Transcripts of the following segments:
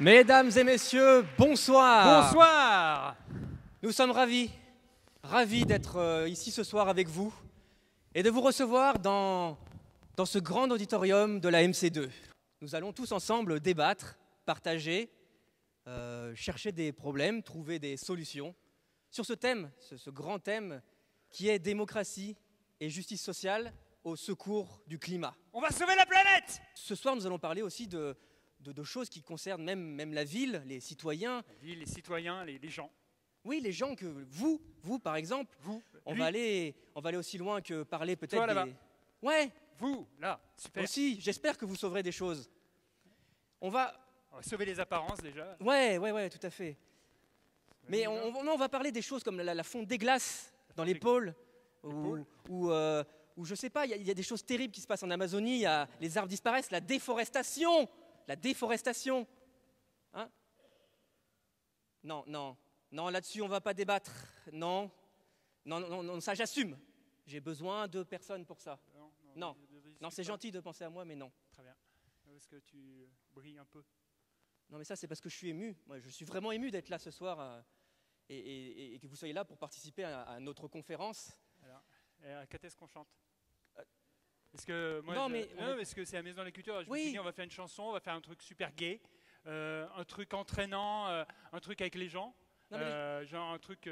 Mesdames et messieurs, bonsoir. Bonsoir Nous sommes ravis, ravis d'être euh, ici ce soir avec vous et de vous recevoir dans, dans ce grand auditorium de la MC2. Nous allons tous ensemble débattre, partager, euh, chercher des problèmes, trouver des solutions sur ce thème, ce, ce grand thème qui est démocratie et justice sociale au secours du climat. On va sauver la planète Ce soir, nous allons parler aussi de, de, de choses qui concernent même, même la ville, les citoyens, La ville, les citoyens, les, les gens. Oui, les gens que vous, vous par exemple, Vous, on lui, va aller, on va aller aussi loin que parler peut-être des. Ouais, vous, là, super. aussi. J'espère que vous sauverez des choses. On va, On va sauver les apparences déjà. ouais, ouais, ouais, tout à fait. Mais on, on- va parler des choses comme la, la fonte des glaces dans les Les- pôles, ou, ou, euh, ou je sais pas, il y a- il y, a des choses terribles qui se passent en Amazonie. y a- les arbres disparaissent, la déforestation, la déforestation. Hein? Non, non, non, là-dessus on va pas débattre. Non, non, non, non, ça j'assume. J'ai besoin de personnes pour ça. Non, Non. c'est gentil de penser à moi, mais non. Très bien. Est-ce que tu brilles un peu? Non, mais ça, c'est parce que je suis ému. Moi, je suis vraiment ému d'être là ce soir euh, et, et- et que vous soyez là pour participer à, à notre conférence. Et à Quand est-ce qu'on chante Est-ce que moi, non, je- mais on non, parce que c'est la maison de la culture. Je me Oui. suis dit, on va faire une chanson, on va faire un truc super gay, euh, un truc entraînant, euh, un truc avec les gens, Non, euh, genre un truc, je,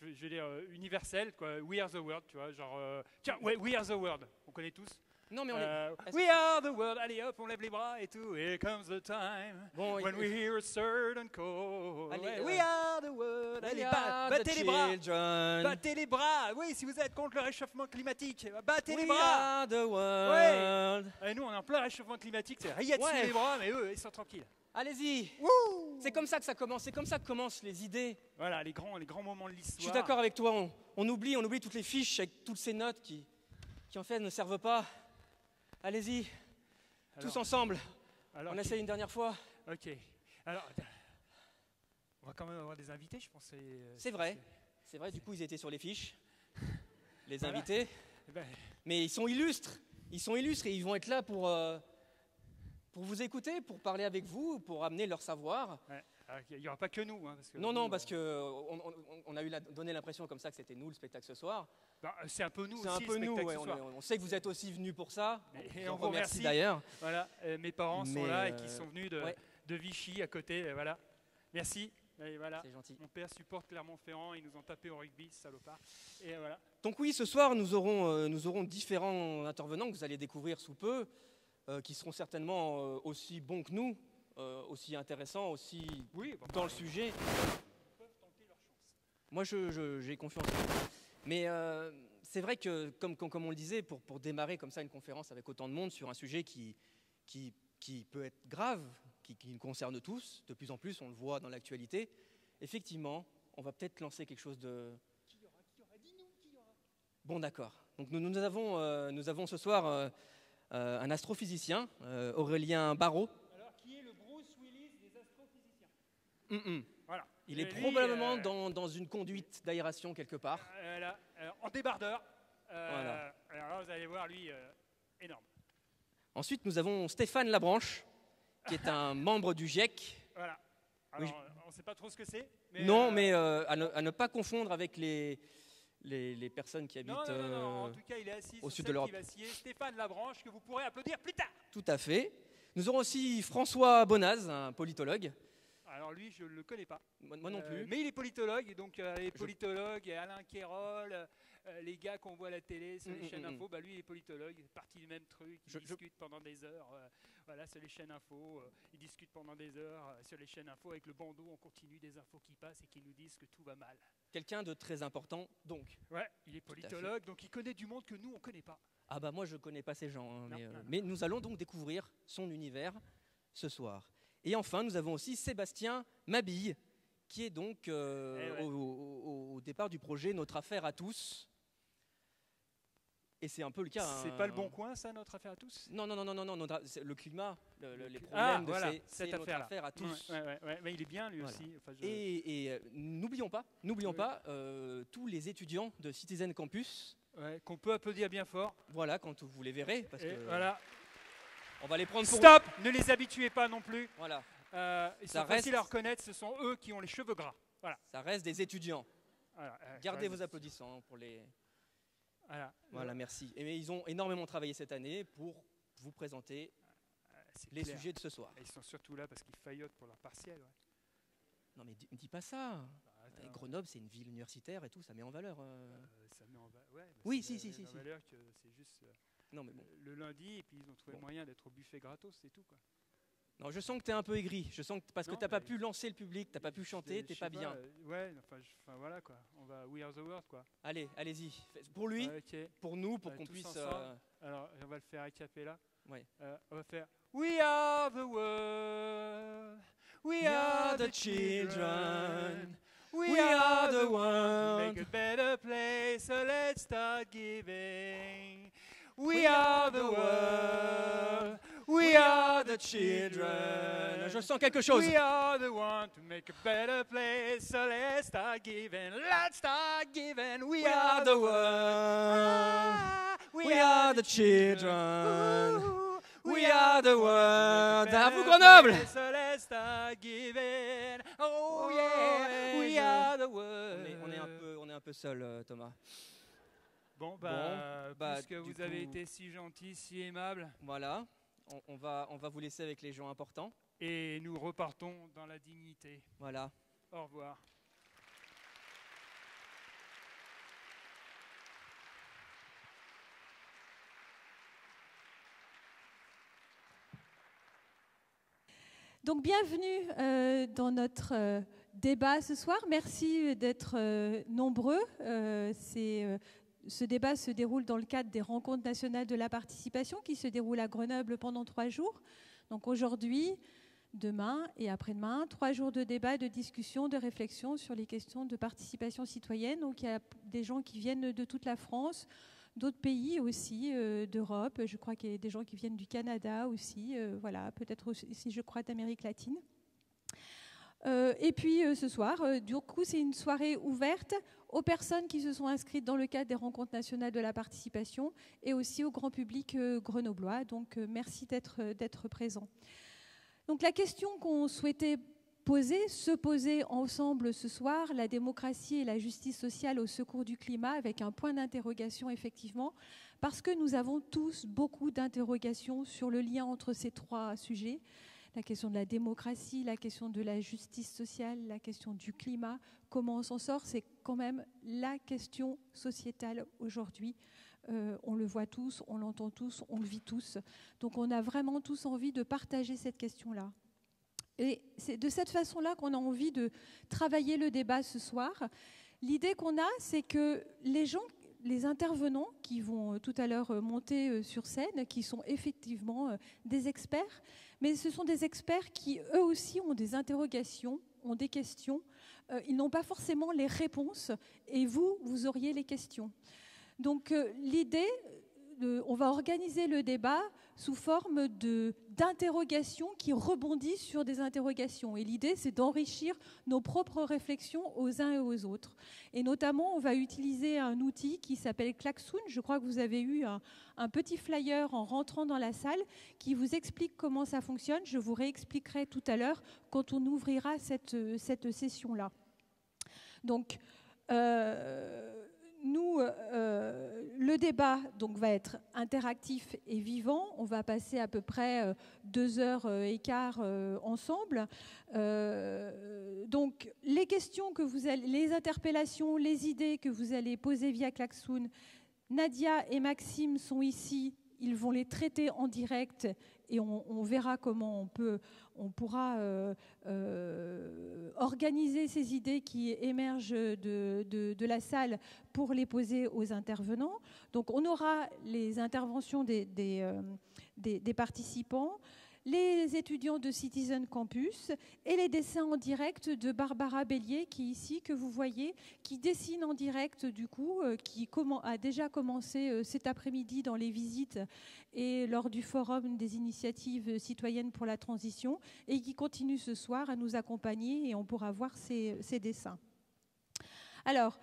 vais- je vais dire universel, quoi. We are the world, tu vois, genre, tiens, ouais, We are the world, on connaît tous. Non, mais on est. Euh, we are the world, allez hop, on lève les bras et tout. Here comes the time Bon, when we hear a certain call. Allez, Ouais, euh, we are the world, We allez, battez les bras. Battez les bras Oui, si vous êtes contre le réchauffement climatique, battez les We bras are the world. Et nous, on est en plein réchauffement climatique, c'est rien Ouais. les bras, mais eux, ils sont tranquilles. Allez-y. C'est comme ça que ça commence. C'est comme ça que commencent les idées. Voilà, les grands, les grands moments de l'histoire. Je suis d'accord avec toi. On, on oublie, on oublie toutes les fiches avec toutes ces notes qui, qui en fait ne servent pas. Allez-y, tous ensemble. alors, On essaye une dernière fois. Ok. Alors, on va quand même avoir des invités, je pense. euh, C'est vrai. C'est vrai. Du coup, ils étaient sur les fiches. Les Voilà. invités. Eh ben, Mais ils sont illustres. Ils sont illustres et ils vont être là pour, euh, pour vous écouter, pour parler avec vous, pour amener leur savoir. ouais. Alors, Il n'y aura pas que nous. hein, parce que Non, nous, non, euh, parce qu'on on, on a eu la- donné l'impression comme ça que c'était nous le spectacle ce soir. bah, c'est un peu nous C'est aussi, un peu le nous, spectacle ouais, ce on, soir. est- on sait que vous êtes aussi venus pour ça. Et on vous remercie remercie. d'ailleurs. Voilà, euh, mes parents sont là et euh, qui sont venus de, ouais. de Vichy à côté. euh, voilà. Merci. Et voilà. C'est gentil. Mon père supporte Clermont-Ferrand, ils nous ont tapé au rugby, salopard. Et euh, voilà. Donc oui, ce soir, nous aurons, euh, nous aurons différents intervenants que vous allez découvrir sous peu, euh, qui seront certainement euh, aussi bons que nous, euh, aussi intéressants, aussi Oui, bon, dans le sujet. Moi, je- je- j'ai confiance. Mais euh, c'est vrai que, comme, comme- on le disait, pour, pour démarrer comme ça une conférence avec autant de monde sur un sujet qui, qui, qui peut être grave, qui, qui nous concerne tous, de plus en plus, on le voit dans l'actualité, effectivement, on va peut-être lancer quelque chose de... Bon, d'accord. Donc nous, nous avons, euh, nous avons ce soir euh, un astrophysicien, Aurélien Barraud. Alors, qui est le Bruce Willis des astrophysiciens hum. Voilà. Il est lui, probablement euh, dans, dans une conduite d'aération quelque part. euh, là, euh, en débardeur. Euh, Voilà. Alors là, vous allez voir, lui, euh, énorme. Ensuite, nous avons Stéphane Labranche, qui est un membre du GIEC. Voilà. Oui, Alors, on ne sait pas trop ce que c'est. Non, euh, mais euh, à, ne, à ne pas confondre avec les, les, les personnes qui habitent. Non, non, non, non, en tout cas, il est assis au sud de l'Europe. Stéphane Labranche, que vous pourrez applaudir plus tard. Tout à fait. Nous aurons aussi François Bonaz, un politologue. Alors lui, je ne le connais pas. Moi, moi non Euh, plus. mais il est politologue, donc euh, les Je- politologues, et Alain Kérol, euh, les gars qu'on voit à la télé sur Mm, les mm, chaînes mm, info, bah, lui il est politologue, il est parti du même truc, il Je- je- discute pendant des heures, euh, voilà, sur les chaînes info, euh, il discute pendant des heures euh, sur les chaînes info avec le bandeau, on continue des infos qui passent et qui nous disent que tout va mal. Quelqu'un de très important, donc. Ouais, il est politologue, donc il connaît du monde que nous on connaît pas. Ah bah moi je connais pas ces gens, hein, Non, mais, euh, non, non. mais nous allons donc découvrir son univers ce soir. Et enfin, nous avons aussi Sébastien Mabille, qui est donc euh, Eh ouais. au, au- au départ du projet Notre affaire à tous. Et c'est un peu le cas. C'est hein. pas le bon coin ça, notre affaire à tous? Non, non, non, non, non, non, notre- le climat, le- le- les problèmes Ah, de voilà, ces- c'est cette notre affaire-là. affaire à tous. Ouais, ouais, ouais, ouais, mais il est bien lui Voilà. aussi. Enfin, je- Et, et, euh, n'oublions pas, n'oublions Oui. pas euh, tous les étudiants de Citizen Campus. qu'on peut applaudir bien fort. Voilà, quand vous les verrez, parce Et que voilà. on va les prendre pour Stop Ne les habituez pas non plus. Voilà. Euh, ils Ça sont faciles reste- à reconnaître, ce sont eux qui ont les cheveux gras. Voilà. Ça reste des étudiants. Voilà, Gardez vos applaudissements pour les. Voilà. Voilà, merci. Et mais ils ont énormément travaillé cette année pour vous présenter Euh, les clair. sujets de ce soir. Et Ils sont surtout là parce qu'ils faillotent pour leur partiel. ouais. Non mais dis, dis pas ça. Bah, Grenoble, c'est une ville universitaire et tout, ça met en valeur. euh. euh, ça met en va- ouais, mais Oui, ça si, met si, en si, si. valeur que c'est juste euh, Non mais bon. le lundi et puis ils ont trouvé Bon. moyen d'être au buffet gratos, c'est tout quoi. Non, je sens que t'es un peu aigri. Je sens que parce que Non, t'as pas pu lancer le public, t'as pas pu chanter, t'es sais pas bien. euh, ouais, enfin, je- enfin, voilà quoi. On va We Are the World quoi. Allez, allez-y. Pour lui, ok. pour nous, pour Ouais, qu'on puisse. euh, Alors on va le faire a cappella. Ouais. Euh, on va faire We are the world. We are the children. We are the ones make a better place. So let's start giving. We are the world. We are the children. Je sens quelque chose. We are the one to make a better place. So let's start giving. Let's start giving. We, We are the world. Ah, We are the children. Ooh, We are the world. À vous, Grenoble. So let's start giving. Oh, Oh, yeah, we are the On world. est, on est un peu, on est un peu seul, euh, Thomas. Bon, bah, bah, puisque du vous avez coup- été si gentil, si aimable, Voilà. On, on va, on va vous laisser avec les gens importants. et nous repartons dans la dignité. Voilà. Au revoir. Donc bienvenue euh, dans notre euh, débat ce soir. Merci d'être euh, nombreux. Euh, c'est, euh, ce débat se déroule dans le cadre des rencontres nationales de la participation qui se déroulent à Grenoble pendant trois jours. Donc aujourd'hui, demain et après-demain, trois jours de débat, de discussion, de réflexion sur les questions de participation citoyenne. Donc il y a des gens qui viennent de toute la France, d'autres pays aussi euh, d'Europe. Je crois qu'il y a des gens qui viennent du Canada aussi, euh, voilà, peut-être aussi, je crois, d'Amérique latine. Euh, et puis euh, ce soir, euh, du coup, c'est une soirée ouverte aux personnes qui se sont inscrites dans le cadre des rencontres nationales de la participation et aussi au grand public grenoblois. Donc merci d'être présent. Donc la question qu'on souhaitait poser, se poser ensemble ce soir, la démocratie et la justice sociale au secours du climat, avec un point d'interrogation effectivement, parce que nous avons tous beaucoup d'interrogations sur le lien entre ces trois sujets, la question de la démocratie, la question de la justice sociale, la question du climat, comment on s'en sort, c'est quand même la question sociétale aujourd'hui. Euh, on le voit tous, on l'entend tous, on le vit tous. Donc on a vraiment tous envie de partager cette question-là. Et c'est de cette façon-là qu'on a envie de travailler le débat ce soir. L'idée qu'on a, c'est que les gens, les intervenants qui vont euh, tout à l'heure euh, monter sur scène, qui sont effectivement des experts, mais ce sont des experts qui, eux aussi, ont des interrogations, ont des questions. Euh, ils n'ont pas forcément les réponses, et vous, vous auriez les questions. Donc euh, l'idée, on va organiser le débat sous forme d'interrogations qui rebondissent sur des interrogations. Et l'idée, c'est d'enrichir nos propres réflexions aux uns et aux autres. Et notamment, on va utiliser un outil qui s'appelle Klaxoon. Je crois que vous avez eu un, un petit flyer en rentrant dans la salle qui vous explique comment ça fonctionne. Je vous réexpliquerai tout à l'heure quand on ouvrira cette, cette session-là. Donc, euh, nous, euh, le débat donc, va être interactif et vivant. On va passer à peu près euh, deux heures euh, et quart euh, ensemble. Euh, donc, les questions que vous allez, les interpellations, les idées que vous allez poser via Klaxoon, Nadia et Maxime sont ici. Ils vont les traiter en direct et on verra comment on peut, on pourra euh, euh, organiser ces idées qui émergent de, de- la salle pour les poser aux intervenants. Donc on aura les interventions des, des, euh, participants, les étudiants de Citizen Campus et les dessins en direct de Barbara Bélier qui ici, que vous voyez, qui dessine en direct du coup, euh, qui a déjà commencé euh, cet après-midi dans les visites et lors du forum des initiatives citoyennes pour la transition et qui continue ce soir à nous accompagner et on pourra voir ces dessins. Alors,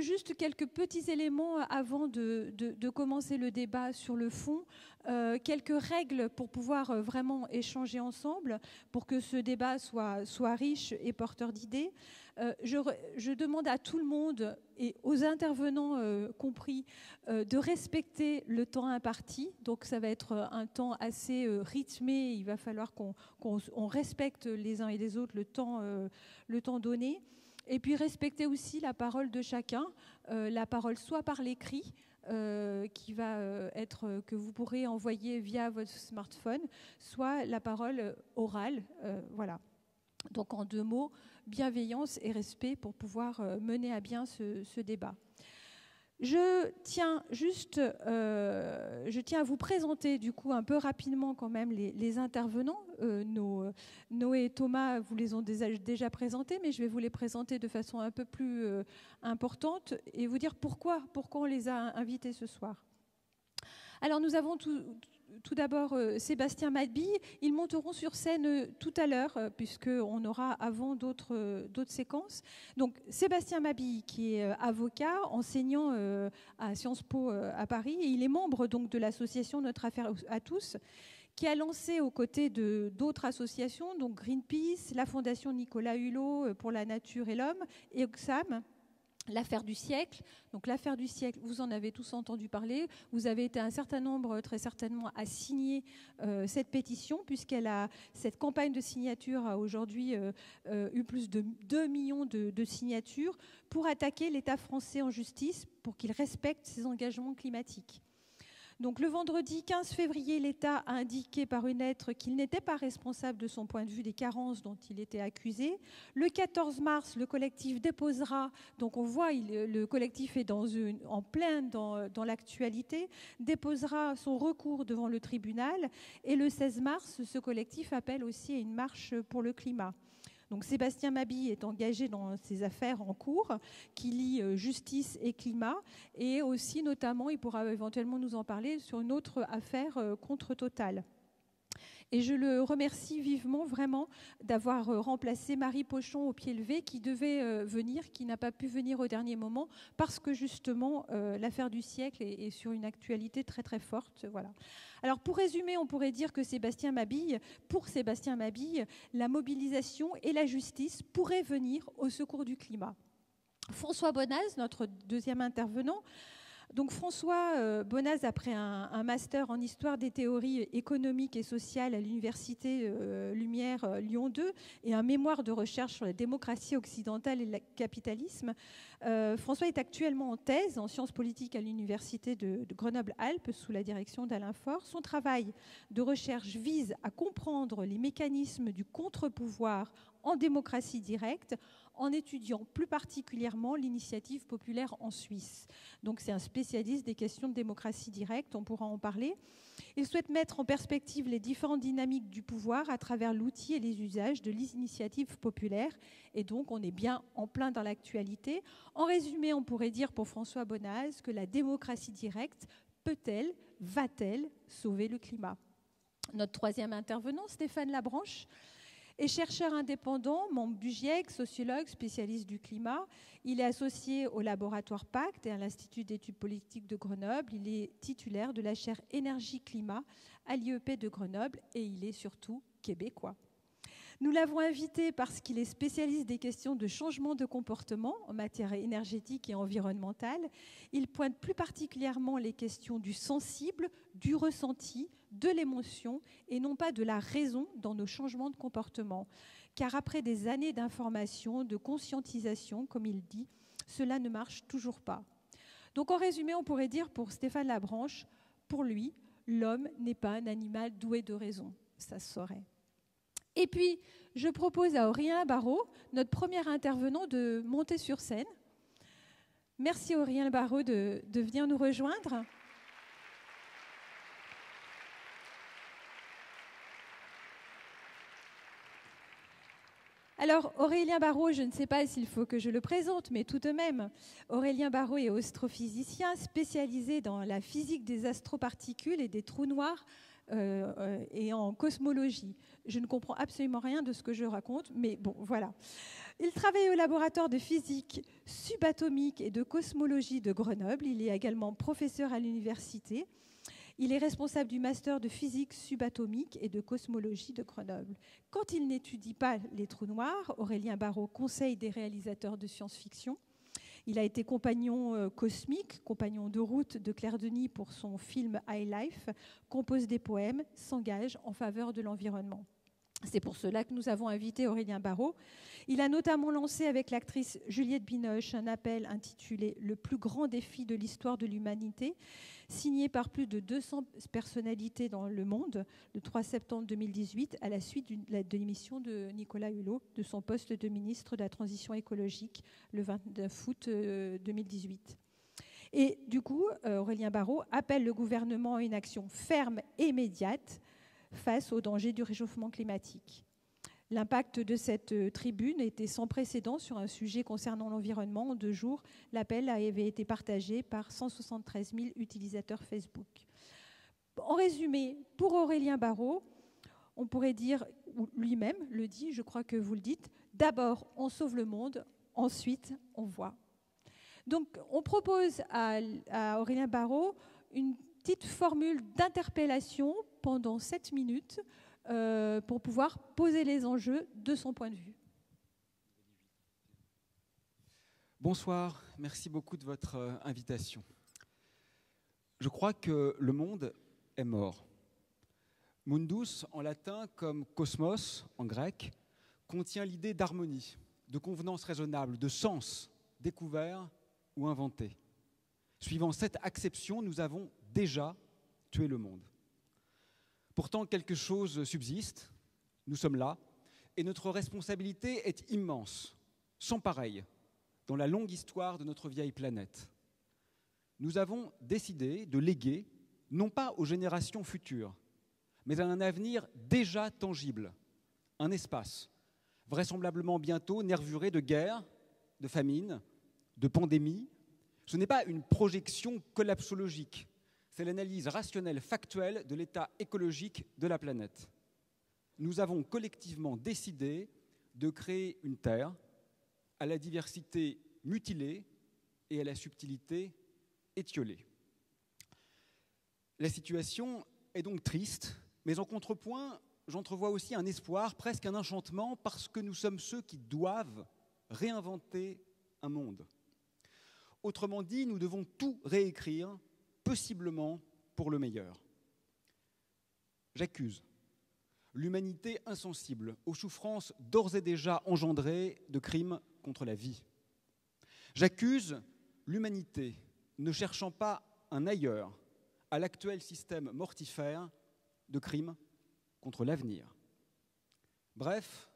juste quelques petits éléments avant de, commencer le débat sur le fond. Euh, quelques règles pour pouvoir euh, vraiment échanger ensemble, pour que ce débat soit, riche et porteur d'idées. Euh, je, demande à tout le monde et aux intervenants compris de respecter le temps imparti. Donc ça va être un temps assez rythmé. Il va falloir qu'on respecte les uns et les autres le temps donné. Et puis respecter aussi la parole de chacun, la parole soit par l'écrit, euh, qui va euh, être euh, que vous pourrez envoyer via votre smartphone, soit la parole orale. voilà. Donc en deux mots, bienveillance et respect pour pouvoir mener à bien ce débat. Je tiens juste, euh, je tiens à vous présenter du coup un peu rapidement quand même les, intervenants. Euh, Noé et Thomas vous les ont déjà, présentés, mais je vais vous les présenter de façon un peu plus euh, importante et vous dire pourquoi, pourquoi on les a invités ce soir. Alors nous avons tout, tout d'abord euh, Sébastien Madby. Ils monteront sur scène euh, tout à l'heure, euh, puisqu'on aura avant d'autres séquences. Donc Sébastien Madby, qui est avocat, enseignant à Sciences Po à Paris, et il est membre donc de l'association Notre Affaire à tous qui a lancé aux côtés d'autres associations, donc Greenpeace, la Fondation Nicolas Hulot pour la nature et l'homme, et Oxfam, L'affaire du siècle. Donc l'affaire du siècle, vous en avez tous entendu parler. Vous avez été un certain nombre, très certainement, à signer euh, cette pétition, puisqu'elle a cette campagne de signature a aujourd'hui euh, euh, eu plus de 2 millions de signatures pour attaquer l'État français en justice pour qu'il respecte ses engagements climatiques. Donc le vendredi 15 février, l'État a indiqué par une lettre qu'il n'était pas responsable de son point de vue des carences dont il était accusé. Le 14 mars, le collectif déposera, donc on voit, le collectif est en plein dans l'actualité, déposera son recours devant le tribunal. Et le 16 mars, ce collectif appelle aussi à une marche pour le climat. Donc Sébastien Mabi est engagé dans ces affaires en cours qui lient euh, justice et climat et aussi notamment, il pourra éventuellement nous en parler, sur une autre affaire euh, contre Total. Et je le remercie vivement, vraiment, d'avoir euh, remplacé Marie Pochon au pied levé, qui devait venir, qui n'a pas pu venir au dernier moment, parce que justement, l'affaire du siècle est, sur une actualité très très forte. Voilà. Alors pour résumer, on pourrait dire que Sébastien Mabille, pour Sébastien Mabille, la mobilisation et la justice pourraient venir au secours du climat. François Bonaz, notre deuxième intervenant, donc François euh, Bonaz, après un, master en histoire des théories économiques et sociales à l'université euh, Lumière euh, Lyon 2 et un mémoire de recherche sur la démocratie occidentale et le capitalisme, François est actuellement en thèse en sciences politiques à l'université de, de Grenoble-Alpes sous la direction d'Alain Faure. Son travail de recherche vise à comprendre les mécanismes du contre-pouvoir en démocratie directe en étudiant plus particulièrement l'initiative populaire en Suisse. Donc c'est un spécialiste des questions de démocratie directe, on pourra en parler. Il souhaite mettre en perspective les différentes dynamiques du pouvoir à travers l'outil et les usages de l'initiative populaire. Et donc on est bien en plein dans l'actualité. En résumé, on pourrait dire pour François Bonaz que la démocratie directe peut-elle, va-t-elle sauver le climat? Notre troisième intervenant, Stéphane Labranche, est chercheur indépendant, membre du GIEC, sociologue, spécialiste du climat. Il est associé au laboratoire Pacte et à l'Institut d'études politiques de Grenoble. Il est titulaire de la chaire énergie-climat à l'IEP de Grenoble et il est surtout québécois. Nous l'avons invité parce qu'il est spécialiste des questions de changement de comportement en matière énergétique et environnementale. Il pointe plus particulièrement les questions du sensible, du ressenti, de l'émotion et non pas de la raison dans nos changements de comportement. Car après des années d'information, de conscientisation, comme il dit, cela ne marche toujours pas. Donc en résumé, on pourrait dire pour Stéphane Labranche, pour lui, l'homme n'est pas un animal doué de raison. Ça se saurait. Et puis, je propose à Aurélien Barraud, notre premier intervenant, de monter sur scène. Merci Aurélien Barraud de, de venir nous rejoindre. Alors, Aurélien Barraud, je ne sais pas s'il faut que je le présente, mais tout de même, Aurélien Barraud est astrophysicien spécialisé dans la physique des astroparticules et des trous noirs et en cosmologie. Je ne comprends absolument rien de ce que je raconte, mais bon, voilà. Il travaille au laboratoire de physique subatomique et de cosmologie de Grenoble. Il est également professeur à l'université. Il est responsable du master de physique subatomique et de cosmologie de Grenoble. Quand il n'étudie pas les trous noirs, Aurélien Barraud conseille des réalisateurs de science-fiction. Il a été compagnon euh, cosmique, compagnon de route de Claire Denis pour son film High Life, compose des poèmes, s'engage en faveur de l'environnement. C'est pour cela que nous avons invité Aurélien Barraud. Il a notamment lancé avec l'actrice Juliette Binoche un appel intitulé Le plus grand défi de l'histoire de l'humanité, signé par plus de 200 personnalités dans le monde le 3 septembre 2018 à la suite de l'émission de Nicolas Hulot de son poste de ministre de la Transition écologique le 29 août 2018. Euh, et du coup, euh, Aurélien Barraud appelle le gouvernement à une action ferme et immédiate face aux dangers du réchauffement climatique. L'impact de cette euh, tribune était sans précédent sur un sujet concernant l'environnement. En deux jours, l'appel avait été partagé par 173 000 utilisateurs Facebook. En résumé, pour Aurélien Barraud, on pourrait dire, ou lui-même le dit, je crois que vous le dites, d'abord on sauve le monde, ensuite on voit. Donc on propose à, à Aurélien Barraud une petite formule d'interpellation pendant 7 minutes euh, pour pouvoir poser les enjeux de son point de vue. Bonsoir, merci beaucoup de votre euh, invitation. Je crois que le monde est mort. Mundus, en latin, comme cosmos, en grec, contient l'idée d'harmonie, de convenance raisonnable, de sens découvert ou inventé. Suivant cette acception, nous avons déjà tué le monde. Pourtant, quelque chose subsiste, nous sommes là, et notre responsabilité est immense, sans pareil, dans la longue histoire de notre vieille planète. Nous avons décidé de léguer, non pas aux générations futures, mais à un avenir déjà tangible, un espace, vraisemblablement bientôt nervuré de guerres, de famines, de pandémies. Ce n'est pas une projection collapsologique, c'est l'analyse rationnelle factuelle de l'état écologique de la planète. Nous avons collectivement décidé de créer une Terre à la diversité mutilée et à la subtilité étiolée. La situation est donc triste, mais en contrepoint, j'entrevois aussi un espoir, presque un enchantement, parce que nous sommes ceux qui doivent réinventer un monde. Autrement dit, nous devons tout réécrire possiblement pour le meilleur. J'accuse l'humanité insensible aux souffrances d'ores et déjà engendrées de crimes contre la vie. J'accuse l'humanité ne cherchant pas un ailleurs à l'actuel système mortifère de crimes contre l'avenir. Bref,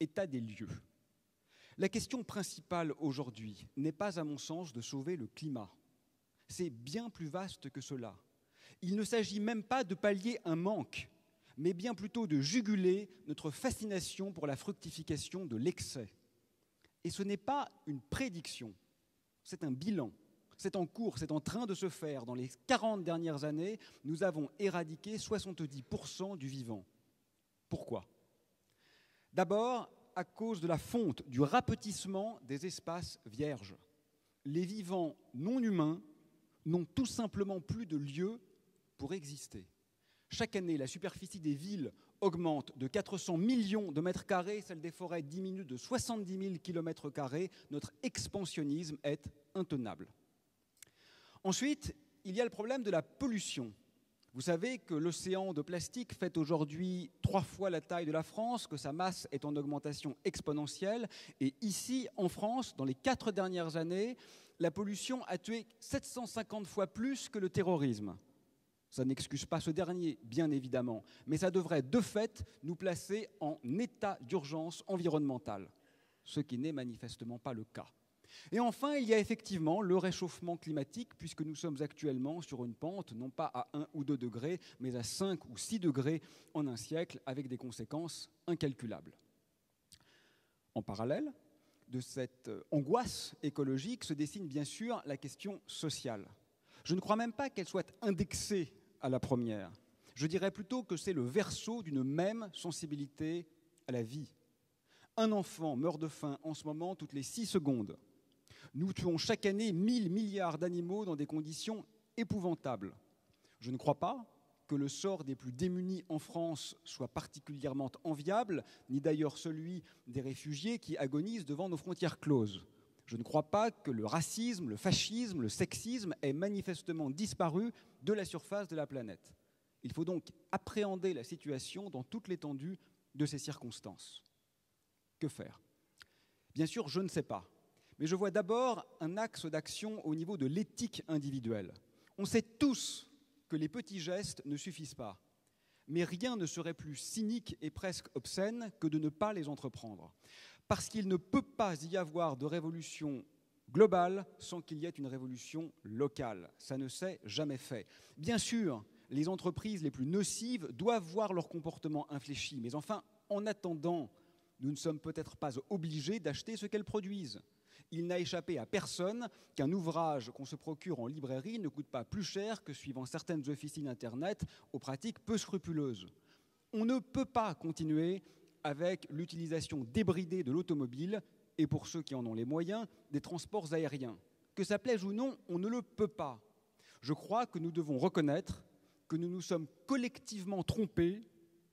état des lieux. La question principale aujourd'hui n'est pas, à mon sens, de sauver le climat c'est bien plus vaste que cela. Il ne s'agit même pas de pallier un manque, mais bien plutôt de juguler notre fascination pour la fructification de l'excès. Et ce n'est pas une prédiction, c'est un bilan. C'est en cours, c'est en train de se faire. Dans les 40 dernières années, nous avons éradiqué 70% du vivant. Pourquoi? D'abord, à cause de la fonte, du rapetissement des espaces vierges. Les vivants non humains n'ont tout simplement plus de lieu pour exister. Chaque année, la superficie des villes augmente de 400 millions de mètres carrés, celle des forêts diminue de 70 000 kilomètres carrés. Notre expansionnisme est intenable. Ensuite, il y a le problème de la pollution. Vous savez que l'océan de plastique fait aujourd'hui trois fois la taille de la France, que sa masse est en augmentation exponentielle. Et ici, en France, dans les quatre dernières années, la pollution a tué 750 fois plus que le terrorisme. Ça n'excuse pas ce dernier, bien évidemment, mais ça devrait de fait nous placer en état d'urgence environnementale, ce qui n'est manifestement pas le cas. Et enfin, il y a effectivement le réchauffement climatique, puisque nous sommes actuellement sur une pente, non pas à 1 ou 2 degrés, mais à 5 ou 6 degrés en un siècle, avec des conséquences incalculables. En parallèle, de cette euh, angoisse écologique se dessine bien sûr la question sociale. Je ne crois même pas qu'elle soit indexée à la première. Je dirais plutôt que c'est le verso d'une même sensibilité à la vie. Un enfant meurt de faim en ce moment toutes les six secondes. Nous tuons chaque année 1000 milliards d'animaux dans des conditions épouvantables. Je ne crois pas que le sort des plus démunis en France soit particulièrement enviable, ni d'ailleurs celui des réfugiés qui agonisent devant nos frontières closes. Je ne crois pas que le racisme, le fascisme, le sexisme aient manifestement disparu de la surface de la planète. Il faut donc appréhender la situation dans toute l'étendue de ces circonstances. Que faire? Bien sûr, je ne sais pas. Mais je vois d'abord un axe d'action au niveau de l'éthique individuelle. On sait tous que les petits gestes ne suffisent pas. Mais rien ne serait plus cynique et presque obscène que de ne pas les entreprendre. Parce qu'il ne peut pas y avoir de révolution globale sans qu'il y ait une révolution locale. Ça ne s'est jamais fait. Bien sûr, les entreprises les plus nocives doivent voir leur comportement infléchi, mais enfin, en attendant, nous ne sommes peut-être pas obligés d'acheter ce qu'elles produisent. Il n'a échappé à personne qu'un ouvrage qu'on se procure en librairie ne coûte pas plus cher que suivant certaines officines Internet aux pratiques peu scrupuleuses. On ne peut pas continuer avec l'utilisation débridée de l'automobile et, pour ceux qui en ont les moyens, des transports aériens. Que ça plaise ou non, on ne le peut pas. Je crois que nous devons reconnaître que nous nous sommes collectivement trompés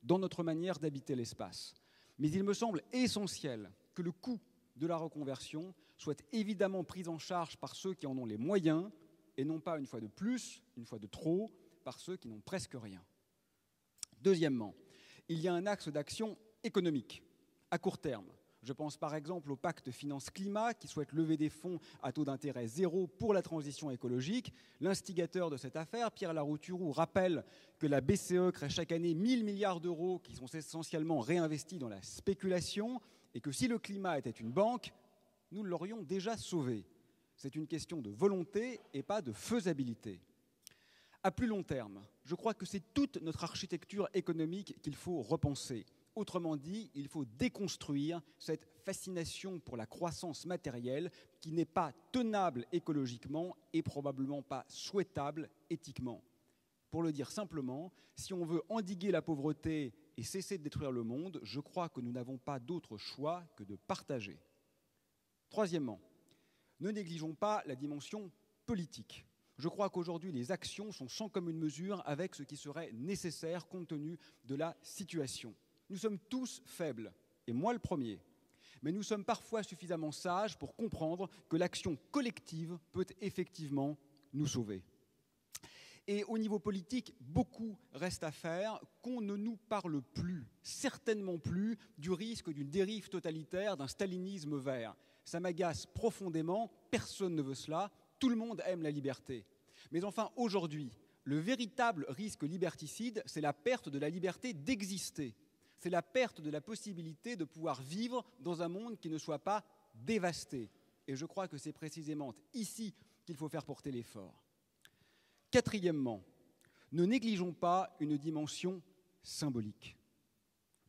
dans notre manière d'habiter l'espace. Mais il me semble essentiel que le coût de la reconversion soit évidemment prise en charge par ceux qui en ont les moyens et non pas une fois de plus, une fois de trop, par ceux qui n'ont presque rien. Deuxièmement, il y a un axe d'action économique à court terme. Je pense par exemple au pacte finance-climat qui souhaite lever des fonds à taux d'intérêt zéro pour la transition écologique. L'instigateur de cette affaire, Pierre Larouturou, rappelle que la BCE crée chaque année 1000 milliards d'euros qui sont essentiellement réinvestis dans la spéculation et que si le climat était une banque, nous l'aurions déjà sauvé. C'est une question de volonté et pas de faisabilité. À plus long terme, je crois que c'est toute notre architecture économique qu'il faut repenser. Autrement dit, il faut déconstruire cette fascination pour la croissance matérielle qui n'est pas tenable écologiquement et probablement pas souhaitable éthiquement. Pour le dire simplement, si on veut endiguer la pauvreté et cesser de détruire le monde, je crois que nous n'avons pas d'autre choix que de partager. Troisièmement, ne négligeons pas la dimension politique. Je crois qu'aujourd'hui, les actions sont sans commune mesure avec ce qui serait nécessaire compte tenu de la situation. Nous sommes tous faibles, et moi le premier, mais nous sommes parfois suffisamment sages pour comprendre que l'action collective peut effectivement nous sauver. Et au niveau politique, beaucoup reste à faire, qu'on ne nous parle plus, certainement plus, du risque d'une dérive totalitaire, d'un stalinisme vert. Ça m'agace profondément, personne ne veut cela, tout le monde aime la liberté. Mais enfin, aujourd'hui, le véritable risque liberticide, c'est la perte de la liberté d'exister. C'est la perte de la possibilité de pouvoir vivre dans un monde qui ne soit pas dévasté. Et je crois que c'est précisément ici qu'il faut faire porter l'effort. Quatrièmement, ne négligeons pas une dimension symbolique.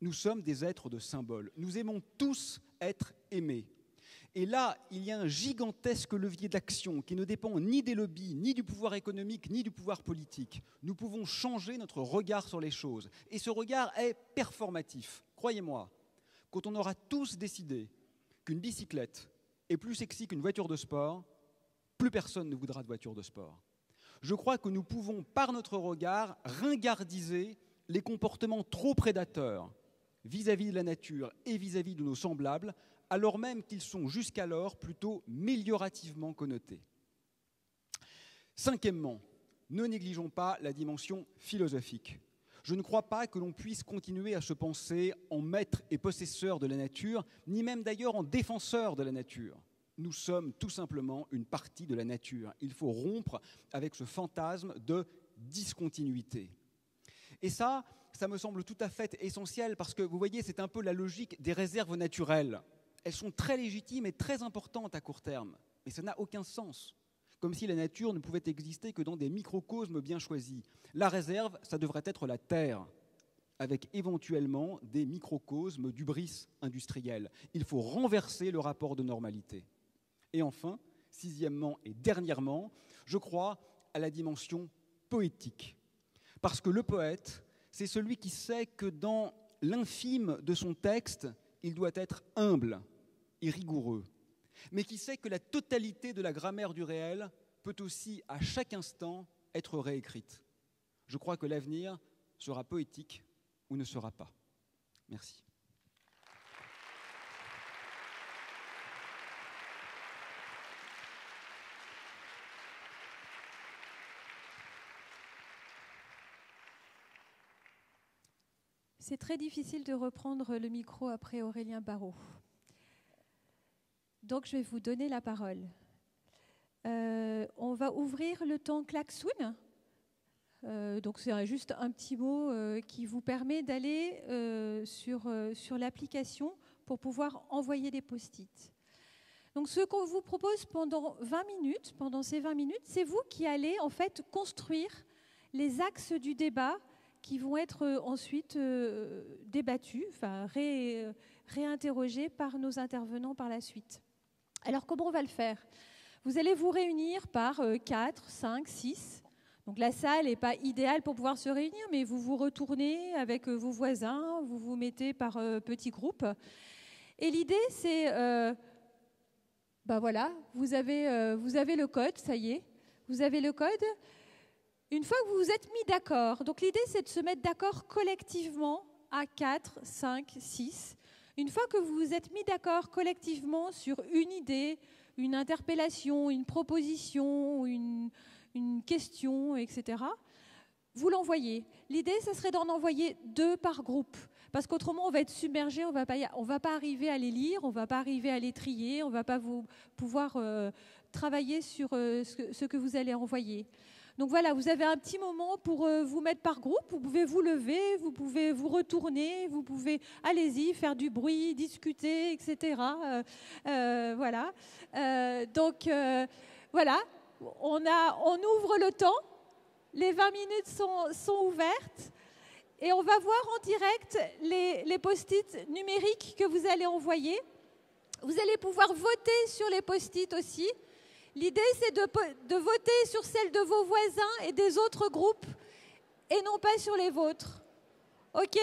Nous sommes des êtres de symboles. Nous aimons tous être aimés. Et là, il y a un gigantesque levier d'action qui ne dépend ni des lobbies, ni du pouvoir économique, ni du pouvoir politique. Nous pouvons changer notre regard sur les choses. Et ce regard est performatif. Croyez-moi, quand on aura tous décidé qu'une bicyclette est plus sexy qu'une voiture de sport, plus personne ne voudra de voiture de sport je crois que nous pouvons, par notre regard, ringardiser les comportements trop prédateurs vis-à-vis de la nature et vis-à-vis de nos semblables, alors même qu'ils sont jusqu'alors plutôt méliorativement connotés. Cinquièmement, ne négligeons pas la dimension philosophique. Je ne crois pas que l'on puisse continuer à se penser en maître et possesseur de la nature, ni même d'ailleurs en défenseur de la nature nous sommes tout simplement une partie de la nature. Il faut rompre avec ce fantasme de discontinuité. Et ça, ça me semble tout à fait essentiel parce que vous voyez, c'est un peu la logique des réserves naturelles. Elles sont très légitimes et très importantes à court terme, mais ça n'a aucun sens. Comme si la nature ne pouvait exister que dans des microcosmes bien choisis. La réserve, ça devrait être la terre, avec éventuellement des microcosmes d'ubris industriel. Il faut renverser le rapport de normalité. Et enfin, sixièmement et dernièrement, je crois à la dimension poétique. Parce que le poète c'est celui qui sait que dans l'infime de son texte, il doit être humble rigoureux, mais qui sait que la totalité de la grammaire du réel peut aussi à chaque instant être réécrite. Je crois que l'avenir sera poétique ou ne sera pas. Merci. C'est très difficile de reprendre le micro après Aurélien Barrault. Donc je vais vous donner la parole. Euh, on va ouvrir le temps klaxoon. Euh, donc c'est juste un petit mot euh, qui vous permet d'aller sur, l'application pour pouvoir envoyer des post-it. Donc ce qu'on vous propose pendant 20 minutes, pendant ces 20 minutes, c'est vous qui allez en fait construire les axes du débat qui vont être ensuite débattus, enfin ré, réinterrogés par nos intervenants par la suite. Alors comment on va le faire? Vous allez vous réunir par 4, 5, 6. Donc la salle n'est pas idéale pour pouvoir se réunir, mais vous vous retournez avec euh, vos voisins, vous vous mettez par petits groupes. Et l'idée, c'est, ben voilà, vous avez, vous avez le code, ça y est, vous avez le code. Une fois que vous vous êtes mis d'accord, donc l'idée c'est de se mettre d'accord collectivement à 4, 5, 6. Une fois que vous vous êtes mis d'accord collectivement sur une idée, une interpellation, une proposition, une, question, etc., vous l'envoyez. L'idée, ce serait d'en envoyer deux par groupe. Parce qu'autrement, on va être submergé, on ne va pas arriver à les lire, on ne va pas arriver à les trier, on ne va pas vous, pouvoir euh, travailler sur euh, ce que vous allez envoyer. Donc voilà, vous avez un petit moment pour euh, vous mettre par groupe. Vous pouvez vous lever, vous pouvez vous retourner, vous pouvez, allez-y, faire du bruit, discuter, etc. Euh, euh, voilà. donc voilà, on, a, on ouvre le temps. Les 20 minutes sont, ouvertes. Et on va voir en direct les, les post-it numériques que vous allez envoyer. Vous allez pouvoir voter sur les post-it aussi. L'idée, c'est de, voter sur celles de vos voisins et des autres groupes et non pas sur les vôtres. OK?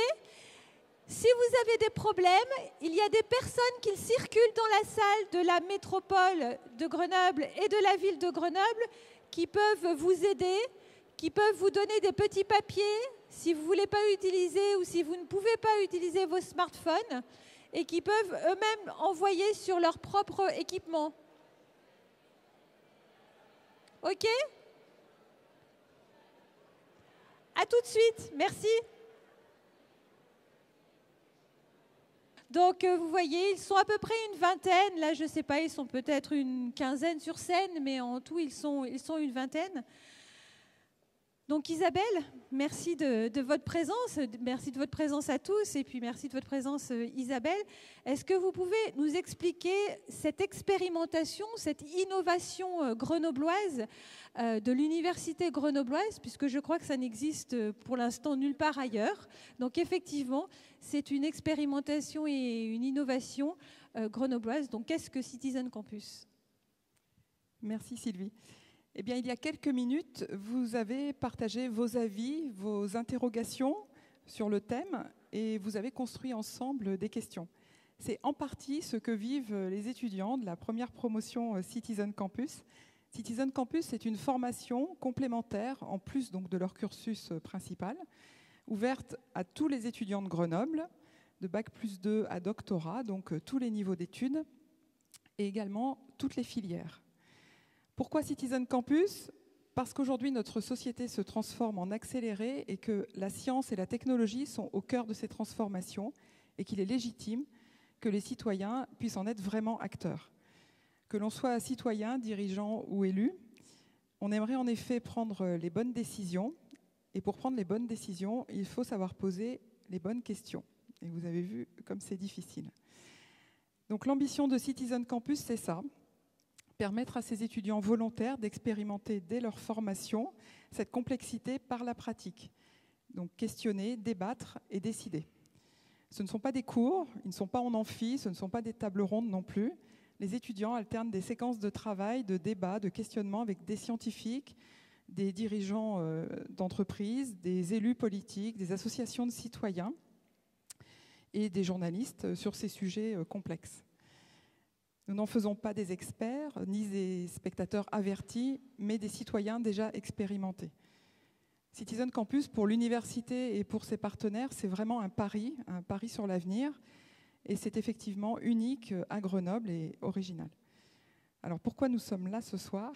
Si vous avez des problèmes, il y a des personnes qui circulent dans la salle de la métropole de Grenoble et de la ville de Grenoble qui peuvent vous aider, qui peuvent vous donner des petits papiers si vous ne voulez pas utiliser ou si vous ne pouvez pas utiliser vos smartphones et qui peuvent eux-mêmes envoyer sur leur propre équipement. OK? À tout de suite. Merci. Donc, euh, vous voyez, ils sont à peu près une vingtaine. Là, je ne sais pas, ils sont peut-être une quinzaine sur scène, mais en tout, ils sont, ils sont une vingtaine. Donc Isabelle, merci de, votre présence, merci de votre présence à tous et puis merci de votre présence euh, Isabelle. Est-ce que vous pouvez nous expliquer cette expérimentation, cette innovation euh, grenobloise euh, de l'université grenobloise, puisque je crois que ça n'existe pour l'instant nulle part ailleurs. Donc effectivement, c'est une expérimentation et une innovation grenobloise. Donc qu'est-ce que Citizen Campus? Merci Sylvie. Eh bien, il y a quelques minutes, vous avez partagé vos avis, vos interrogations sur le thème et vous avez construit ensemble des questions. C'est en partie ce que vivent les étudiants de la première promotion euh, Citizen Campus. Citizen Campus est une formation complémentaire, en plus donc de leur cursus euh, principal, ouverte à tous les étudiants de Grenoble, de Bac plus 2 à doctorat, donc euh, tous les niveaux d'études, et également toutes les filières. Pourquoi Citizen Campus? Parce qu'aujourd'hui, notre société se transforme en accéléré et que la science et la technologie sont au cœur de ces transformations et qu'il est légitime que les citoyens puissent en être vraiment acteurs. Que l'on soit citoyen, dirigeant ou élu, on aimerait en effet prendre les bonnes décisions. Et pour prendre les bonnes décisions, il faut savoir poser les bonnes questions. Et vous avez vu comme c'est difficile. Donc l'ambition de Citizen Campus, c'est ça, permettre à ces étudiants volontaires d'expérimenter dès leur formation cette complexité par la pratique. Donc questionner, débattre et décider. Ce ne sont pas des cours, ils ne sont pas en amphi, ce ne sont pas des tables rondes non plus. Les étudiants alternent des séquences de travail, de débat, de questionnement avec des scientifiques, des dirigeants euh, d'entreprises, des élus politiques, des associations de citoyens et des journalistes sur ces sujets euh, complexes. Nous n'en faisons pas des experts ni des spectateurs avertis, mais des citoyens déjà expérimentés. Citizen Campus, pour l'université et pour ses partenaires, c'est vraiment un pari, un pari sur l'avenir. Et c'est effectivement unique à Grenoble et original. Alors pourquoi nous sommes là ce soir?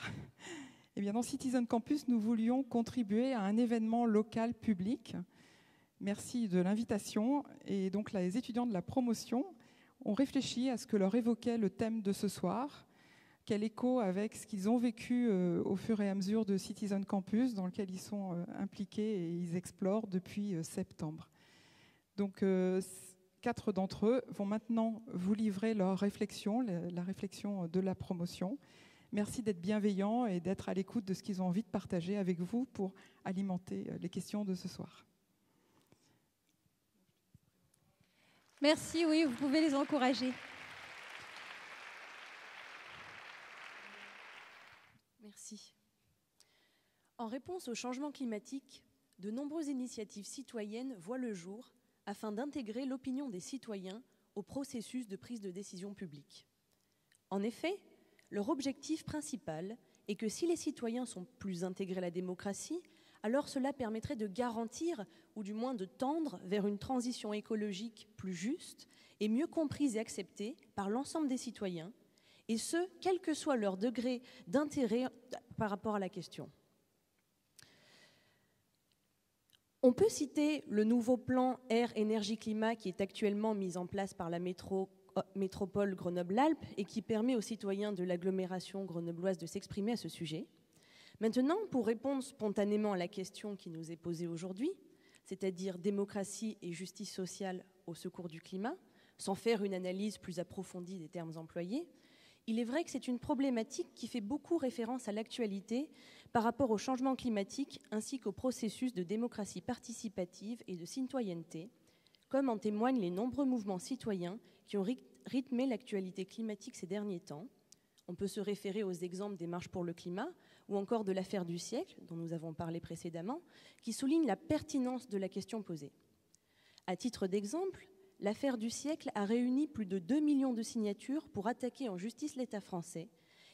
Eh bien, dans Citizen Campus, nous voulions contribuer à un événement local public. Merci de l'invitation. Et donc, les étudiants de la promotion ont réfléchi à ce que leur évoquait le thème de ce soir, quel écho avec ce qu'ils ont vécu euh, au fur et à mesure de Citizen Campus, dans lequel ils sont euh, impliqués et ils explorent depuis euh, septembre. Donc, quatre d'entre eux vont maintenant vous livrer leur réflexion, la réflexion de la promotion. Merci d'être bienveillants et d'être à l'écoute de ce qu'ils ont envie de partager avec vous pour alimenter les questions de ce soir. Merci, oui, vous pouvez les encourager. Merci. En réponse au changement climatique, de nombreuses initiatives citoyennes voient le jour afin d'intégrer l'opinion des citoyens au processus de prise de décision publique. En effet, leur objectif principal est que si les citoyens sont plus intégrés à la démocratie, alors cela permettrait de garantir, ou du moins de tendre vers une transition écologique plus juste et mieux comprise et acceptée par l'ensemble des citoyens, et ce, quel que soit leur degré d'intérêt par rapport à la question. On peut citer le nouveau plan Air, Énergie, Climat qui est actuellement mis en place par la métro métropole Grenoble-Alpes et qui permet aux citoyens de l'agglomération grenobloise de s'exprimer à ce sujet. Maintenant, pour répondre spontanément à la question qui nous est posée aujourd'hui, c'est-à-dire démocratie et justice sociale au secours du climat, sans faire une analyse plus approfondie des termes employés, il est vrai que c'est une problématique qui fait beaucoup référence à l'actualité par rapport au changement climatique ainsi qu'au processus de démocratie participative et de citoyenneté, comme en témoignent les nombreux mouvements citoyens qui ont rythmé l'actualité climatique ces derniers temps. On peut se référer aux exemples des marches pour le climat ou encore de l'affaire du siècle, dont nous avons parlé précédemment, qui soulignent la pertinence de la question posée. À titre d'exemple, l'affaire du siècle a réuni plus de 2 millions de signatures pour attaquer en justice l'État français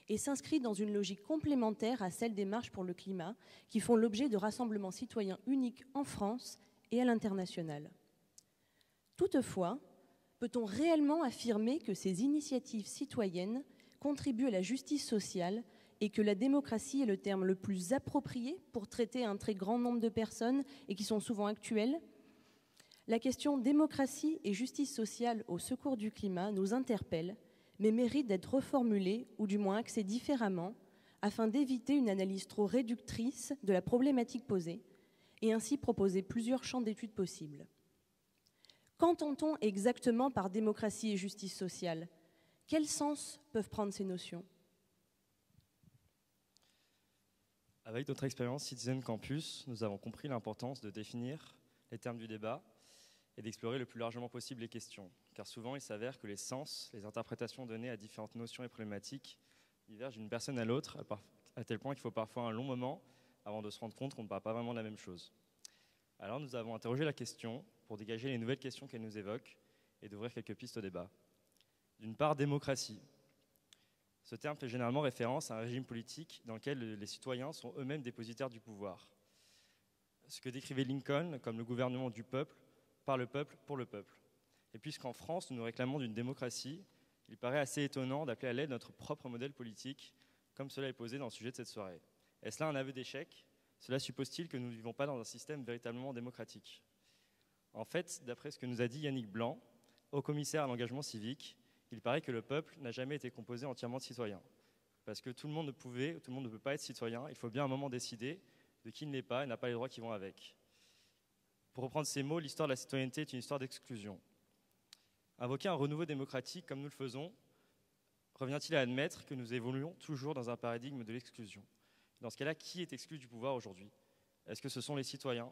et s'inscrit dans une logique complémentaire à celle des marches pour le climat qui font l'objet de rassemblements citoyens uniques en France et à l'international. Toutefois, peut-on réellement affirmer que ces initiatives citoyennes contribuent à la justice sociale et que la démocratie est le terme le plus approprié pour traiter un très grand nombre de personnes et qui sont souvent actuelles. La question démocratie et justice sociale au secours du climat nous interpelle, mais mérite d'être reformulée ou du moins axée différemment afin d'éviter une analyse trop réductrice de la problématique posée et ainsi proposer plusieurs champs d'études possibles. Qu'entend-on exactement par démocratie et justice sociale? Quel sens peuvent prendre ces notions? Avec notre expérience Citizen Campus, nous avons compris l'importance de définir les termes du débat et d'explorer le plus largement possible les questions, car souvent il s'avère que les sens, les interprétations données à différentes notions et problématiques divergent d'une personne à l'autre, à tel point qu'il faut parfois un long moment avant de se rendre compte qu'on ne parle pas vraiment de la même chose. Alors nous avons interrogé la question pour dégager les nouvelles questions qu'elle nous évoque et d'ouvrir quelques pistes au débat. D'une part, démocratie. Ce terme fait généralement référence à un régime politique dans lequel les citoyens sont eux-mêmes dépositaires du pouvoir. Ce que décrivait Lincoln comme le gouvernement du peuple, par le peuple, pour le peuple. Et puisqu'en France, nous nous réclamons d'une démocratie, il paraît assez étonnant d'appeler à l'aide notre propre modèle politique, comme cela est posé dans le sujet de cette soirée. Est-ce là un aveu d'échec? Cela suppose-t-il que nous ne vivons pas dans un système véritablement démocratique? En fait, d'après ce que nous a dit Yannick Blanc, au commissaire à l'engagement civique, il paraît que le peuple n'a jamais été composé entièrement de citoyens. Parce que tout le monde ne pouvait, tout le monde ne peut pas être citoyen, il faut bien un moment décider de qui ne l'est pas et n'a pas les droits qui vont avec. Pour reprendre ces mots, l'histoire de la citoyenneté est une histoire d'exclusion. Invoquer un renouveau démocratique comme nous le faisons, revient-il à admettre que nous évoluons toujours dans un paradigme de l'exclusion? Dans ce cas-là, qui est exclu du pouvoir aujourd'hui? Est-ce que ce sont les citoyens?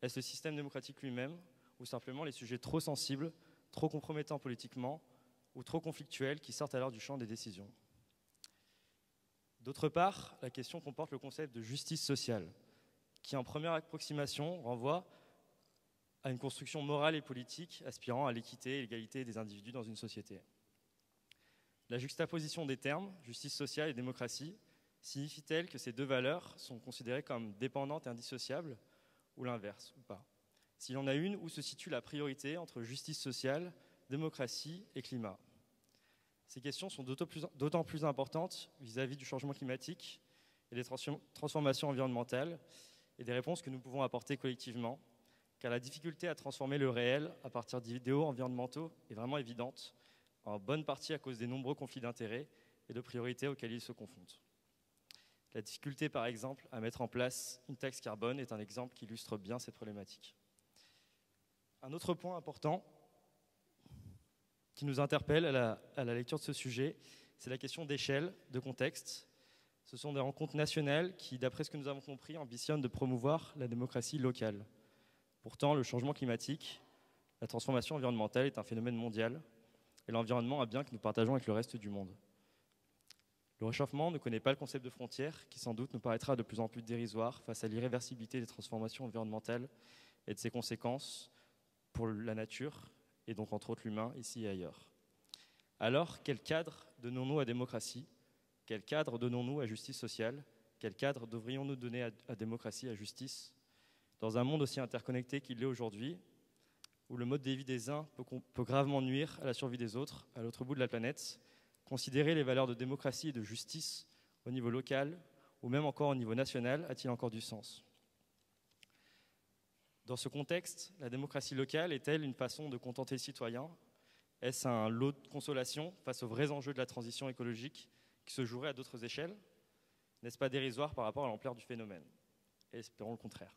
Est-ce le système démocratique lui-même? Ou simplement les sujets trop sensibles, trop compromettants politiquement ou trop conflictuels qui sortent alors du champ des décisions D'autre part, la question comporte le concept de justice sociale, qui en première approximation renvoie à une construction morale et politique aspirant à l'équité et l'égalité des individus dans une société. La juxtaposition des termes, justice sociale et démocratie, signifie-t-elle que ces deux valeurs sont considérées comme dépendantes et indissociables, ou l'inverse, ou pas? S'il y en a une, où se situe la priorité entre justice sociale, démocratie et climat Ces questions sont d'autant plus importantes vis-à-vis du changement climatique et des transformations environnementales, et des réponses que nous pouvons apporter collectivement, car la difficulté à transformer le réel à partir d'idéaux environnementaux est vraiment évidente, en bonne partie à cause des nombreux conflits d'intérêts et de priorités auxquels ils se confrontent. La difficulté, par exemple, à mettre en place une taxe carbone est un exemple qui illustre bien cette problématique. Un autre point important qui nous interpelle à la, à la lecture de ce sujet, c'est la question d'échelle, de contexte. Ce sont des rencontres nationales qui, d'après ce que nous avons compris, ambitionnent de promouvoir la démocratie locale. Pourtant, le changement climatique, la transformation environnementale est un phénomène mondial et l'environnement a bien que nous partageons avec le reste du monde. Le réchauffement ne connaît pas le concept de frontières qui sans doute nous paraîtra de plus en plus dérisoire face à l'irréversibilité des transformations environnementales et de ses conséquences pour la nature et donc entre autres l'humain ici et ailleurs. Alors, quel cadre donnons-nous à démocratie? Quel cadre donnons-nous à justice sociale? Quel cadre devrions-nous donner à, démocratie, à justice? Dans un monde aussi interconnecté qu'il l'est aujourd'hui, où le mode de vie des uns peut, gravement nuire à la survie des autres, à l'autre bout de la planète, considérer les valeurs de démocratie et de justice au niveau local ou même encore au niveau national a-t-il encore du sens? Dans ce contexte, la démocratie locale est-elle une façon de contenter le citoyen? Est-ce un lot de consolation face aux vrais enjeux de la transition écologique qui se jouerait à d'autres échelles? N'est-ce pas dérisoire par rapport à l'ampleur du phénomène? Espérons le contraire.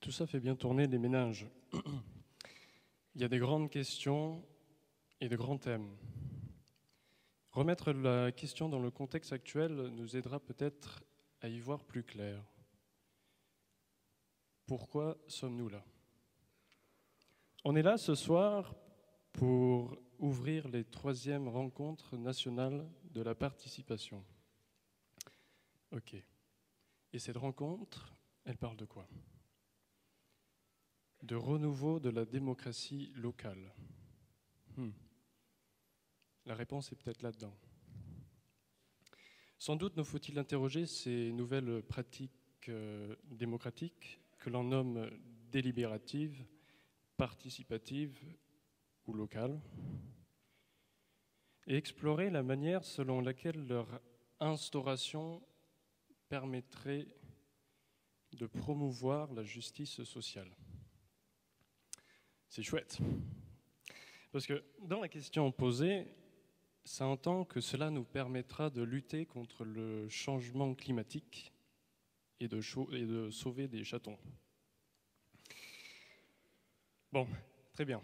Tout ça fait bien tourner les ménages. Il y a des grandes questions et de grands thèmes. Remettre la question dans le contexte actuel nous aidera peut-être à y voir plus clair. Pourquoi sommes-nous là? On est là ce soir pour ouvrir les troisièmes rencontres nationales de la participation. Ok. Et cette rencontre, elle parle de quoi? De renouveau de la démocratie locale hmm. La réponse est peut-être là-dedans. Sans doute nous faut-il interroger ces nouvelles pratiques euh, démocratiques que l'on nomme délibératives, participatives ou locales, et explorer la manière selon laquelle leur instauration permettrait de promouvoir la justice sociale. C'est chouette. Parce que dans la question posée, ça entend que cela nous permettra de lutter contre le changement climatique et de, sauver des chatons. Bon, très bien.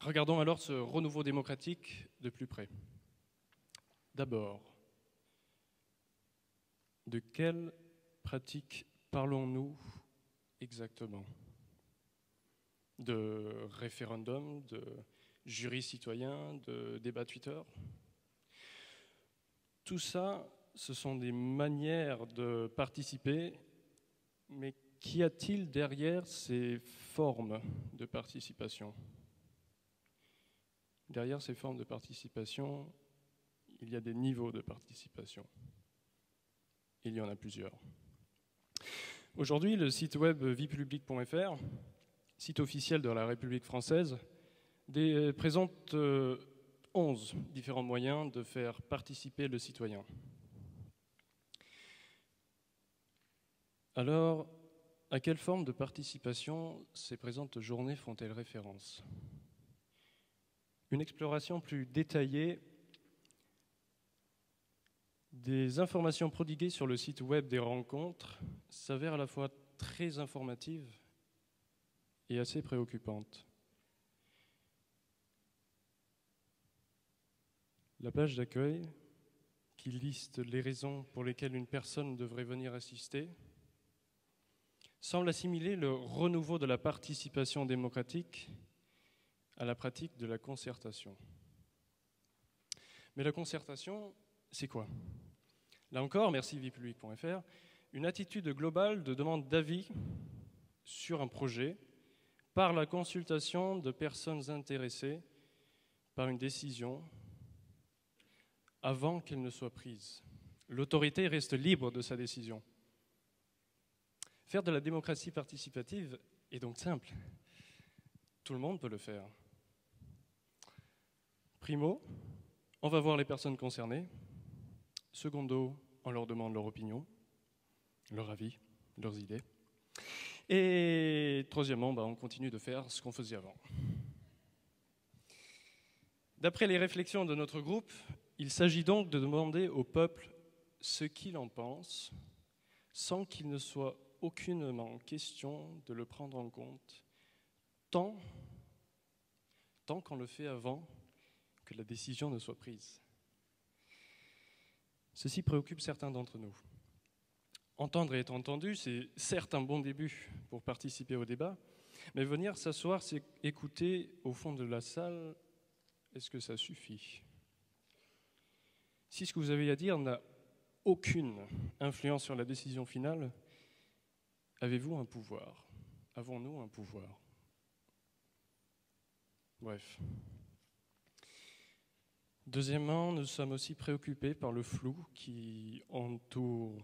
Regardons alors ce renouveau démocratique de plus près. D'abord, de quelle pratique parlons-nous exactement? De référendum, de jury citoyen, de débat Twitter. Tout ça, ce sont des manières de participer, mais qu'y a-t-il derrière ces formes de participation? Derrière ces formes de participation, il y a des niveaux de participation. Il y en a plusieurs. Aujourd'hui, le site web viepublic.fr site officiel de la République française, des, présente 11 euh, différents moyens de faire participer le citoyen. Alors, à quelle forme de participation ces présentes journées font-elles référence? Une exploration plus détaillée des informations prodiguées sur le site web des rencontres s'avère à la fois très informative et assez préoccupante. La page d'accueil, qui liste les raisons pour lesquelles une personne devrait venir assister, semble assimiler le renouveau de la participation démocratique à la pratique de la concertation. Mais la concertation, c'est quoi? Là encore, merci viepublic.fr, une attitude globale de demande d'avis sur un projet par la consultation de personnes intéressées par une décision avant qu'elle ne soit prise. L'autorité reste libre de sa décision. Faire de la démocratie participative est donc simple. Tout le monde peut le faire. Primo, on va voir les personnes concernées. Secondo, on leur demande leur opinion, leur avis, leurs idées. Et troisièmement, bah, on continue de faire ce qu'on faisait avant. D'après les réflexions de notre groupe, il s'agit donc de demander au peuple ce qu'il en pense, sans qu'il ne soit aucunement question de le prendre en compte, tant, qu'on le fait avant que la décision ne soit prise. Ceci préoccupe certains d'entre nous. Entendre et être entendu, c'est certes un bon début pour participer au débat, mais venir s'asseoir, c'est écouter au fond de la salle, est-ce que ça suffit? Si ce que vous avez à dire n'a aucune influence sur la décision finale, avez-vous un pouvoir? Avons-nous un pouvoir? Bref. Deuxièmement, nous sommes aussi préoccupés par le flou qui entoure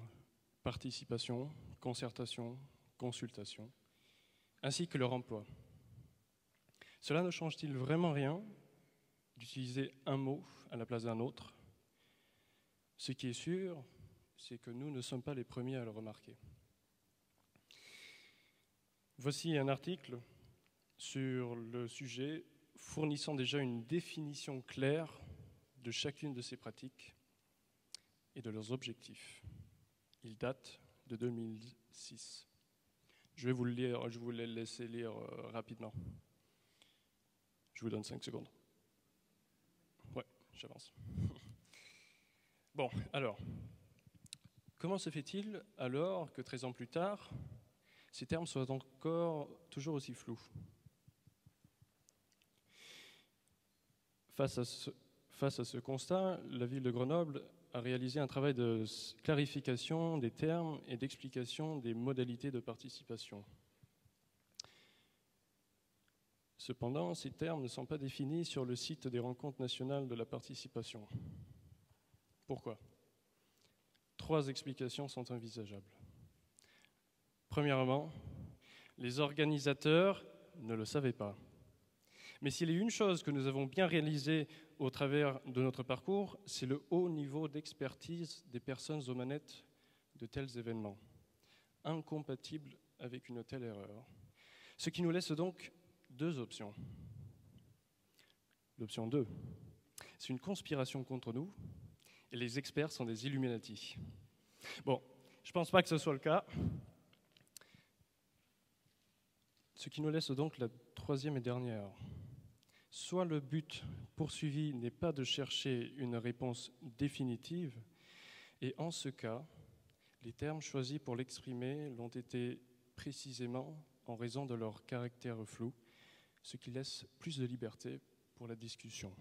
participation, concertation, consultation, ainsi que leur emploi. Cela ne change-t-il vraiment rien d'utiliser un mot à la place d'un autre? Ce qui est sûr, c'est que nous ne sommes pas les premiers à le remarquer. Voici un article sur le sujet fournissant déjà une définition claire de chacune de ces pratiques et de leurs objectifs. Il date de 2006. Je vais vous le lire, je vous le laisser lire euh, rapidement. Je vous donne 5 secondes. Ouais, j'avance. Bon, alors, comment se fait-il alors que 13 ans plus tard, ces termes soient encore toujours aussi flous? Face à ce, face à ce constat, la ville de Grenoble a réalisé un travail de clarification des termes et d'explication des modalités de participation. Cependant, ces termes ne sont pas définis sur le site des rencontres nationales de la participation. Pourquoi? Trois explications sont envisageables. Premièrement, les organisateurs ne le savaient pas. Mais s'il y a une chose que nous avons bien réalisée au travers de notre parcours, c'est le haut niveau d'expertise des personnes aux manettes de tels événements, incompatibles avec une telle erreur. Ce qui nous laisse donc deux options. L'option 2, c'est une conspiration contre nous les experts sont des Illuminati. Bon, je ne pense pas que ce soit le cas. Ce qui nous laisse donc la troisième et dernière Soit le but poursuivi n'est pas de chercher une réponse définitive, et en ce cas, les termes choisis pour l'exprimer l'ont été précisément en raison de leur caractère flou, ce qui laisse plus de liberté pour la discussion.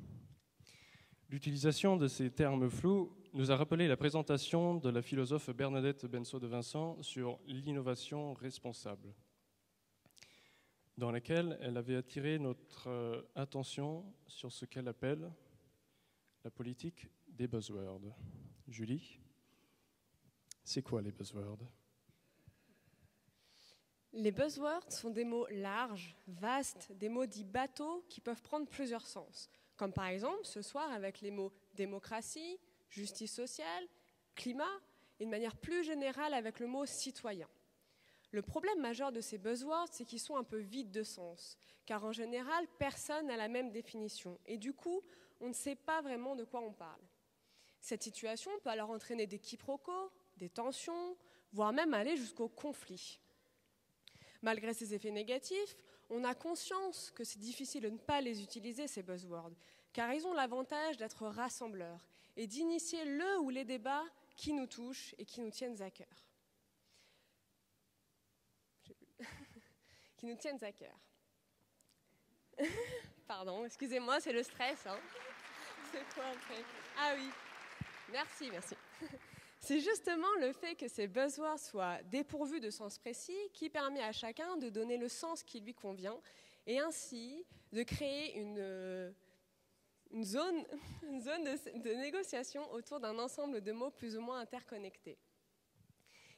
L'utilisation de ces termes flous nous a rappelé la présentation de la philosophe Bernadette Benso de Vincent sur l'innovation responsable dans laquelle elle avait attiré notre euh, attention sur ce qu'elle appelle la politique des buzzwords. Julie, c'est quoi les buzzwords? Les buzzwords sont des mots larges, vastes, des mots dits bateaux qui peuvent prendre plusieurs sens, comme par exemple ce soir avec les mots démocratie, justice sociale, climat, et de manière plus générale avec le mot citoyen. Le problème majeur de ces buzzwords, c'est qu'ils sont un peu vides de sens, car en général, personne n'a la même définition, et du coup, on ne sait pas vraiment de quoi on parle. Cette situation peut alors entraîner des quiproquos, des tensions, voire même aller jusqu'au conflit. Malgré ces effets négatifs, on a conscience que c'est difficile de ne pas les utiliser, ces buzzwords, car ils ont l'avantage d'être rassembleurs et d'initier le ou les débats qui nous touchent et qui nous tiennent à cœur. qui nous tiennent à cœur. Pardon, excusez-moi, c'est le stress. Hein. c'est pour après. Ah oui. Merci, merci. C'est justement le fait que ces buzzwords soient dépourvus de sens précis qui permet à chacun de donner le sens qui lui convient et ainsi de créer une, euh, une zone de, de négociation autour d'un ensemble de mots plus ou moins interconnectés.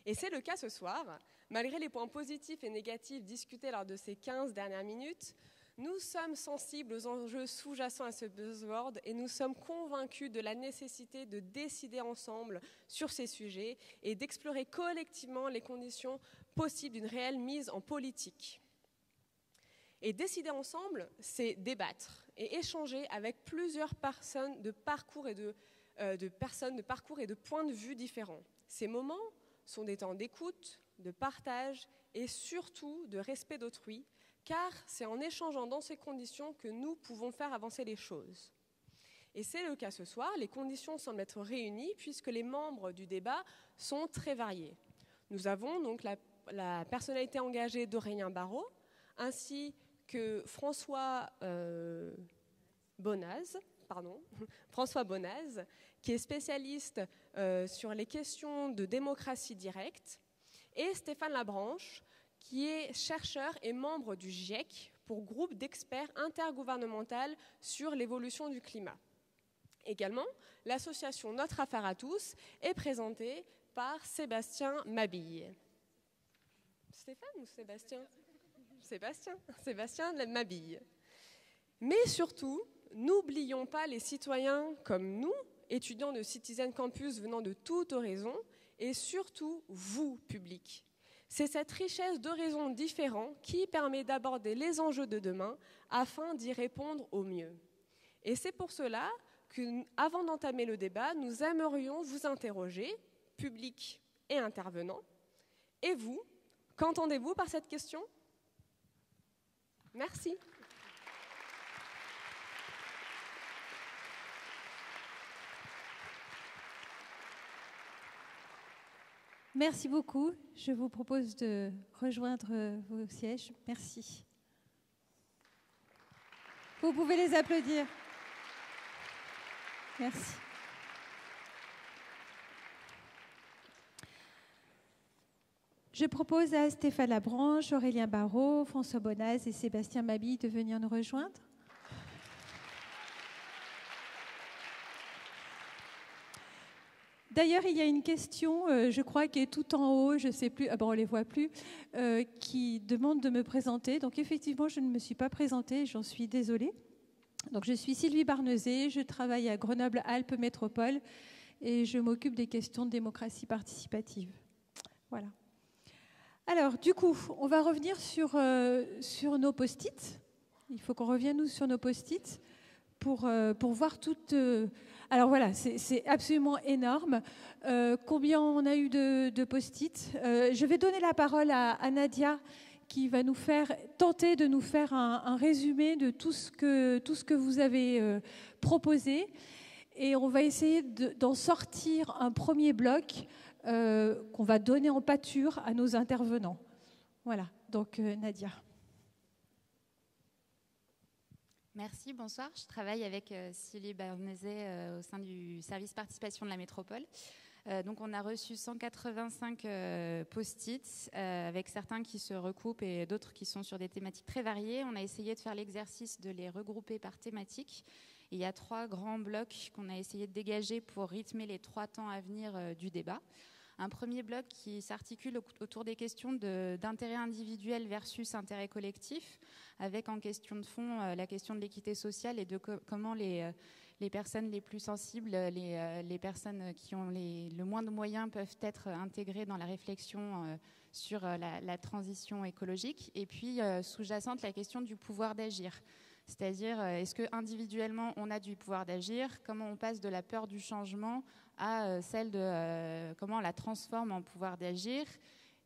Et c'est le cas ce soir. Malgré les points positifs et négatifs discutés lors de ces 15 dernières minutes, nous sommes sensibles aux enjeux sous-jacents à ce buzzword et nous sommes convaincus de la nécessité de décider ensemble sur ces sujets et d'explorer collectivement les conditions possibles d'une réelle mise en politique. Et décider ensemble, c'est débattre et échanger avec plusieurs personnes de parcours et de, euh, personnes de parcours et de points de vue différents. Ces moments sont des temps d'écoute, de partage et surtout de respect d'autrui, car c'est en échangeant dans ces conditions que nous pouvons faire avancer les choses. Et c'est le cas ce soir, les conditions semblent être réunies puisque les membres du débat sont très variés. Nous avons donc la, personnalité engagée d'Aurélien Barrault, ainsi que François euh, Bonaz, pardon, François Bonaz, qui est spécialiste euh, sur les questions de démocratie directe, et Stéphane Labranche, qui est chercheur et membre du GIEC pour groupe d'experts intergouvernemental sur l'évolution du climat. Également, l'association Notre Affaire à tous est présentée par Sébastien Mabille. Stéphane ou Sébastien? Sébastien, Sébastien Mabille. Mais surtout, n'oublions pas les citoyens comme nous, étudiants de Citizen Campus venant de toute horizon, et surtout vous, public. C'est cette richesse d'horizons différents qui permet d'aborder les enjeux de demain afin d'y répondre au mieux. Et c'est pour cela qu'avant d'entamer le débat, nous aimerions vous interroger, public et intervenant. Et vous, qu'entendez-vous par cette question? Merci. Merci beaucoup. Je vous propose de rejoindre vos sièges. Merci. Vous pouvez les applaudir. Merci. Je propose à Stéphane Labranche, Aurélien Barrault, François Bonaz et Sébastien Mabille de venir nous rejoindre. D'ailleurs, il y a une question, euh, je crois, qui est tout en haut, je ne sais plus, ah on ne les voit plus, euh, qui demande de me présenter. Donc effectivement, je ne me suis pas présentée, j'en suis désolée. Donc je suis Sylvie Barnezet, je travaille à Grenoble-Alpes Métropole et je m'occupe des questions de démocratie participative. Voilà. Alors, du coup, on va revenir sur, euh, sur nos post-it. Il faut qu'on revienne, nous, sur nos post-it pour, pour voir toutes... alors voilà, c'est absolument énorme. Euh, combien on a eu de, post-it? Je vais donner la parole à, Nadia qui va nous faire tenter de nous faire un, résumé de tout ce que, tout ce que vous avez proposé. Et on va essayer d'en sortir un premier bloc euh, qu'on va donner en pâture à nos intervenants. Voilà, donc euh, Nadia. Merci, bonsoir. Je travaille avec euh, Barnezet euh, au sein du service participation de la métropole. Euh, donc on a reçu 185 euh, post-it avec certains qui se recoupent et d'autres qui sont sur des thématiques très variées. On a essayé de faire l'exercice de les regrouper par thématique. Il y a trois grands blocs qu'on a essayé de dégager pour rythmer les trois temps à venir du débat un premier bloc qui s'articule autour des questions d'intérêt individuel versus intérêt collectif, avec en question de fond euh, la question de l'équité sociale et de co comment les, euh, les, personnes les plus sensibles, les, euh, les personnes qui ont le moins de moyens peuvent être intégrées dans la réflexion sur la, la, transition écologique. Et puis, sous-jacente, la question du pouvoir d'agir. C'est-à-dire, est-ce que individuellement on a du pouvoir d'agir? Comment on passe de la peur du changement à euh, celle de euh, comment on la transforme en pouvoir d'agir.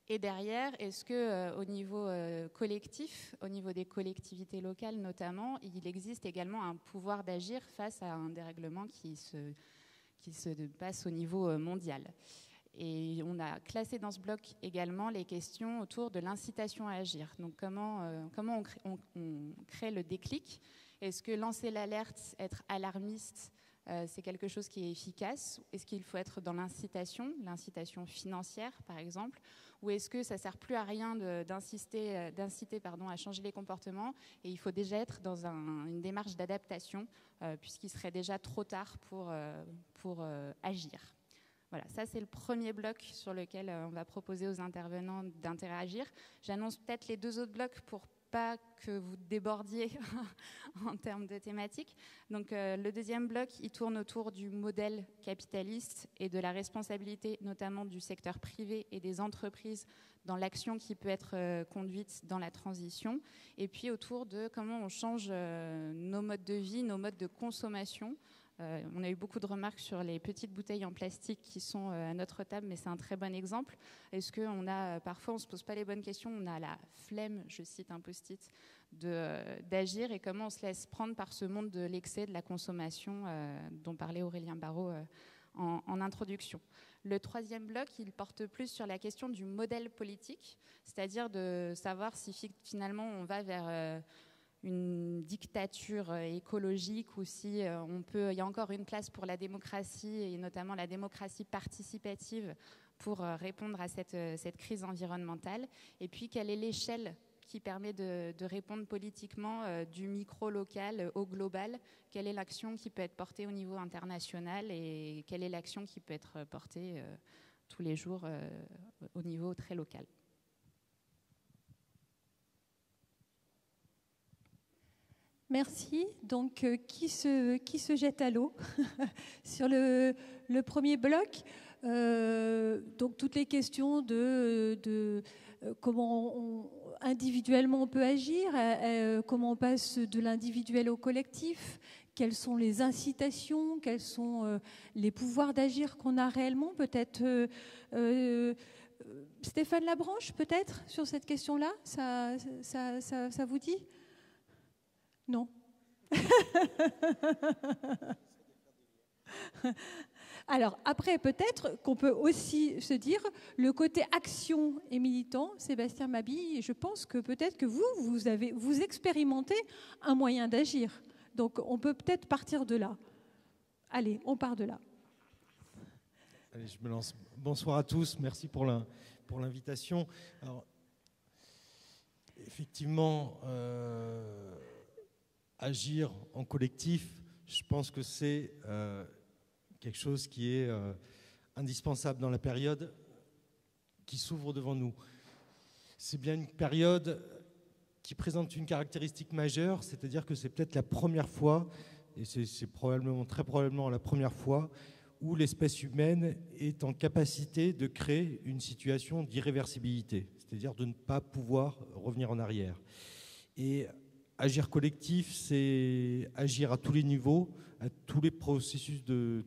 Et derrière, est-ce que euh, au niveau collectif, au niveau des collectivités locales notamment, il existe également un pouvoir d'agir face à un dérèglement qui se, qui se passe au niveau mondial? Et on a classé dans ce bloc également les questions autour de l'incitation à agir. Donc comment, comment on, crée, on, crée, le déclic? Est-ce que lancer l'alerte, être alarmiste, euh, c'est quelque chose qui est efficace Est-ce qu'il faut être dans l'incitation, l'incitation financière par exemple Ou est-ce que ça sert plus à rien euh, d'inciter à changer les comportements et il faut déjà être dans une démarche d'adaptation euh, puisqu'il serait déjà trop tard pour, pour agir voilà, ça c'est le premier bloc sur lequel on va proposer aux intervenants d'interagir. J'annonce peut-être les deux autres blocs pour pas que vous débordiez en termes de thématiques. Donc euh, le deuxième bloc, il tourne autour du modèle capitaliste et de la responsabilité notamment du secteur privé et des entreprises dans l'action qui peut être euh, conduite dans la transition, et puis autour de comment on change euh, nos modes de vie, nos modes de consommation euh, on a eu beaucoup de remarques sur les petites bouteilles en plastique qui sont euh, à notre table, mais c'est un très bon exemple. Est-ce qu'on a, euh, parfois, on ne se pose pas les bonnes questions, on a la flemme, je cite un post-it, d'agir et comment on se laisse prendre par ce monde de l'excès, de la consommation dont parlait Aurélien Barraud en, en, introduction. Le troisième bloc, il porte plus sur la question du modèle politique, c'est-à-dire de savoir si finalement on va vers une dictature euh, écologique ou si euh, on peut, il y a encore une place pour la démocratie et notamment la démocratie participative pour euh, répondre à cette, cette crise environnementale. Et puis, quelle est l'échelle qui permet de, répondre politiquement du micro local au global? Quelle est l'action qui peut être portée au niveau international et quelle est l'action qui peut être portée tous les jours au niveau très local? Merci. Donc, euh, qui, se, qui se jette à l'eau sur le, le, premier bloc? Euh, Donc, toutes les questions de, de euh, comment individuellement on peut agir, comment on passe de l'individuel au collectif, quelles sont les incitations, quels sont les pouvoirs d'agir qu'on a réellement, peut-être. Stéphane Labranche, peut-être, sur cette question-là, ça, ça, ça vous dit? Non. Alors après, peut-être qu'on peut aussi se dire le côté action et militant, Sébastien Mabille, je pense que peut-être que vous, vous, avez, vous expérimentez un moyen d'agir. Donc on peut peut-être partir de là. Allez, on part de là. Allez, je me lance. Bonsoir à tous, merci pour l'invitation. Alors, effectivement, euh, agir en collectif, je pense que c'est euh, quelque chose qui est euh, indispensable dans la période qui s'ouvre devant nous. C'est bien une période qui présente une caractéristique majeure, c'est-à-dire que c'est peut-être la première fois, et c'est probablement, très probablement la première fois, où l'espèce humaine est en capacité de créer une situation d'irréversibilité, c'est-à-dire de ne pas pouvoir revenir en arrière. Et agir collectif, c'est agir à tous les niveaux, à tous les processus de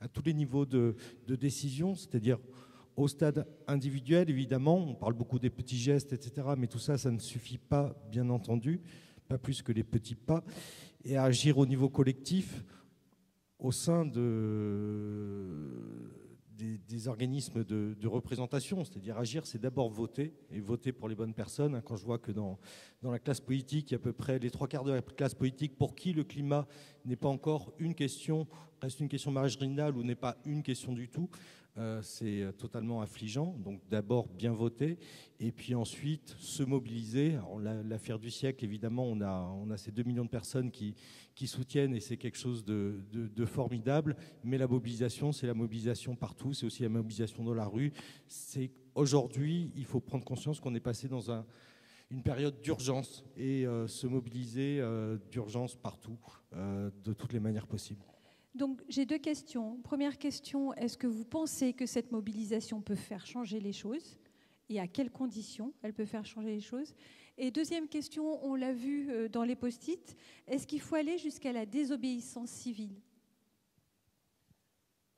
à tous les niveaux de, décision, c'est-à-dire au stade individuel, évidemment, on parle beaucoup des petits gestes, etc., mais tout ça, ça ne suffit pas, bien entendu, pas plus que les petits pas, et agir au niveau collectif, au sein de des, organismes de, représentation, c'est-à-dire agir, c'est d'abord voter, et voter pour les bonnes personnes. Quand je vois que dans, dans la classe politique, il y a à peu près les trois quarts de la classe politique pour qui le climat n'est pas encore une question, reste une question marginale ou n'est pas une question du tout, euh, c'est euh, totalement affligeant. Donc d'abord bien voter et puis ensuite se mobiliser. L'affaire du siècle, évidemment, on a, ces 2 millions de personnes qui, soutiennent et c'est quelque chose de, formidable. Mais la mobilisation, c'est la mobilisation partout, c'est aussi la mobilisation dans la rue. C'est aujourd'hui, il faut prendre conscience qu'on est passé dans un, une période d'urgence et euh, se mobiliser d'urgence partout, de toutes les manières possibles. Donc j'ai deux questions. Première question, est-ce que vous pensez que cette mobilisation peut faire changer les choses et à quelles conditions elle peut faire changer les choses? Et deuxième question, on l'a vu euh, dans les post-it, est-ce qu'il faut aller jusqu'à la désobéissance civile?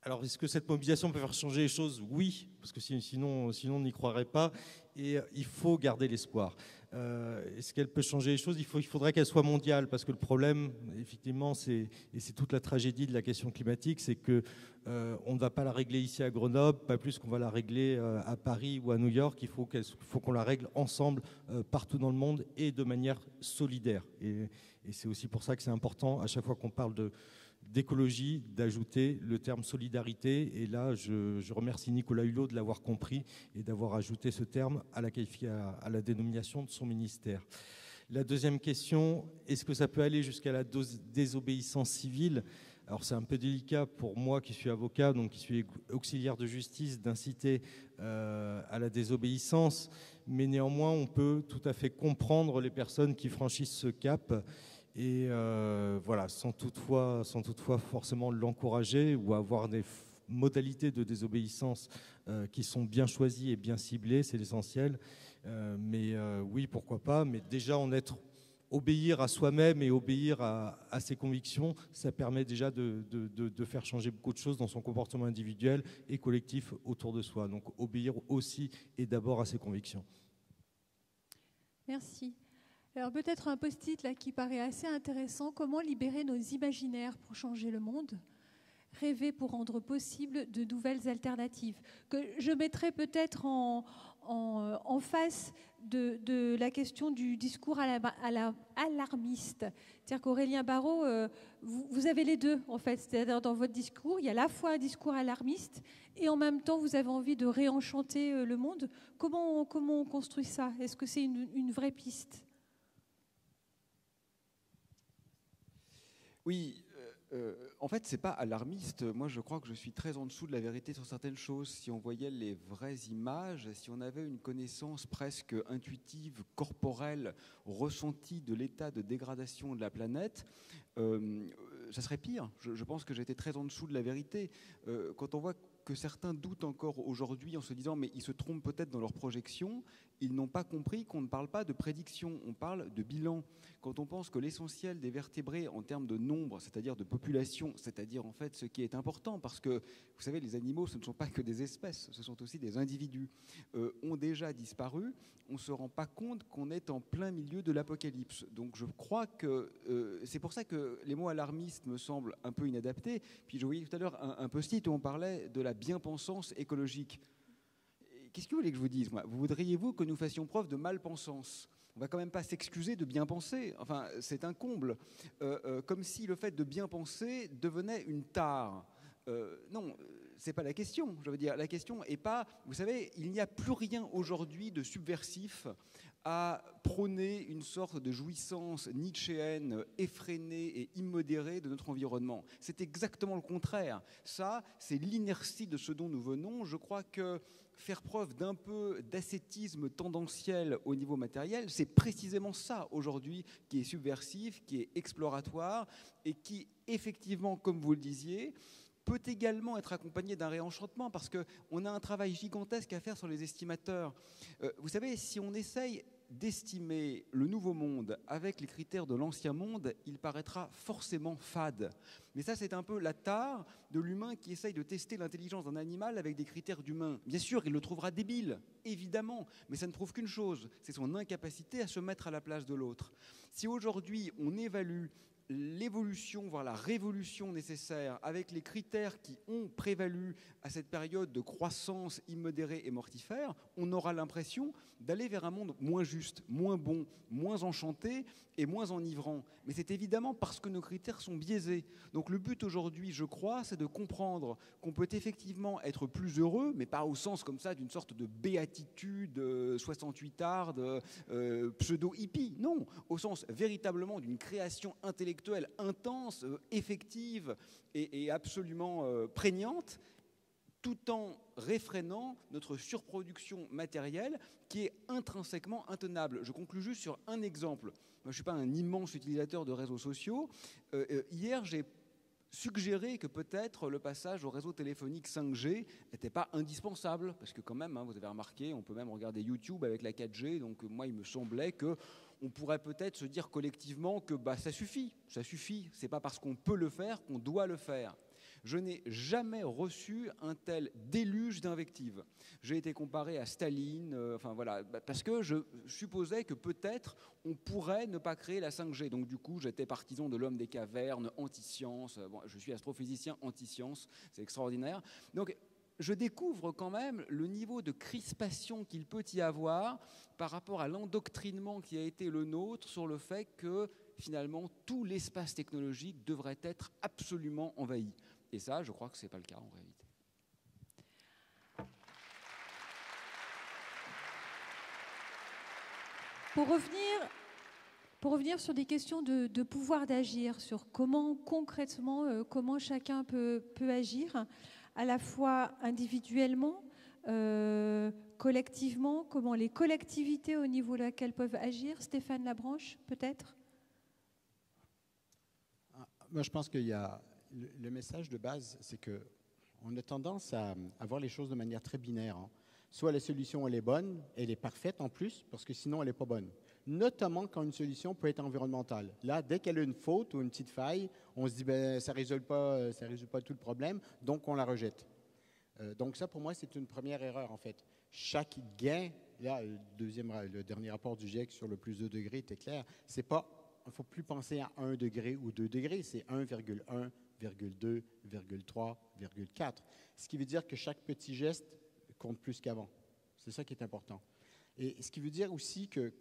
Alors, est-ce que cette mobilisation peut faire changer les choses? Oui, parce que sinon, sinon on n'y croirait pas. Et euh, il faut garder l'espoir. Euh, est-ce qu'elle peut changer les choses? Il, faut, il faudrait qu'elle soit mondiale, parce que le problème, effectivement, c'est, et c'est toute la tragédie de la question climatique, c'est que euh, on ne va pas la régler ici à Grenoble, pas plus qu'on va la régler à Paris ou à New York. Il faut, qu'on la règle ensemble partout dans le monde et de manière solidaire. Et c'est aussi pour ça que c'est important, à chaque fois qu'on parle de d'écologie d'ajouter le terme solidarité. Et là, je, remercie Nicolas Hulot de l'avoir compris et d'avoir ajouté ce terme à la, à la dénomination de son ministère. La deuxième question, est-ce que ça peut aller jusqu'à la désobéissance civile? Alors c'est un peu délicat pour moi qui suis avocat, donc qui suis auxiliaire de justice, d'inciter euh, à la désobéissance, mais néanmoins on peut tout à fait comprendre les personnes qui franchissent ce cap et euh, voilà, sans toutefois, sans toutefois forcément l'encourager ou avoir des modalités de désobéissance euh, qui sont bien choisies et bien ciblées, c'est l'essentiel. mais oui, pourquoi pas, mais déjà en être obéir à soi-même et obéir à, ses convictions, ça permet déjà de, faire changer beaucoup de choses dans son comportement individuel et collectif autour de soi. Donc obéir aussi et d'abord à ses convictions. Merci. Alors peut-être un post-it là qui paraît assez intéressant. Comment libérer nos imaginaires pour changer le monde? Rêver pour rendre possible de nouvelles alternatives. Que je mettrais peut-être en, en face de, la question du discours alarmiste. C'est-à-dire qu'Aurélien Barraud, euh, vous, avez les deux, en fait. C'est-à-dire dans votre discours, il y a à la fois un discours alarmiste et en même temps, vous avez envie de réenchanter euh, le monde. Comment, comment on construit ça? Est-ce que c'est une, vraie piste? Oui, euh, en fait, c'est pas alarmiste. Moi, je crois que je suis très en dessous de la vérité sur certaines choses. Si on voyait les vraies images, si on avait une connaissance presque intuitive, corporelle, ressentie de l'état de dégradation de la planète, euh, ça serait pire. Je, pense que j'étais très en dessous de la vérité. Euh, quand on voit que certains doutent encore aujourd'hui en se disant mais ils se trompent peut-être dans leur projection, ils n'ont pas compris qu'on ne parle pas de prédiction, on parle de bilan. Quand on pense que l'essentiel des vertébrés en termes de nombre, c'est-à-dire de population, c'est-à-dire en fait ce qui est important, parce que vous savez, les animaux, ce ne sont pas que des espèces, ce sont aussi des individus, euh, ont déjà disparu, on ne se rend pas compte qu'on est en plein milieu de l'apocalypse. Donc je crois que euh, c'est pour ça que les mots alarmistes me semblent un peu inadaptés. Puis je voyais tout à l'heure un, un post-it où on parlait de la bien-pensance écologique. Qu'est-ce que vous voulez que je vous dise moi? Vous voudriez-vous que nous fassions preuve de malpensance? On va quand même pas s'excuser de bien penser. Enfin, c'est un comble. Euh, euh, comme si le fait de bien penser devenait une tare. Euh, non, c'est pas la question. Je veux dire, la question est pas. Vous savez, il n'y a plus rien aujourd'hui de subversif à prôner une sorte de jouissance nietzschéenne effrénée et immodérée de notre environnement. C'est exactement le contraire. Ça, c'est l'inertie de ce dont nous venons. Je crois que faire preuve d'un peu d'ascétisme tendanciel au niveau matériel, c'est précisément ça aujourd'hui qui est subversif, qui est exploratoire et qui, effectivement, comme vous le disiez, peut également être accompagné d'un réenchantement parce qu'on a un travail gigantesque à faire sur les estimateurs. Euh, vous savez, si on essaye d'estimer le nouveau monde avec les critères de l'ancien monde, il paraîtra forcément fade. Mais ça, c'est un peu la tare de l'humain qui essaye de tester l'intelligence d'un animal avec des critères d'humain. Bien sûr, il le trouvera débile, évidemment, mais ça ne prouve qu'une chose, c'est son incapacité à se mettre à la place de l'autre. Si aujourd'hui on évalue l'évolution, voire la révolution nécessaire avec les critères qui ont prévalu à cette période de croissance immodérée et mortifère, on aura l'impression d'aller vers un monde moins juste, moins bon, moins enchanté et moins enivrant. Mais c'est évidemment parce que nos critères sont biaisés. Donc le but aujourd'hui, je crois, c'est de comprendre qu'on peut effectivement être plus heureux, mais pas au sens comme ça d'une sorte de béatitude 68 euh, arde, euh, pseudo-hippie. Non, au sens véritablement d'une création intellectuelle intense, euh, effective et, absolument prégnante tout en réfrénant notre surproduction matérielle qui est intrinsèquement intenable. Je conclus juste sur un exemple. Je ne suis pas un immense utilisateur de réseaux sociaux. Euh, euh, hier, j'ai suggéré que peut-être le passage au réseau téléphonique 5G n'était pas indispensable, parce que quand même, hein, vous avez remarqué, on peut même regarder YouTube avec la 4G, donc euh, moi, il me semblait que on pourrait peut-être se dire collectivement que bah, ça suffit, ça suffit, c'est pas parce qu'on peut le faire qu'on doit le faire. Je n'ai jamais reçu un tel déluge d'invectives. J'ai été comparé à Staline, euh, enfin voilà, bah, parce que je supposais que peut-être on pourrait ne pas créer la 5G. Donc du coup, j'étais partisan de l'homme des cavernes, anti-science. Bon, je suis astrophysicien anti-science, c'est extraordinaire. Donc je découvre quand même le niveau de crispation qu'il peut y avoir par rapport à l'endoctrinement qui a été le nôtre sur le fait que finalement, tout l'espace technologique devrait être absolument envahi. Et ça, je crois que ce n'est pas le cas en réalité. Pour revenir, pour revenir sur des questions de, pouvoir d'agir, sur comment concrètement, euh, comment chacun peut, peut, agir, à la fois individuellement, euh, collectivement, comment les collectivités au niveau laquelle peuvent agir. Stéphane Labranche, peut-être? Ah, Moi, je pense qu'il y a le, message de base, c'est que on a tendance à, voir les choses de manière très binaire. Hein. Soit la solution elle est bonne, elle est parfaite en plus, parce que sinon elle n'est pas bonne. Notamment quand une solution peut être environnementale. Là, dès qu'elle a une faute ou une petite faille, on se dit ben ça résout pas, ça résout pas tout le problème, donc on la rejette. Euh, donc ça, pour moi, c'est une première erreur, en fait. Chaque gain, là, le, deuxième, le dernier rapport du GIEC sur le plus 2 degrés était clair, c'est pas, il ne faut plus penser à 1 degré ou 2 degrés, c'est 1,1, 2, 3, 4. Ce qui veut dire que chaque petit geste compte plus qu'avant. C'est ça qui est important. Et ce qui veut dire aussi que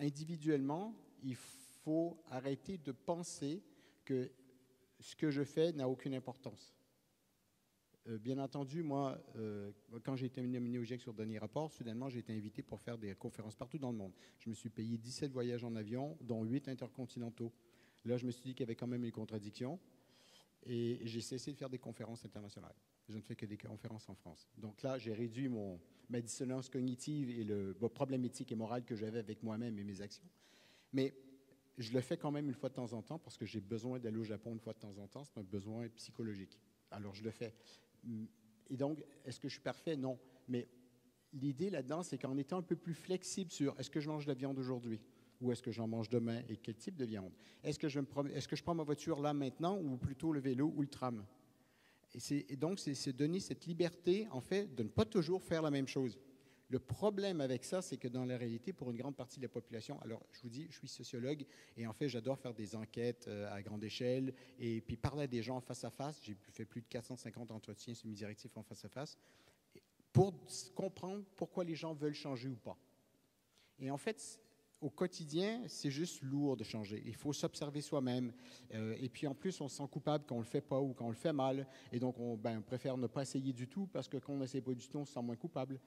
individuellement, il faut arrêter de penser que ce que je fais n'a aucune importance. Euh, bien entendu, moi, euh, quand j'ai été nominé au GIEC sur le dernier rapport, soudainement, j'ai été invité pour faire des conférences partout dans le monde. Je me suis payé 17 voyages en avion, dont 8 intercontinentaux. Là, je me suis dit qu'il y avait quand même une contradiction. Et j'ai cessé de faire des conférences internationales. Je ne fais que des conférences en France. Donc là, j'ai réduit mon, ma dissonance cognitive et le, problème éthique et moral que j'avais avec moi-même et mes actions. Mais je le fais quand même une fois de temps en temps parce que j'ai besoin d'aller au Japon une fois de temps en temps. C'est un besoin psychologique. Alors je le fais. Et donc, est-ce que je suis parfait? Non. Mais l'idée là-dedans, c'est qu'en étant un peu plus flexible sur est-ce que je mange de la viande aujourd'hui ou est-ce que j'en mange demain et quel type de viande? Est-ce que, est-ce que je prends ma voiture là maintenant ou plutôt le vélo ou le tram? Et, donc, c'est donner cette liberté, en fait, de ne pas toujours faire la même chose. Le problème avec ça, c'est que dans la réalité, pour une grande partie de la population, alors je vous dis, je suis sociologue et en fait, j'adore faire des enquêtes euh, à grande échelle et puis parler à des gens face à face. J'ai fait plus de 450 entretiens semi-directifs en face à face pour comprendre pourquoi les gens veulent changer ou pas. Et en fait, au quotidien, c'est juste lourd de changer. Il faut s'observer soi-même. Euh, et puis en plus, on se sent coupable quand on ne le fait pas ou quand on le fait mal. Et donc, on, ben, préfère ne pas essayer du tout parce que quand on n'essaie pas du tout, on se sent moins coupable.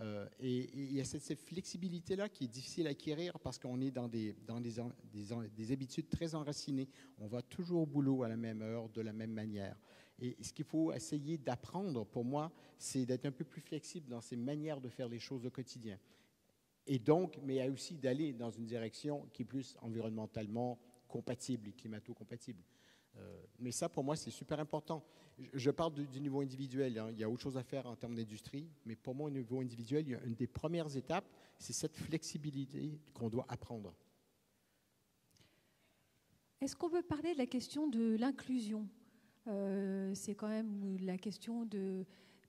Euh, et il y a cette, flexibilité-là qui est difficile à acquérir parce qu'on est dans, des, dans des, des, habitudes très enracinées. On va toujours au boulot à la même heure, de la même manière. Et ce qu'il faut essayer d'apprendre, pour moi, c'est d'être un peu plus flexible dans ses manières de faire les choses au quotidien. Et donc, mais aussi d'aller dans une direction qui est plus environnementalement compatible et climato-compatible. Euh, mais ça, pour moi, c'est super important. Je, parle du, niveau individuel. Hein. Il y a autre chose à faire en termes d'industrie, mais pour moi, au niveau individuel, il y a une des premières étapes, c'est cette flexibilité qu'on doit apprendre. Est-ce qu'on peut parler de la question de l'inclusion? Euh, C'est quand même la question de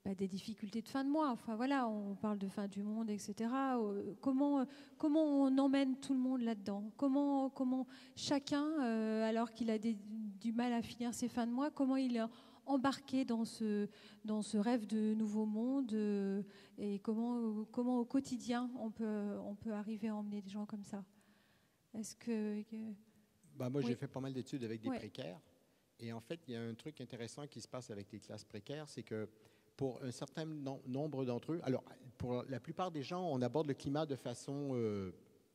bah, des difficultés de fin de mois. Enfin voilà, on parle de fin du monde, etc. Euh, comment, comment on emmène tout le monde là-dedans? Comment, comment chacun, euh, alors qu'il a du mal à finir ses fins de mois, comment il est embarqué dans ce, dans ce rêve de nouveau monde euh, et comment, comment au quotidien on peut, on peut arriver à emmener des gens comme ça? Est-ce que... Bah, moi, j'ai fait pas mal d'études avec des précaires. Et en fait, il y a un truc intéressant qui se passe avec les classes précaires, c'est que pour un certain nombre d'entre eux, alors pour la plupart des gens, on aborde le climat de façon euh,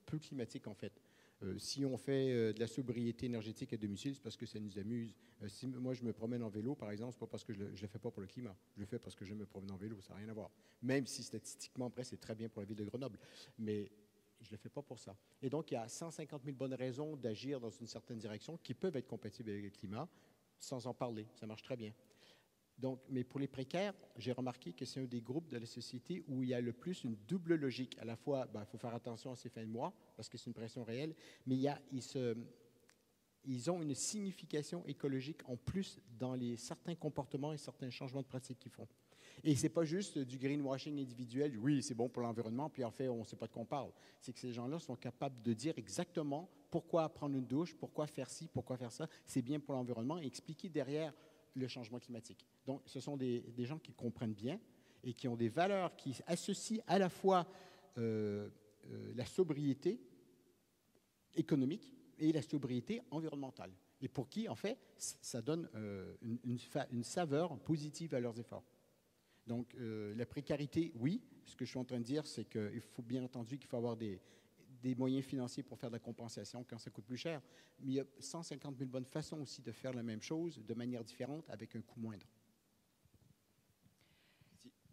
peu climatique en fait. Euh, si on fait euh, de la sobriété énergétique à domicile, c'est parce que ça nous amuse. si moi je me promène en vélo, par exemple, c'est pas parce que je ne le, fais pas pour le climat. Je le fais parce que je me promène en vélo, ça n'a rien à voir. Même si statistiquement, après, c'est très bien pour la ville de Grenoble. Mais je ne le fais pas pour ça. Et donc, il y a 150 000 bonnes raisons d'agir dans une certaine direction qui peuvent être compatibles avec le climat, sans en parler. Ça marche très bien. Donc, mais pour les précaires, j'ai remarqué que c'est un des groupes de la société où il y a le plus une double logique. À la fois, il ben, faut faire attention à ces fins de mois parce que c'est une pression réelle, mais il y a, ils, se, ils ont une signification écologique en plus dans les, certains comportements et certains changements de pratiques qu'ils font. Et ce n'est pas juste du greenwashing individuel, oui, c'est bon pour l'environnement, puis en fait, on ne sait pas de quoi on parle. C'est que ces gens-là sont capables de dire exactement pourquoi prendre une douche, pourquoi faire ci, pourquoi faire ça, c'est bien pour l'environnement, et expliquer derrière le changement climatique. Donc, ce sont des, gens qui comprennent bien et qui ont des valeurs qui associent à la fois euh, euh, la sobriété économique et la sobriété environnementale. Et pour qui, en fait, ça donne euh, une, une, saveur positive à leurs efforts. Donc la précarité, oui. Ce que je suis en train de dire, c'est qu'il faut bien entendu qu'il faut avoir des, des moyens financiers pour faire de la compensation quand ça coûte plus cher. Mais il y a 150 000 bonnes façons aussi de faire la même chose de manière différente avec un coût moindre.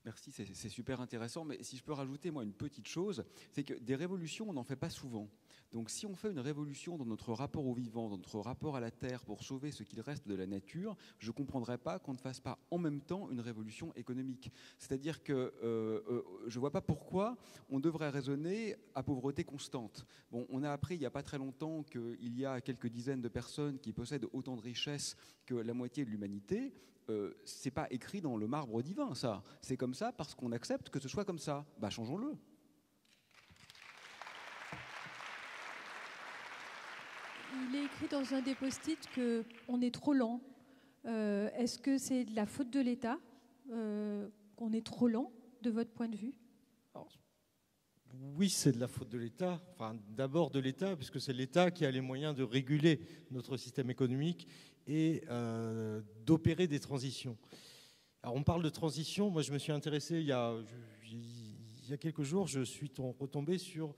Merci, c'est super intéressant. Mais si je peux rajouter, moi, une petite chose, c'est que des révolutions, on n'en fait pas souvent. Donc si on fait une révolution dans notre rapport au vivant, dans notre rapport à la Terre pour sauver ce qu'il reste de la nature, je ne comprendrais pas qu'on ne fasse pas en même temps une révolution économique. C'est-à-dire que euh, euh, je ne vois pas pourquoi on devrait raisonner à pauvreté constante. Bon, on a appris il n'y a pas très longtemps qu'il y a quelques dizaines de personnes qui possèdent autant de richesses que la moitié de l'humanité. Euh, c'est pas écrit dans le marbre divin, ça. C'est comme ça parce qu'on accepte que ce soit comme ça. Bah, changeons-le. Il est écrit dans un des post-it qu'on est trop lent. Euh, est-ce que c'est de la faute de l'État euh, qu'on est trop lent, de votre point de vue? Oui, c'est de la faute de l'État. Enfin, d'abord de l'État, puisque c'est l'État qui a les moyens de réguler notre système économique et euh, d'opérer des transitions. Alors on parle de transition, moi je me suis intéressé il y a, quelques jours, je suis retombé sur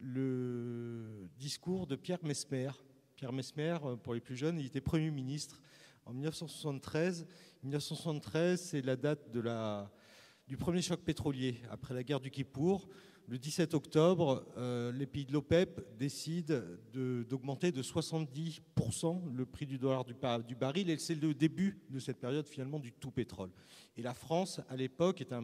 le discours de Pierre Mesmer. Pierre Mesmer, euh, pour les plus jeunes, il était Premier ministre en 1973. 1973, c'est la date du premier choc pétrolier après la guerre du Kippour le 17 octobre, euh, les pays de l'OPEP décident d'augmenter de, 70% le prix du dollar du, baril et c'est le début de cette période finalement du tout pétrole. Et la France, à l'époque, est un,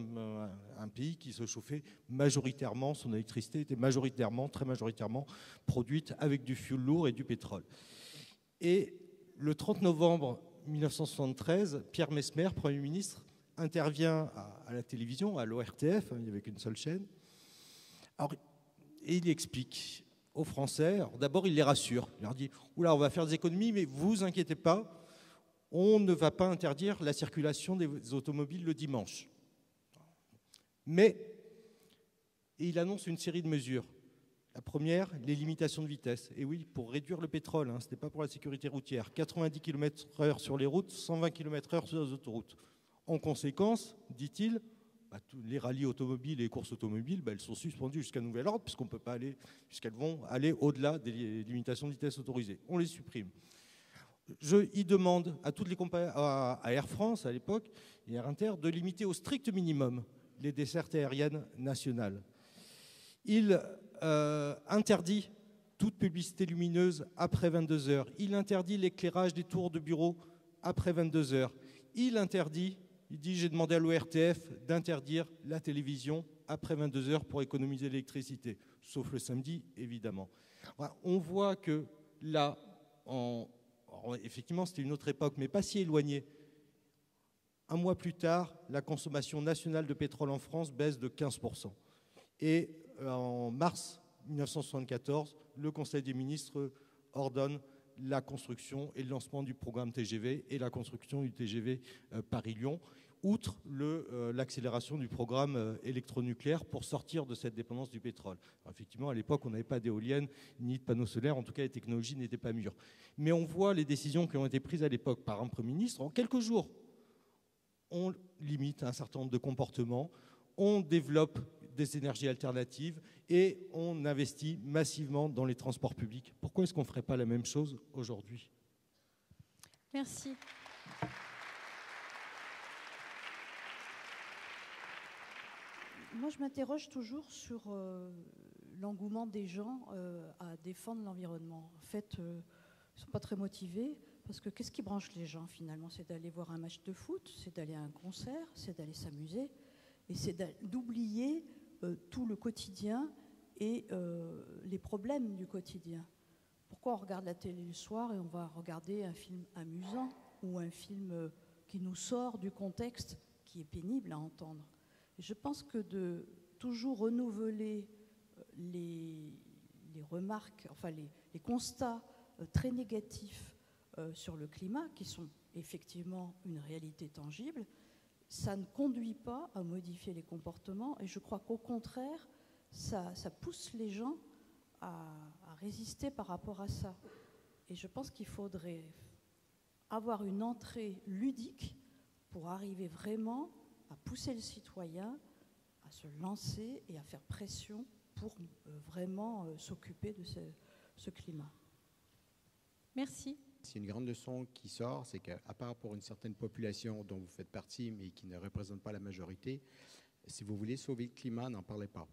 pays qui se chauffait majoritairement, son électricité était majoritairement, très majoritairement produite avec du fioul lourd et du pétrole. Et le 30 novembre 1973, Pierre Mesmer, Premier ministre, intervient à, à la télévision, à l'ORTF, hein, il n'y avait qu'une seule chaîne, et il explique aux Français, d'abord il les rassure, il leur dit, oula, on va faire des économies, mais vous inquiétez pas, on ne va pas interdire la circulation des automobiles le dimanche. Mais, il annonce une série de mesures. La première, les limitations de vitesse. Et oui, pour réduire le pétrole, hein, ce n'est pas pour la sécurité routière. 90 km/h sur les routes, 120 km/h sur les autoroutes. En conséquence, dit-il, bah, les rallyes automobiles et les courses automobiles, bah, elles sont suspendues jusqu'à nouvel ordre, puisqu'on peut pas aller, puisqu'elles vont aller au-delà des limitations de vitesse autorisées. On les supprime. Je y demande à toutes les compagnies, à Air France à l'époque et Air Inter, de limiter au strict minimum les dessertes aériennes nationales. Il euh, interdit toute publicité lumineuse après 22 heures. Il interdit l'éclairage des tours de bureau après 22 heures. Il interdit il dit j'ai demandé à l'ORTF d'interdire la télévision après 22 heures pour économiser l'électricité, sauf le samedi évidemment. On voit que là, effectivement c'était une autre époque, mais pas si éloignée. Un mois plus tard, la consommation nationale de pétrole en France baisse de 15%. Et euh, en mars 1974, le Conseil des ministres ordonne la construction et le lancement du programme TGV et la construction du TGV euh, Paris-Lyon, outre euh, l'accélération du programme euh, électronucléaire pour sortir de cette dépendance du pétrole. effectivement, à l'époque, on n'avait pas d'éoliennes ni de panneaux solaires, en tout cas, les technologies n'étaient pas mûres. Mais on voit les décisions qui ont été prises à l'époque par un Premier ministre. En quelques jours, on limite un certain nombre de comportements, on développe des énergies alternatives et on investit massivement dans les transports publics. Pourquoi est-ce qu'on ne ferait pas la même chose aujourd'hui? Merci. Moi, je m'interroge toujours sur euh, l'engouement des gens euh, à défendre l'environnement. En fait, euh, ils ne sont pas très motivés parce que qu'est-ce qui branche les gens finalement? C'est d'aller voir un match de foot, c'est d'aller à un concert, c'est d'aller s'amuser et c'est d'oublier tout le quotidien et les problèmes du quotidien. Pourquoi on regarde la télé le soir et on va regarder un film amusant ou un film qui nous sort du contexte qui est pénible à entendre? Je pense que de toujours renouveler les, remarques, enfin les, constats très négatifs sur le climat, qui sont effectivement une réalité tangible, ça ne conduit pas à modifier les comportements et je crois qu'au contraire, ça, pousse les gens à, à résister par rapport à ça. Et je pense qu'il faudrait avoir une entrée ludique pour arriver vraiment à pousser le citoyen à se lancer et à faire pression pour euh, vraiment euh, s'occuper de ce, ce climat. Merci. C'est une grande leçon qui sort, c'est qu'à part pour une certaine population dont vous faites partie, mais qui ne représente pas la majorité, si vous voulez sauver le climat, n'en parlez pas.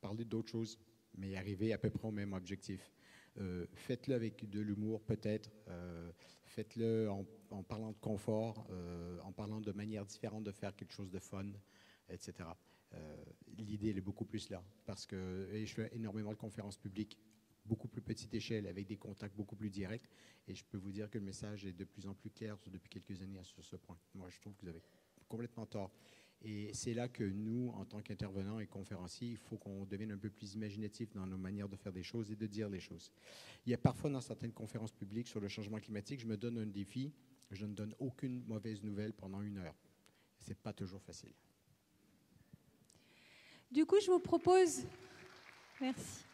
Parlez d'autres choses, mais arrivez à peu près au même objectif. Euh, faites-le avec de l'humour peut-être, euh, faites-le en, parlant de confort, euh, en parlant de manière différente de faire quelque chose de fun, etc. Euh, l'idée est beaucoup plus là, parce que je fais énormément de conférences publiques beaucoup plus petite échelle, avec des contacts beaucoup plus directs. Et je peux vous dire que le message est de plus en plus clair depuis quelques années sur ce point. Moi, je trouve que vous avez complètement tort. Et c'est là que nous, en tant qu'intervenants et conférenciers, il faut qu'on devienne un peu plus imaginatif dans nos manières de faire des choses et de dire les choses. Il y a parfois dans certaines conférences publiques sur le changement climatique, je me donne un défi, je ne donne aucune mauvaise nouvelle pendant une heure. C'est pas toujours facile. Du coup, je vous propose. Merci.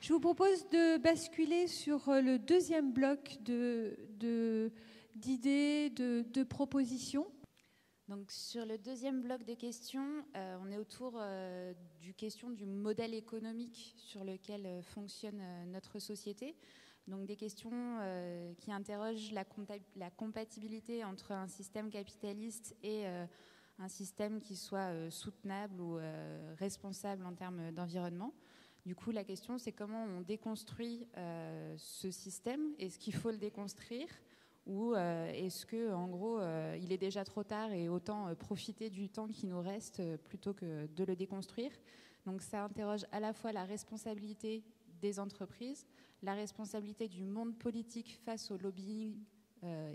Je vous propose de basculer sur euh, le deuxième bloc d'idées, de, de, propositions. Donc, sur le deuxième bloc de questions, euh, on est autour euh, du question du modèle économique sur lequel euh, fonctionne notre société. Donc, des questions qui interrogent la, compatibilité entre un système capitaliste et un système qui soit soutenable ou responsable en termes d'environnement. Du coup, la question, c'est comment on déconstruit ce système. Est-ce qu'il faut le déconstruire ou euh, est-ce que, en gros, euh, il est déjà trop tard et autant euh, profiter du temps qui nous reste plutôt que de le déconstruire? Donc, ça interroge à la fois la responsabilité des entreprises, la responsabilité du monde politique face au lobbying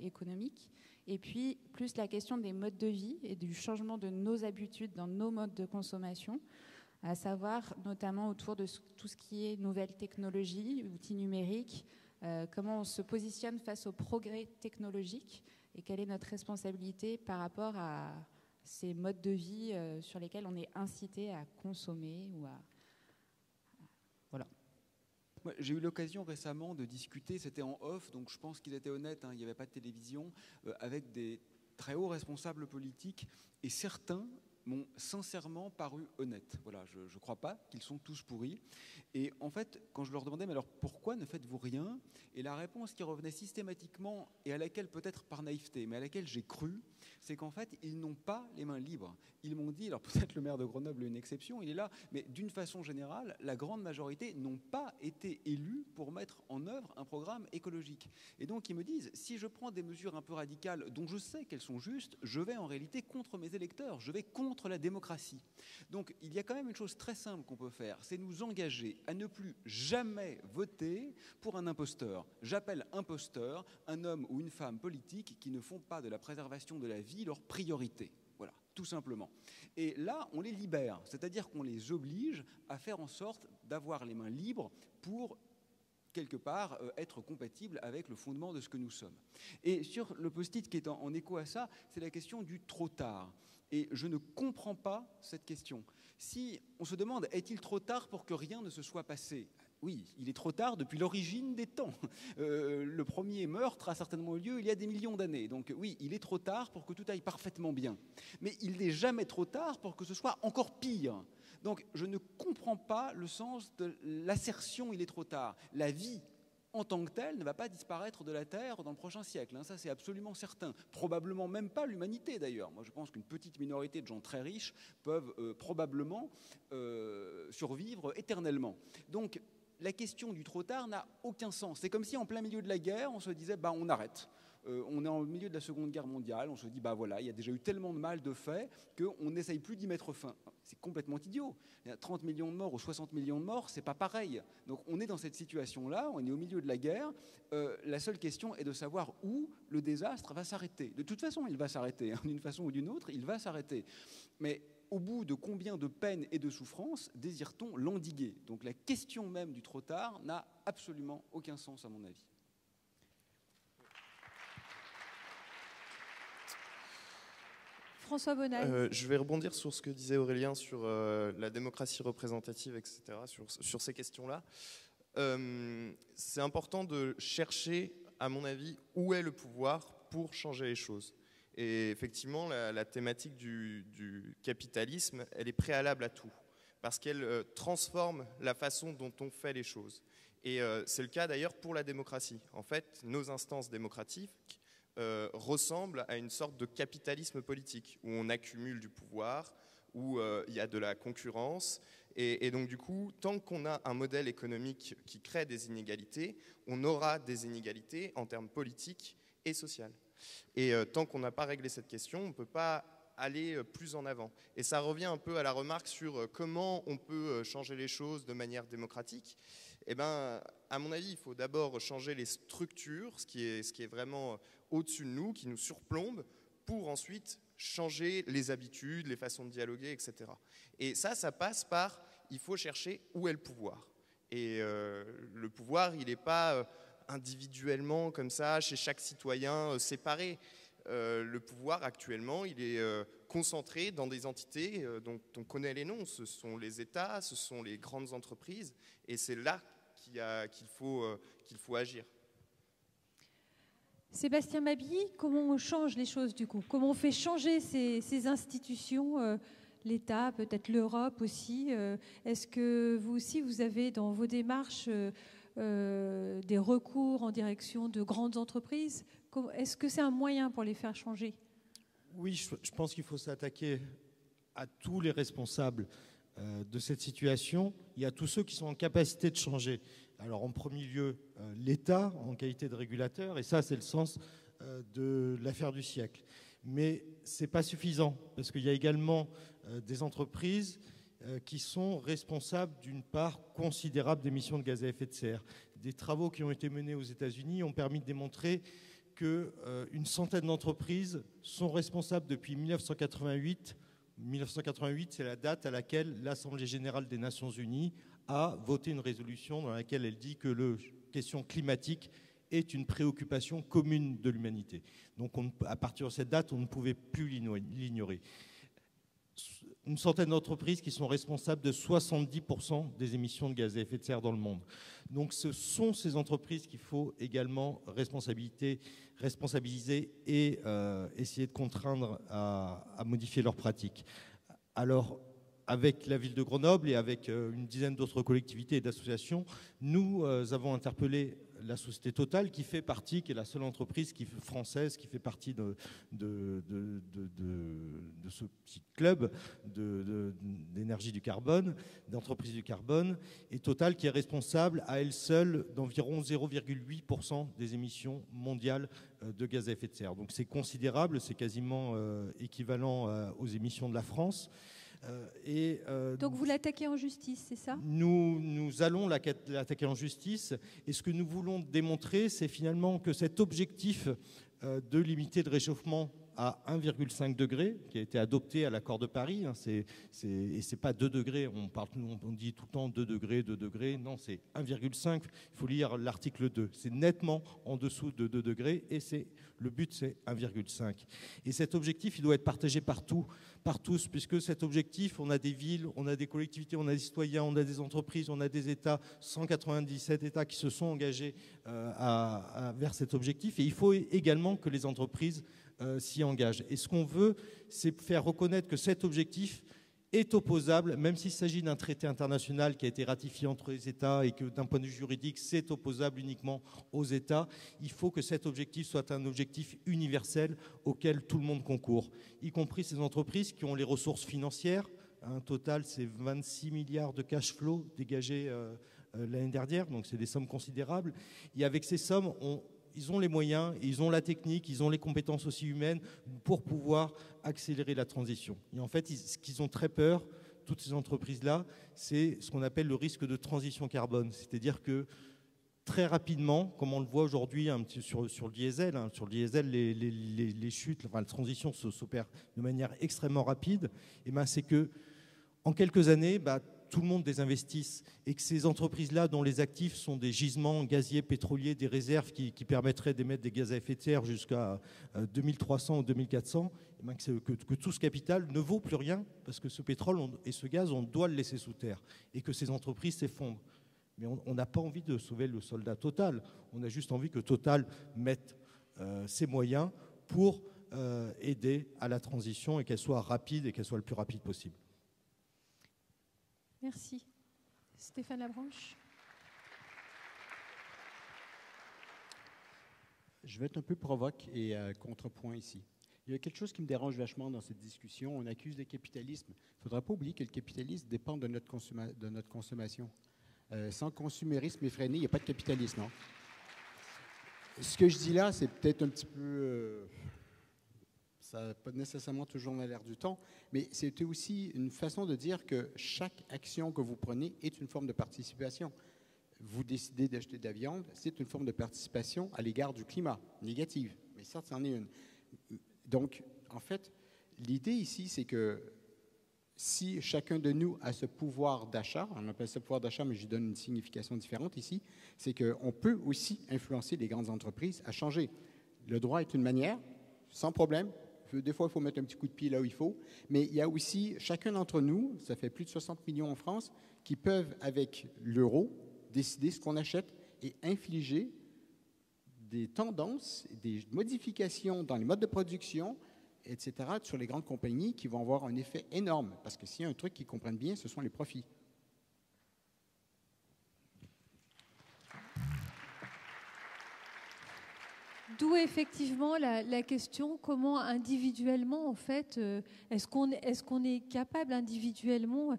économique, et puis plus la question des modes de vie et du changement de nos habitudes dans nos modes de consommation à savoir notamment autour de tout ce qui est nouvelles technologies, outils numériques, comment on se positionne face au progrès technologique et quelle est notre responsabilité par rapport à ces modes de vie euh, sur lesquels on est incité à consommer ou à... Voilà. J'ai eu l'occasion récemment de discuter, c'était en off, donc je pense qu'ils étaient honnêtes, hein, il n'y avait pas de télévision, euh, avec des très hauts responsables politiques, et certains m'ont sincèrement paru honnêtes. Voilà, je ne crois pas qu'ils sont tous pourris. Et en fait, quand je leur demandais, mais alors pourquoi ne faites-vous rien? Et la réponse qui revenait systématiquement, et à laquelle peut-être par naïveté, mais à laquelle j'ai cru, c'est qu'en fait, ils n'ont pas les mains libres. Ils m'ont dit, alors peut-être le maire de Grenoble est une exception, il est là, mais d'une façon générale, la grande majorité n'ont pas été élus pour mettre en œuvre un programme écologique. Et donc ils me disent, si je prends des mesures un peu radicales dont je sais qu'elles sont justes, je vais en réalité contre mes électeurs, je vais contre la démocratie. Donc il y a quand même une chose très simple qu'on peut faire, c'est nous engager à ne plus jamais voter pour un imposteur. J'appelle imposteur un homme ou une femme politique qui ne font pas de la préservation de la vie leur priorité. Voilà, tout simplement. Et là, on les libère, c'est-à-dire qu'on les oblige à faire en sorte d'avoir les mains libres pour quelque part euh, être compatible avec le fondement de ce que nous sommes. Et sur le post-it qui est en, en écho à ça, c'est la question du trop tard. Et je ne comprends pas cette question. Si on se demande, est-il trop tard pour que rien ne se soit passé? Oui, il est trop tard depuis l'origine des temps. Euh, le premier meurtre a certainement eu lieu il y a des millions d'années. Donc oui, il est trop tard pour que tout aille parfaitement bien. Mais il n'est jamais trop tard pour que ce soit encore pire. Donc je ne comprends pas le sens de l'assertion il est trop tard. La vie en tant que telle ne va pas disparaître de la Terre dans le prochain siècle. Hein, ça, c'est absolument certain. Probablement même pas l'humanité, d'ailleurs. Moi, je pense qu'une petite minorité de gens très riches peuvent euh, probablement euh, survivre éternellement. Donc, la question du trop tard n'a aucun sens. C'est comme si en plein milieu de la guerre, on se disait bah, on arrête. Euh, on est en milieu de la Seconde Guerre mondiale, on se dit bah voilà, il y a déjà eu tellement de mal de fait qu'on n'essaye plus d'y mettre fin. C'est complètement idiot. Il y a 30 millions de morts ou 60 millions de morts, c'est pas pareil. Donc on est dans cette situation-là, on est au milieu de la guerre. Euh, la seule question est de savoir où le désastre va s'arrêter. De toute façon, il va s'arrêter, hein, d'une façon ou d'une autre, il va s'arrêter. Mais au bout de combien de peines et de souffrances désire-t-on l'endiguer? Donc la question même du trop tard n'a absolument aucun sens à mon avis. François. Euh, je vais rebondir sur ce que disait Aurélien sur euh, la démocratie représentative, etc., sur, ces questions-là. euh, c'est important de chercher, à mon avis, où est le pouvoir pour changer les choses. Et effectivement, la, thématique du, capitalisme, elle est préalable à tout, parce qu'elle transforme la façon dont on fait les choses. Et c'est le cas d'ailleurs pour la démocratie. En fait, nos instances démocratiques euh, ressemblent à une sorte de capitalisme politique, où on accumule du pouvoir, où il y a de la concurrence. Et, donc du coup, tant qu'on a un modèle économique qui crée des inégalités, on aura des inégalités en termes politiques et sociaux. Et euh, tant qu'on n'a pas réglé cette question, on ne peut pas aller euh, plus en avant. Et ça revient un peu à la remarque sur euh, comment on peut changer les choses de manière démocratique. Eh ben, à mon avis, il faut d'abord changer les structures, ce qui est vraiment au-dessus de nous, qui nous surplombe, pour ensuite changer les habitudes, les façons de dialoguer, etc. Et ça, ça passe par, il faut chercher où est le pouvoir. Et le pouvoir, il n'est pas individuellement, comme ça, chez chaque citoyen euh, séparé. Euh, le pouvoir actuellement, il est euh, concentré dans des entités dont on connaît les noms. Ce sont les États, ce sont les grandes entreprises, et c'est là qu'il faut, qu'il faut agir. Sébastien Mabi, comment on change les choses du coup? Comment on fait changer ces, institutions l'État, peut-être l'Europe aussi. Est-ce que vous aussi, vous avez dans vos démarches euh, des recours en direction de grandes entreprises? Est-ce que c'est un moyen pour les faire changer? Oui, je, pense qu'il faut s'attaquer à tous les responsables euh, de cette situation et à tous ceux qui sont en capacité de changer. Alors en premier lieu, euh, l'État en qualité de régulateur, et ça c'est le sens de l'affaire du siècle. Mais ce n'est pas suffisant, parce qu'il y a également des entreprises euh, qui sont responsables d'une part considérable d'émissions de gaz à effet de serre. Des travaux qui ont été menés aux États-Unis ont permis de démontrer qu'une euh, centaine d'entreprises sont responsables depuis 1988. 1988, c'est la date à laquelle l'Assemblée générale des Nations unies a voté une résolution dans laquelle elle dit que la question climatique est une préoccupation commune de l'humanité. Donc à partir de cette date, on ne pouvait plus l'ignorer une centaine d'entreprises qui sont responsables de 70% des émissions de gaz à effet de serre dans le monde. Donc ce sont ces entreprises qu'il faut également responsabiliser et euh, essayer de contraindre à, modifier leurs pratiques. Alors, avec la ville de Grenoble et avec euh, une dizaine d'autres collectivités et d'associations, nous euh, avons interpellé la société Total qui fait partie, qui est la seule entreprise française qui fait partie de, ce petit club d'énergie du carbone, d'entreprise du carbone, et Total qui est responsable à elle seule d'environ 0,8% des émissions mondiales euh, de gaz à effet de serre. Donc c'est considérable, c'est quasiment équivalent aux émissions de la France. Euh, et, euh, Donc vous l'attaquez en justice, c'est ça? Nous, nous allons l'attaquer en justice. Et ce que nous voulons démontrer, c'est finalement que cet objectif euh, de limiter le réchauffement à 1,5 degré, qui a été adopté à l'accord de Paris. Hein, c'est, et ce n'est pas 2 degrés, on, parle, on dit tout le temps 2 degrés, 2 degrés. Non, c'est 1,5. Il faut lire l'article 2. C'est nettement en dessous de 2 degrés et c'est, le but, c'est 1,5. Et cet objectif, il doit être partagé partout, par tous, puisque cet objectif, on a des villes, on a des collectivités, on a des citoyens, on a des entreprises, on a des États, 197 États qui se sont engagés euh, vers cet objectif. Et il faut également que les entreprises euh, s'y engagent. Et ce qu'on veut, c'est faire reconnaître que cet objectif est opposable, même s'il s'agit d'un traité international qui a été ratifié entre les États et que d'un point de vue juridique, c'est opposable uniquement aux États, il faut que cet objectif soit un objectif universel auquel tout le monde concourt, y compris ces entreprises qui ont les ressources financières. Un total, c'est 26 milliards de cash flow dégagés euh, euh, l'année dernière, donc c'est des sommes considérables. Et avec ces sommes, on, ils ont les moyens, ils ont la technique, ils ont les compétences aussi humaines pour pouvoir accélérer la transition. Et en fait, ce qu'ils ont très peur, toutes ces entreprises-là, c'est ce qu'on appelle le risque de transition carbone. C'est-à-dire que très rapidement, comme on le voit aujourd'hui sur, le diesel, hein, sur le diesel, les, les, chutes, enfin, la transition s'opère de manière extrêmement rapide, et ben c'est que en quelques années, bah, tout le monde désinvestisse et que ces entreprises-là, dont les actifs sont des gisements gaziers, pétroliers, des réserves qui, permettraient d'émettre des gaz à effet de serre jusqu'à 2300 euh, ou 2400, eh ben, que, tout ce capital ne vaut plus rien parce que ce pétrole et ce gaz, on doit le laisser sous terre et que ces entreprises s'effondrent. Mais on n'a pas envie de sauver le soldat Total. On a juste envie que Total mette euh, ses moyens pour euh, aider à la transition et qu'elle soit rapide et qu'elle soit le plus rapide possible. Merci. Stéphane Labranche. Je vais être un peu provoque et euh, contrepoint ici. Il y a quelque chose qui me dérange vachement dans cette discussion. On accuse le capitalisme. Il ne faudra pas oublier que le capitalisme dépend de notre, consommation. Euh, sans consumérisme effréné, il n'y a pas de capitalisme. Non? Ce que je dis là, c'est peut-être un petit peu. Euh, ça n'a pas nécessairement toujours l'air du temps, mais c'était aussi une façon de dire que chaque action que vous prenez est une forme de participation. Vous décidez d'acheter de la viande, c'est une forme de participation à l'égard du climat, négative, mais ça, c'en est une. Donc, en fait, l'idée ici, c'est que si chacun de nous a ce pouvoir d'achat, on appelle ça pouvoir d'achat, mais je donne une signification différente ici, c'est qu'on peut aussi influencer les grandes entreprises à changer. Le droit est une manière, sans problème. Des fois, il faut mettre un petit coup de pied là où il faut. Mais il y a aussi chacun d'entre nous, ça fait plus de 60 millions en France, qui peuvent, avec l'euro, décider ce qu'on achète et infliger des tendances, des modifications dans les modes de production, etc., sur les grandes compagnies qui vont avoir un effet énorme. Parce que s'il y a un truc qu'ils comprennent bien, ce sont les profits. D'où effectivement la, question comment individuellement, en fait, euh, est-ce qu'on est, capable individuellement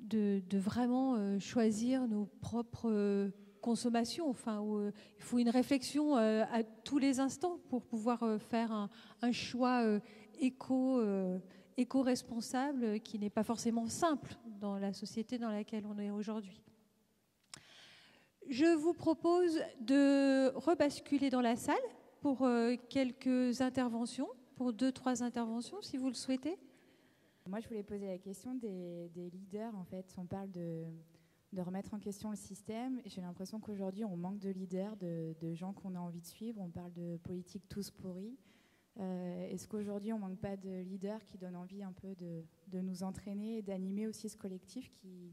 de, vraiment euh, choisir nos propres euh, consommations? Enfin, il faut une réflexion à tous les instants pour pouvoir faire un, choix éco, éco-responsable qui n'est pas forcément simple dans la société dans laquelle on est aujourd'hui. Je vous propose de rebasculer dans la salle pour euh, quelques interventions, pour deux, trois interventions, si vous le souhaitez. Moi, je voulais poser la question des, leaders. En fait, on parle de, remettre en question le système. J'ai l'impression qu'aujourd'hui, on manque de leaders, de, gens qu'on a envie de suivre. On parle de politique tous pourris. Euh, est-ce qu'aujourd'hui, on manque pas de leaders qui donnent envie un peu de, nous entraîner et d'animer aussi ce collectif qui,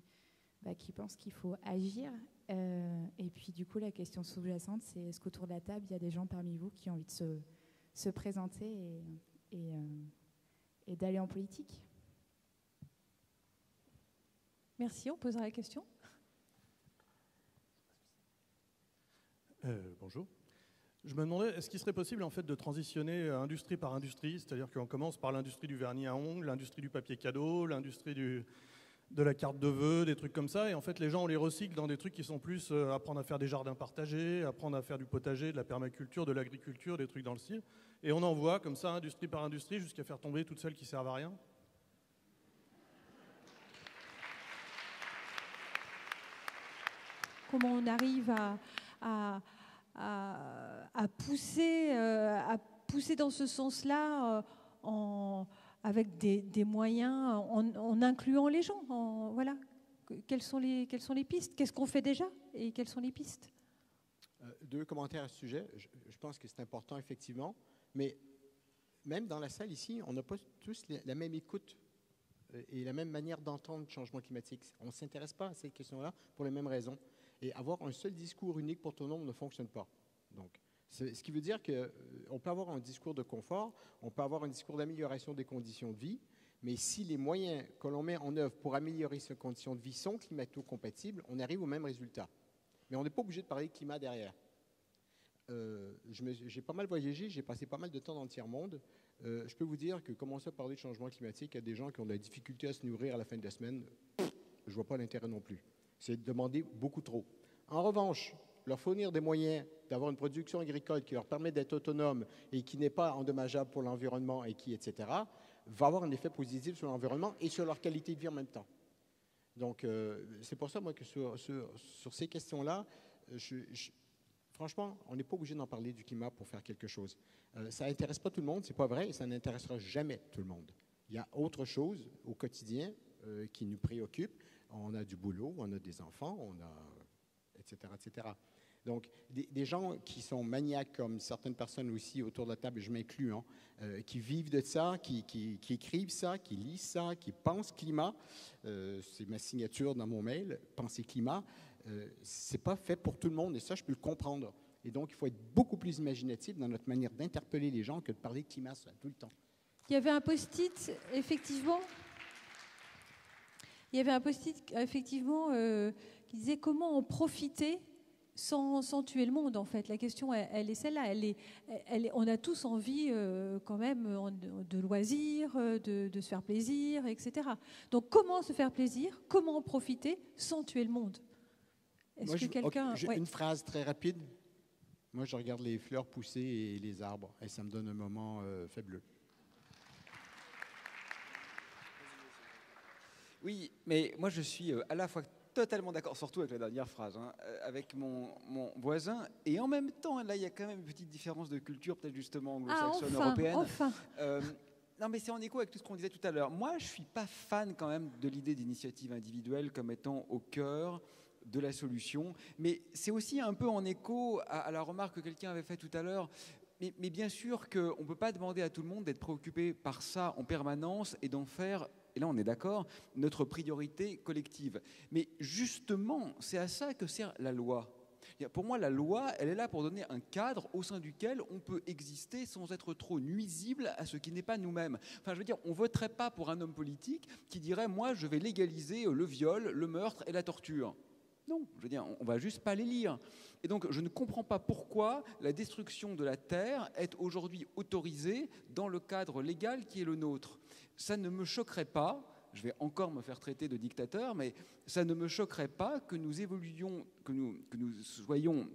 bah, qui pense qu'il faut agir euh, et puis du coup, la question sous-jacente, c'est est-ce qu'autour de la table, il y a des gens parmi vous qui ont envie de se, se présenter et, et, euh, et d'aller en politique? Merci, on posera la question. Euh, bonjour. Je me demandais, est-ce qu'il serait possible en fait de transitionner industrie par industrie, c'est-à-dire qu'on commence par l'industrie du vernis à ongles, l'industrie du papier cadeau, l'industrie du, de la carte de vœux, des trucs comme ça. Et en fait, les gens, on les recycle dans des trucs qui sont plus euh, apprendre à faire des jardins partagés, apprendre à faire du potager, de la permaculture, de l'agriculture, des trucs dans le style. Et on envoie comme ça, industrie par industrie, jusqu'à faire tomber toutes celles qui servent à rien. Comment on arrive à, à, pousser, euh, à pousser dans ce sens-là euh, en avec des, moyens, en, incluant les gens. voilà. Quelles sont les, quelles sont les pistes? Qu'est-ce qu'on fait déjà? Et quelles sont les pistes? Euh, Deux commentaires à ce sujet. Je, pense que c'est important, effectivement. Mais même dans la salle ici, on n'a pas tous la même écoute euh, et la même manière d'entendre le changement climatique. On ne s'intéresse pas à ces questions-là pour les mêmes raisons. Et avoir un seul discours unique pour tout le monde ne fonctionne pas. Donc, ce qui veut dire qu'on euh, peut avoir un discours de confort, on peut avoir un discours d'amélioration des conditions de vie, mais si les moyens que l'on met en œuvre pour améliorer ces conditions de vie sont climato-compatibles, on arrive au même résultat. Mais on n'est pas obligé de parler de climat derrière. Euh, j'ai pas mal voyagé, j'ai passé pas mal de temps dans le tiers-monde. Euh, je peux vous dire que commencer à parler de changement climatique à des gens qui ont de la difficulté à se nourrir à la fin de la semaine, je vois pas l'intérêt non plus. C'est demander beaucoup trop. En revanche, leur fournir des moyens d'avoir une production agricole qui leur permet d'être autonome et qui n'est pas endommageable pour l'environnement et qui, etc., va avoir un effet positif sur l'environnement et sur leur qualité de vie en même temps. Donc, euh, c'est pour ça, moi, que sur, sur, ces questions-là, franchement, on n'est pas obligé d'en parler du climat pour faire quelque chose. Euh, ça n'intéresse pas tout le monde, c'est pas vrai, et ça n'intéressera jamais tout le monde. Il y a autre chose au quotidien euh, qui nous préoccupe. On a du boulot, on a des enfants, on a, etc., etc. Donc, des, gens qui sont maniaques, comme certaines personnes aussi autour de la table, je m'inclus, hein, euh, qui vivent de ça, qui, écrivent ça, qui lisent ça, qui pensent climat, euh, c'est ma signature dans mon mail, penser climat, euh, c'est pas fait pour tout le monde, et ça, je peux le comprendre. Et donc, il faut être beaucoup plus imaginatif dans notre manière d'interpeller les gens que de parler climat tout le temps. Il y avait un post-it, effectivement. Il y avait un post-it, effectivement, euh, qui disait comment en profiter? Sans, sans, tuer le monde, en fait. La question, elle, elle est celle-là. Elle est, elle est, on a tous envie, euh, quand même, de, loisirs, de, de, se faire plaisir, etc. Donc, comment se faire plaisir Comment en profiter sans tuer le monde? Est-ce que quelqu'un... Ouais. une phrase très rapide. Moi, je regarde les fleurs pousser et les arbres, et ça me donne un moment euh, faibleux. Oui, mais moi, je suis euh, à la fois totalement d'accord, surtout avec la dernière phrase, hein, avec mon, mon, voisin. Et en même temps, là, il y a quand même une petite différence de culture, peut-être justement anglo-saxonne, ah, enfin, européenne. Enfin. Euh, non, mais c'est en écho avec tout ce qu'on disait tout à l'heure. Moi, je ne suis pas fan quand même de l'idée d'initiative individuelle comme étant au cœur de la solution. Mais c'est aussi un peu en écho à, à la remarque que quelqu'un avait faite tout à l'heure. Mais, mais, bien sûr qu'on ne peut pas demander à tout le monde d'être préoccupé par ça en permanence et d'en faire et là on est d'accord, notre priorité collective. Mais justement, c'est à ça que sert la loi. Pour moi, la loi, elle est là pour donner un cadre au sein duquel on peut exister sans être trop nuisible à ce qui n'est pas nous-mêmes. Enfin, je veux dire, on ne voterait pas pour un homme politique qui dirait, moi, je vais légaliser le viol, le meurtre et la torture. Non, je veux dire, on va juste pas les lire. Et donc, je ne comprends pas pourquoi la destruction de la terre est aujourd'hui autorisée dans le cadre légal qui est le nôtre ça ne me choquerait pas, je vais encore me faire traiter de dictateur, mais ça ne me choquerait pas que nous évoluions, que nous, que nous soyons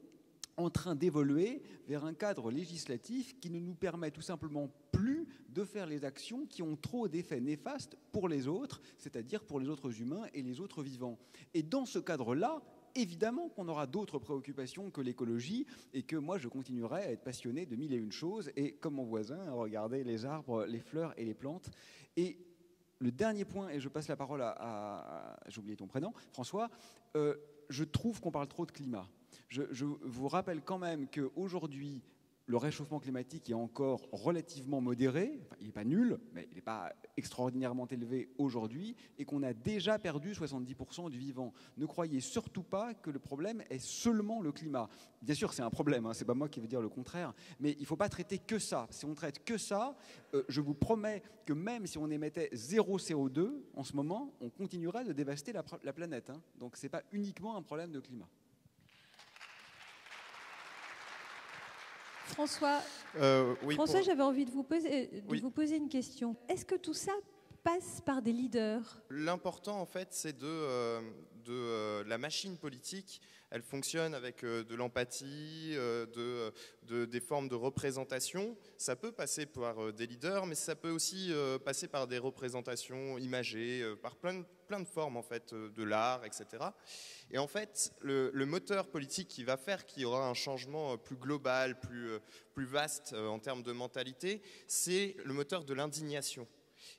en train d'évoluer vers un cadre législatif qui ne nous permet tout simplement plus de faire les actions qui ont trop d'effets néfastes pour les autres, c'est-à-dire pour les autres humains et les autres vivants. Et dans ce cadre-là, évidemment qu'on aura d'autres préoccupations que l'écologie et que moi je continuerai à être passionné de mille et une choses et comme mon voisin, à regarder les arbres, les fleurs et les plantes. Et le dernier point, et je passe la parole à, j'ai oublié ton prénom, François, euh, je trouve qu'on parle trop de climat. Je, vous rappelle quand même qu'aujourd'hui, le réchauffement climatique est encore relativement modéré, il n'est pas nul, mais il n'est pas extraordinairement élevé aujourd'hui, et qu'on a déjà perdu 70% du vivant. Ne croyez surtout pas que le problème est seulement le climat. Bien sûr, c'est un problème, hein, c'est pas moi qui veux dire le contraire, mais il ne faut pas traiter que ça. Si on traite que ça, euh, je vous promets que même si on émettait zéro CO2 en ce moment, on continuerait de dévaster la, la planète. Hein. Donc ce n'est pas uniquement un problème de climat. François, euh, oui, François pour... j'avais envie de, vous poser, de Oui. vous poser une question. Est-ce que tout ça passe par des leaders? L'important, en fait, c'est de, euh, de euh, la machine politique. Elle fonctionne avec euh, de l'empathie, euh, de, de, des formes de représentation. Ça peut passer par euh, des leaders, mais ça peut aussi passer par des représentations imagées, par plein de, plein de formes, en fait, de l'art, etc. Et en fait, le, moteur politique qui va faire qu'il y aura un changement plus global, plus, plus vaste en termes de mentalité, c'est le moteur de l'indignation.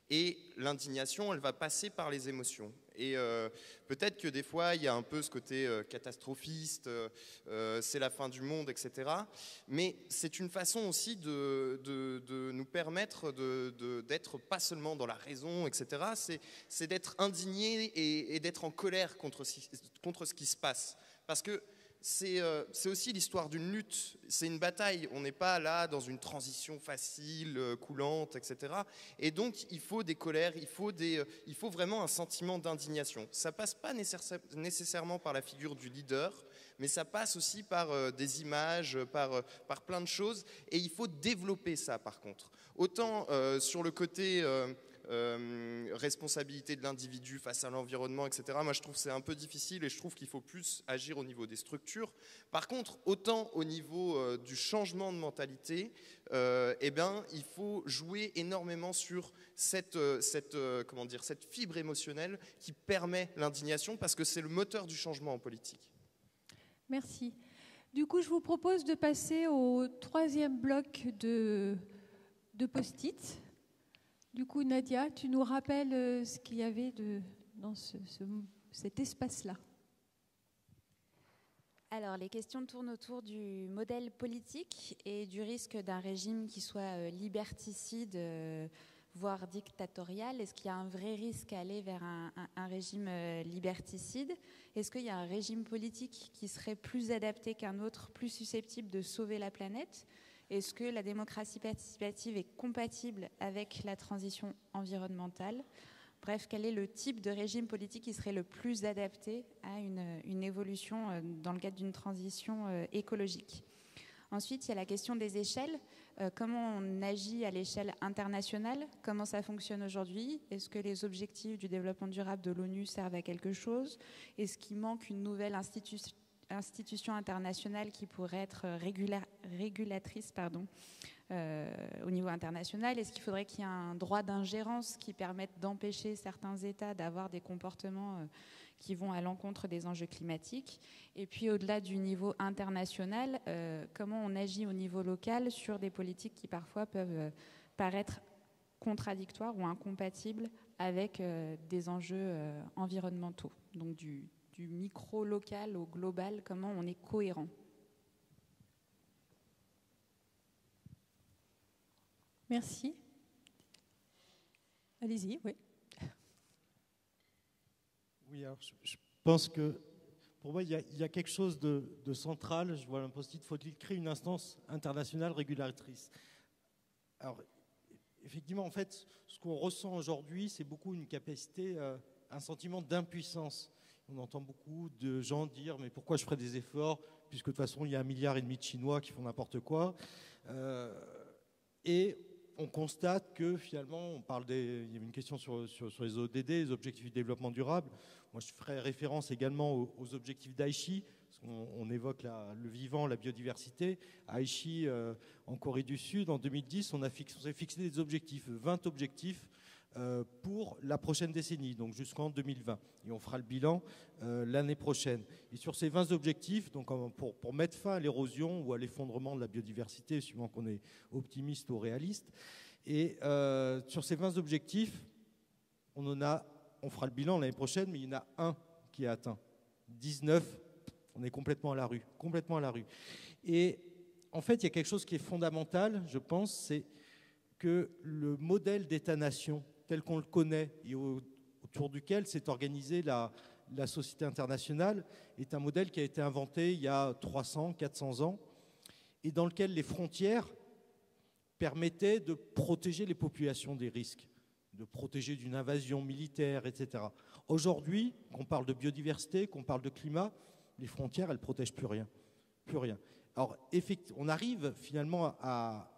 Et l'indignation, elle va passer par les émotions. Et euh, peut-être que des fois, il y a un peu ce côté euh, catastrophiste, euh, c'est la fin du monde, etc. Mais c'est une façon aussi de, de, de nous permettre d'être pas seulement dans la raison, etc. C'est d'être indigné et, et d'être en colère contre, contre ce qui se passe. Parce que c'est euh, aussi l'histoire d'une lutte, c'est une bataille. On n'est pas là dans une transition facile, euh, coulante, etc. Et donc, il faut des colères, il faut, des, euh, il faut vraiment un sentiment d'indignation. Ça passe pas nécessaire, nécessairement par la figure du leader, mais ça passe aussi par des images, par, par plein de choses. Et il faut développer ça, par contre. Autant sur le côté euh, responsabilité de l'individu face à l'environnement, etc. Moi, je trouve c'est un peu difficile et je trouve qu'il faut plus agir au niveau des structures. Par contre, autant au niveau euh, du changement de mentalité, euh, eh bien, il faut jouer énormément sur cette, cette, comment dire, cette fibre émotionnelle qui permet l'indignation parce que c'est le moteur du changement en politique. Merci. Du coup, je vous propose de passer au troisième bloc de, de post-it. Du coup, Nadia, tu nous rappelles euh, ce qu'il y avait de, dans ce, ce, cet espace-là. Alors, les questions tournent autour du modèle politique et du risque d'un régime qui soit euh, liberticide euh, voire dictatorial. Est-ce qu'il y a un vrai risque à aller vers un, régime liberticide? Est-ce qu'il y a un régime politique qui serait plus adapté qu'un autre, plus susceptible de sauver la planète? Est-ce que la démocratie participative est compatible avec la transition environnementale? Bref, quel est le type de régime politique qui serait le plus adapté à une, évolution euh, dans le cadre d'une transition euh, écologique? Ensuite, il y a la question des échelles. Euh, comment on agit à l'échelle internationale? Comment ça fonctionne aujourd'hui? Est-ce que les objectifs du développement durable de l'ONU servent à quelque chose? Est-ce qu'il manque une nouvelle institution internationale qui pourrait être régulatrice pardon, euh, au niveau international? Est-ce qu'il faudrait qu'il y ait un droit d'ingérence qui permette d'empêcher certains États d'avoir des comportements euh, qui vont à l'encontre des enjeux climatiques? Et puis au-delà du niveau international, euh, comment on agit au niveau local sur des politiques qui parfois peuvent paraître contradictoires ou incompatibles avec des enjeux environnementaux Donc du, du micro local au global, comment on est cohérent Merci. Allez-y, oui. Oui, alors je, pense que pour moi, il y, a, quelque chose de, central. Je vois un post-it faut-il créer une instance internationale régulatrice? Alors, effectivement, en fait, ce qu'on ressent aujourd'hui, c'est beaucoup une capacité, euh, un sentiment d'impuissance. On entend beaucoup de gens dire Mais pourquoi je ferais des efforts Puisque de toute façon, il y a un milliard et demi de Chinois qui font n'importe quoi. Euh, et on constate que finalement, on parle des, il y a une question sur, les ODD, les objectifs du développement durable. Moi, je ferai référence également aux, objectifs d'Aichi. On, on, évoque le vivant, la biodiversité. Aichi, euh, en Corée du Sud, en 2010, on a fixé, fixé des objectifs, 20 objectifs pour la prochaine décennie, donc jusqu'en 2020. Et on fera le bilan euh, l'année prochaine. Et sur ces 20 objectifs, donc pour, pour mettre fin à l'érosion ou à l'effondrement de la biodiversité, suivant qu'on est optimiste ou réaliste, et euh, sur ces 20 objectifs, on en a, on fera le bilan l'année prochaine, mais il y en a un qui est atteint. 19, on est complètement à la rue, complètement à la rue. Et en fait, il y a quelque chose qui est fondamental, je pense, c'est que le modèle d'État-nation tel qu'on le connaît et autour duquel s'est organisée la, société internationale est un modèle qui a été inventé il y a 300, 400 ans et dans lequel les frontières permettaient de protéger les populations des risques, de protéger d'une invasion militaire, etc. Aujourd'hui, qu'on parle de biodiversité, qu'on parle de climat, les frontières, elles ne protègent plus rien. Plus rien. Alors, on arrive finalement à,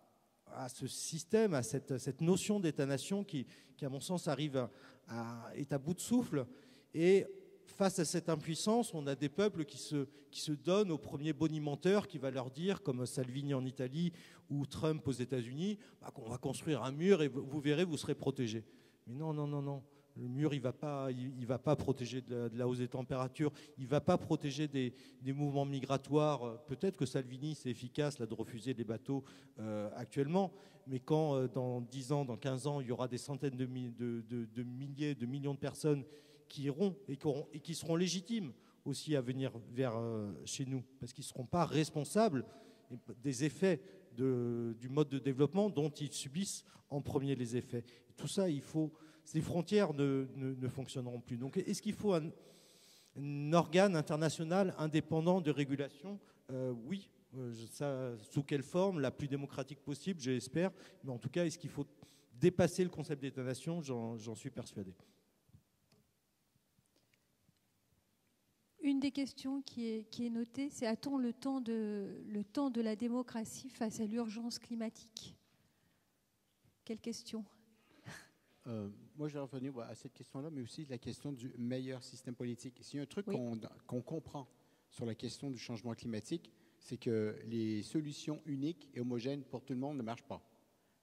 à ce système, à cette, cette notion d'État-nation qui, qui, à mon sens, arrive à, est à bout de souffle. Et face à cette impuissance, on a des peuples qui se, qui se donnent au premier bonimenteur qui va leur dire, comme Salvini en Italie ou Trump aux États-Unis, bah, qu'on va construire un mur et vous verrez, vous serez protégés. Mais non, non, non, non. Le mur, il ne va, pas, va pas protéger de la, hausse des températures, il ne va pas protéger des, mouvements migratoires. Peut-être que Salvini, c'est efficace là, de refuser les bateaux euh, actuellement, mais quand euh, dans 10 ans, dans 15 ans, il y aura des centaines de, de, milliers, de millions de personnes qui iront et qui, et qui seront légitimes aussi à venir vers euh, chez nous, parce qu'ils ne seront pas responsables des effets du mode de développement dont ils subissent en premier les effets. tout ça, il faut ces frontières ne, fonctionneront plus. Donc est-ce qu'il faut un, organe international indépendant de régulation? Euh, Oui. Euh, sous quelle forme? La plus démocratique possible, j'espère. Mais en tout cas, est-ce qu'il faut dépasser le concept d'État-nation J'en suis persuadé. Une des questions qui est, est notée, c'est a-t-on le, le temps de la démocratie face à l'urgence climatique? Quelle question? Euh, moi, je vais revenir à cette question-là, mais aussi la question du meilleur système politique. S'il y a un truc qu'on comprend sur la question du changement climatique, c'est que les solutions uniques et homogènes pour tout le monde ne marchent pas.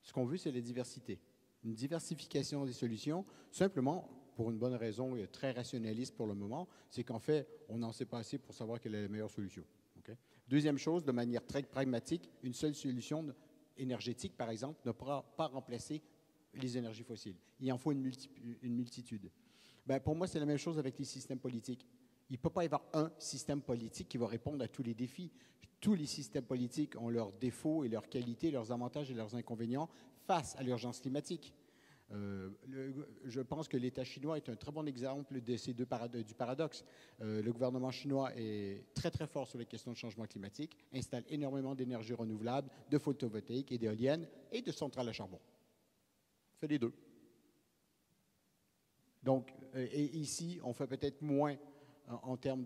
Ce qu'on veut, c'est la diversité. Une diversification des solutions, simplement pour une bonne raison très rationaliste pour le moment, c'est qu'en fait, on n'en sait pas assez pour savoir quelle est la meilleure solution. Deuxième chose, de manière très pragmatique, une seule solution énergétique, par exemple, ne pourra pas remplacer les énergies fossiles. Il en faut une, une multitude. Ben, pour moi, c'est la même chose avec les systèmes politiques. Il ne peut pas y avoir un système politique qui va répondre à tous les défis. Tous les systèmes politiques ont leurs défauts et leurs qualités, leurs avantages et leurs inconvénients face à l'urgence climatique. Euh, je pense que l'État chinois est un très bon exemple de ces deux du paradoxe. Euh, le gouvernement chinois est très très fort sur les questions de changement climatique, installe énormément d'énergie renouvelable, de photovoltaïque et d'éoliennes et de centrales à charbon. Fait les deux. Donc, euh, et ici, on fait peut-être moins en, en termes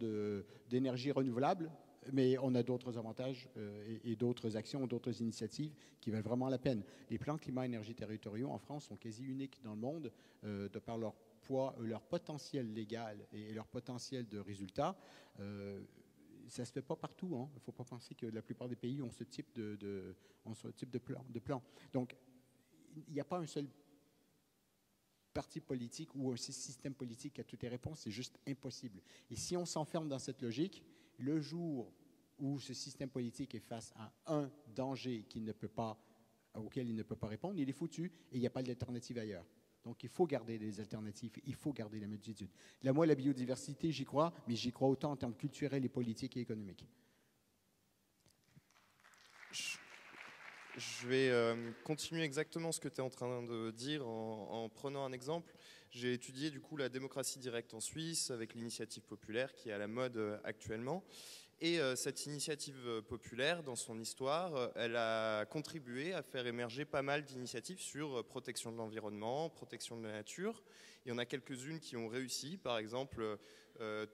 d'énergie renouvelable, mais on a d'autres avantages euh, et, d'autres actions, d'autres initiatives qui valent vraiment la peine. Les plans climat-énergie territoriaux en France sont quasi uniques dans le monde euh, de par leur poids, euh, leur potentiel légal et leur potentiel de résultat. ça ne se fait pas partout. Hein. Il ne faut pas penser que la plupart des pays ont ce type de, ce type de plan, de plan. Donc, il n'y a pas un seul parti politique ou un système politique qui a toutes les réponses. C'est juste impossible. Et si on s'enferme dans cette logique, le jour où ce système politique est face à un danger ne peut pas, auquel il ne peut pas répondre, il est foutu et il n'y a pas d'alternative ailleurs. Donc il faut garder des alternatives, il faut garder la multitude. Là, moi, la biodiversité, j'y crois, mais j'y crois autant en termes culturels et politiques et économiques. Je vais euh, continuer exactement ce que tu es en train de dire en, en prenant un exemple. J'ai étudié du coup la démocratie directe en Suisse avec l'initiative populaire qui est à la mode euh, actuellement. Et euh, cette initiative euh, populaire, dans son histoire, elle a contribué à faire émerger pas mal d'initiatives sur protection de l'environnement, protection de la nature. Il y en a quelques-unes qui ont réussi. Par exemple,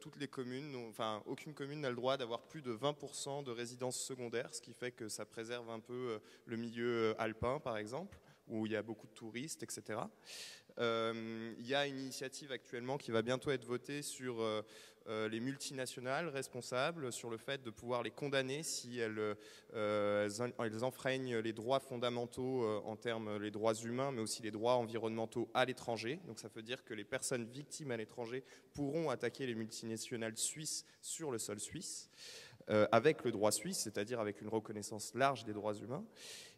toutes les communes, enfin, aucune commune n'a le droit d'avoir plus de 20% de résidences secondaires, ce qui fait que ça préserve un peu le milieu alpin, par exemple, où il y a beaucoup de touristes, etc. Euh, il y a une initiative actuellement qui va bientôt être votée sur euh, euh, les multinationales responsables, sur le fait de pouvoir les condamner si elles, elles enfreignent les droits fondamentaux en termes les droits humains, mais aussi les droits environnementaux à l'étranger. Donc ça veut dire que les personnes victimes à l'étranger pourront attaquer les multinationales suisses sur le sol suisse. avec le droit suisse, c'est-à-dire avec une reconnaissance large des droits humains.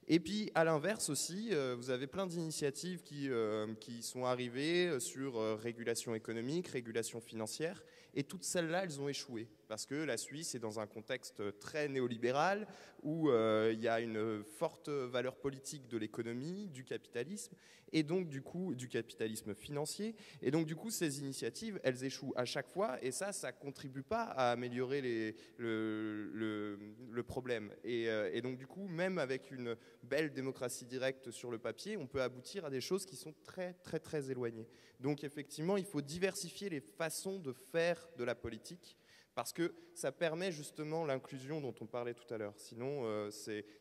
Et puis, à l'inverse aussi, euh, vous avez plein d'initiatives qui, euh, qui sont arrivées euh, sur régulation économique, régulation financière, et toutes celles-là, elles ont échoué, parce que la Suisse est dans un contexte très néolibéral, où il y a une forte valeur politique de l'économie, du capitalisme, et donc du coup du capitalisme financier. Et donc du coup, ces initiatives, elles échouent à chaque fois, et ça, ça contribue pas à améliorer le, problème. Et, et donc du coup, même avec une belle démocratie directe sur le papier, on peut aboutir à des choses qui sont très très très éloignées. Donc effectivement, il faut diversifier les façons de faire de la politique parce que ça permet justement l'inclusion dont on parlait tout à l'heure. Sinon, euh,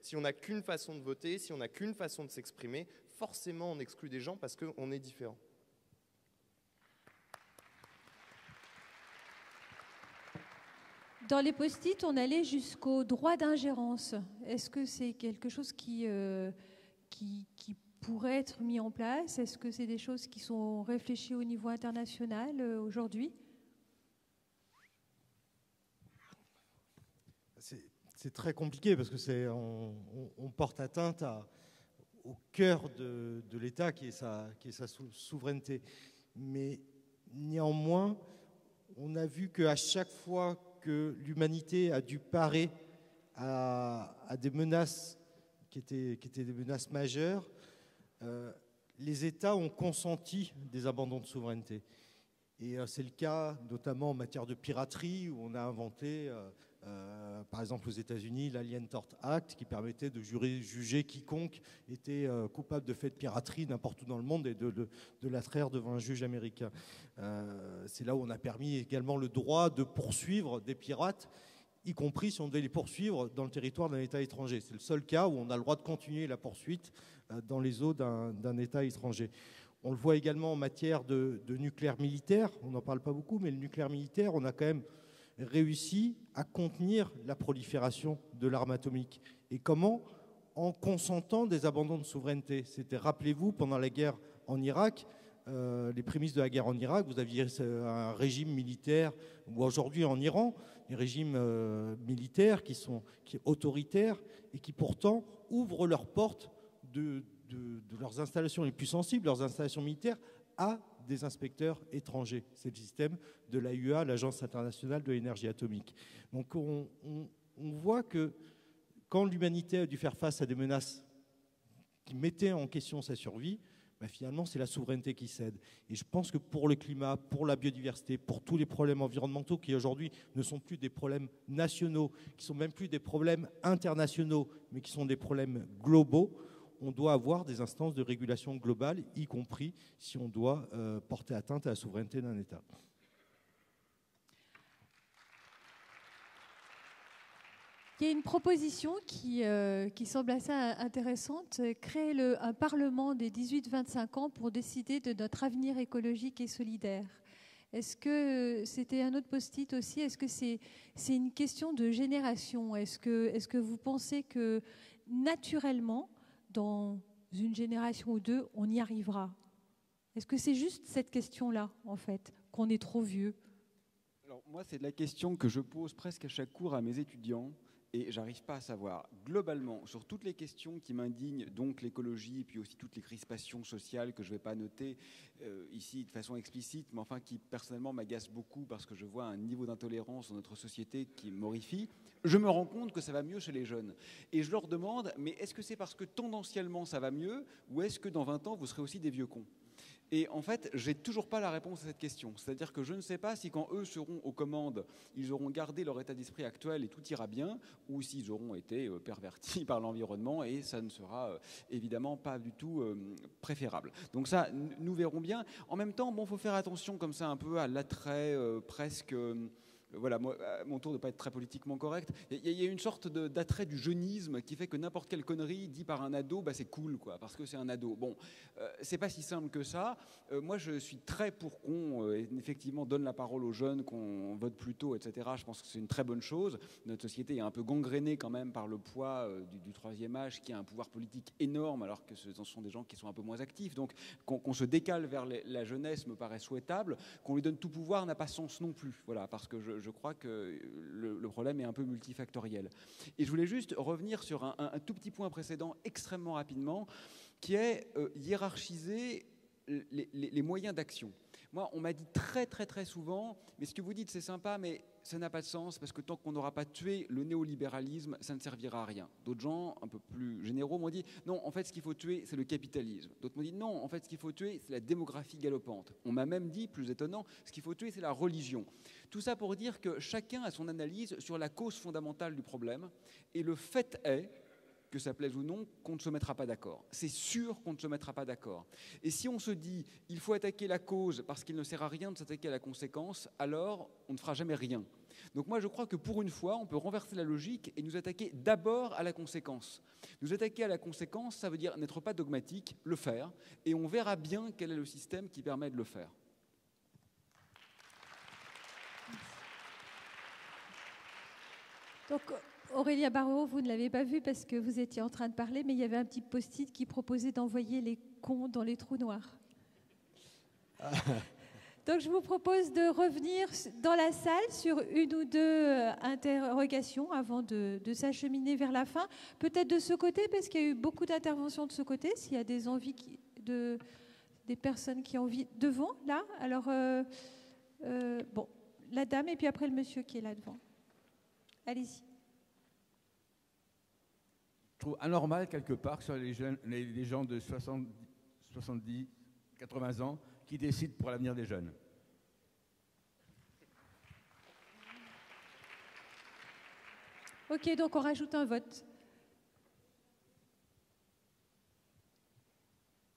si on n'a qu'une façon de voter, si on n'a qu'une façon de s'exprimer, forcément on exclut des gens parce qu'on est différent. Dans les post-it, on allait jusqu'au droit d'ingérence. Est-ce que c'est quelque chose qui, euh, pourrait être mis en place? Est-ce que c'est des choses qui sont réfléchies au niveau international euh, aujourd'hui? C'est très compliqué parce que c'est on, porte atteinte au cœur de, l'État qui est sa, souveraineté. Mais néanmoins, on a vu qu'à chaque fois que l'humanité a dû parer à, des menaces qui étaient, qui étaient, des menaces majeures, euh, les États ont consenti des abandons de souveraineté. Et euh, c'est le cas notamment en matière de piraterie, où on a inventé euh, euh, par exemple aux États-Unis, l'Alien Tort Act, qui permettait de juger quiconque était euh, coupable de faits de piraterie n'importe où dans le monde et de, de, l'attraire devant un juge américain. Euh, c'est là où on a permis également le droit de poursuivre des pirates y compris si on devait les poursuivre dans le territoire d'un État étranger. C'est le seul cas où on a le droit de continuer la poursuite dans les eaux d'un État étranger. On le voit également en matière de nucléaire militaire. On n'en parle pas beaucoup, mais le nucléaire militaire, on a quand même réussi à contenir la prolifération de l'arme atomique. Et comment En consentant des abandons de souveraineté. C'était, rappelez-vous, pendant la guerre en Irak, euh, les prémices de la guerre en Irak, vous aviez un régime militaire, ou aujourd'hui en Iran, des régimes euh, militaires qui sont autoritaires et qui pourtant ouvrent leurs portes de, de leurs installations les plus sensibles, leurs installations militaires, à des inspecteurs étrangers. C'est le système de l'AUA, l'Agence internationale de l'énergie atomique. Donc on, voit que quand l'humanité a dû faire face à des menaces qui mettaient en question sa survie, ben, finalement, c'est la souveraineté qui cède. Et je pense que pour le climat, pour la biodiversité, pour tous les problèmes environnementaux qui aujourd'hui ne sont plus des problèmes nationaux, qui sont même plus des problèmes internationaux, mais qui sont des problèmes globaux, on doit avoir des instances de régulation globale, y compris si on doit euh, porter atteinte à la souveraineté d'un État. Il y a une proposition qui, euh, semble assez intéressante, créer un Parlement des 18-25 ans pour décider de notre avenir écologique et solidaire. Est-ce que c'était un autre post-it aussi? Est-ce que c'est une question de génération? Est que vous pensez que naturellement, dans une génération ou deux, on y arrivera. Est-ce que c'est juste cette question-là, en fait, qu'on est trop vieux? Alors, Moi, c'est la question que je pose presque à chaque cours à mes étudiants et j'arrive pas à savoir globalement sur toutes les questions qui m'indignent, donc l'écologie et puis aussi toutes les crispations sociales que je vais pas noter euh, ici de façon explicite, mais enfin qui personnellement m'agacent beaucoup parce que je vois un niveau d'intolérance dans notre société qui m'horrifie. Je me rends compte que ça va mieux chez les jeunes et je leur demande mais est-ce que c'est parce que tendanciellement ça va mieux ou est-ce que dans 20 ans vous serez aussi des vieux cons? Et en fait, j'ai toujours pas la réponse à cette question. C'est-à-dire que je ne sais pas si quand eux seront aux commandes, ils auront gardé leur état d'esprit actuel et tout ira bien, ou s'ils auront été euh, pervertis par l'environnement et ça ne sera euh, évidemment pas du tout euh, préférable. Donc ça, nous verrons bien. En même temps, bon, faut faire attention comme ça un peu à l'attrait presque voilà, mon tour de ne pas être très politiquement correct, il y, a une sorte d'attrait du jeunisme qui fait que n'importe quelle connerie dit par un ado, bah, c'est cool, quoi, parce que c'est un ado. Bon, euh, c'est pas si simple que ça. Euh, moi, je suis très pour qu'on euh, effectivement donne la parole aux jeunes, qu'on vote plus tôt, etc. Je pense que c'est une très bonne chose. Notre société est un peu gangrénée quand même par le poids du, troisième âge, qui a un pouvoir politique énorme, alors que ce sont des gens qui sont un peu moins actifs. Donc, qu'on se décale vers la jeunesse me paraît souhaitable. Qu'on lui donne tout pouvoir n'a pas sens non plus. Voilà, parce que je, je crois que le, problème est un peu multifactoriel. Et je voulais juste revenir sur un, tout petit point précédent extrêmement rapidement, qui est euh, hiérarchiser les, les moyens d'action. Moi, on m'a dit très très très souvent, mais ce que vous dites c'est sympa, mais ça n'a pas de sens parce que tant qu'on n'aura pas tué le néolibéralisme, ça ne servira à rien. D'autres gens, un peu plus généraux, m'ont dit non, en fait, ce qu'il faut tuer, c'est le capitalisme. D'autres m'ont dit non, en fait, ce qu'il faut tuer, c'est la démographie galopante. On m'a même dit, plus étonnant, ce qu'il faut tuer, c'est la religion. Tout ça pour dire que chacun a son analyse sur la cause fondamentale du problème, et le fait est que ça plaise ou non, qu'on ne se mettra pas d'accord. C'est sûr qu'on ne se mettra pas d'accord. Et si on se dit il faut attaquer la cause parce qu'il ne sert à rien de s'attaquer à la conséquence, alors on ne fera jamais rien. Donc moi je crois que pour une fois, on peut renverser la logique et nous attaquer d'abord à la conséquence. Nous attaquer à la conséquence, ça veut dire n'être pas dogmatique, le faire, et on verra bien quel est le système qui permet de le faire. Aurélia Barreau, vous ne l'avez pas vu parce que vous étiez en train de parler, mais il y avait un petit post-it qui proposait d'envoyer les cons dans les trous noirs. Donc je vous propose de revenir dans la salle sur une ou deux euh, interrogations avant de, s'acheminer vers la fin. Peut-être de ce côté, parce qu'il y a eu beaucoup d'interventions de ce côté, s'il y a des envies de, des personnes qui ont envie devant, là. Alors, euh, euh, bon, la dame et puis après le monsieur qui est là devant. Allez-y trouve anormal quelque part que ce soit les, jeunes, les, gens de 60, 70, 80 ans qui décident pour l'avenir des jeunes. Ok, donc on rajoute un vote.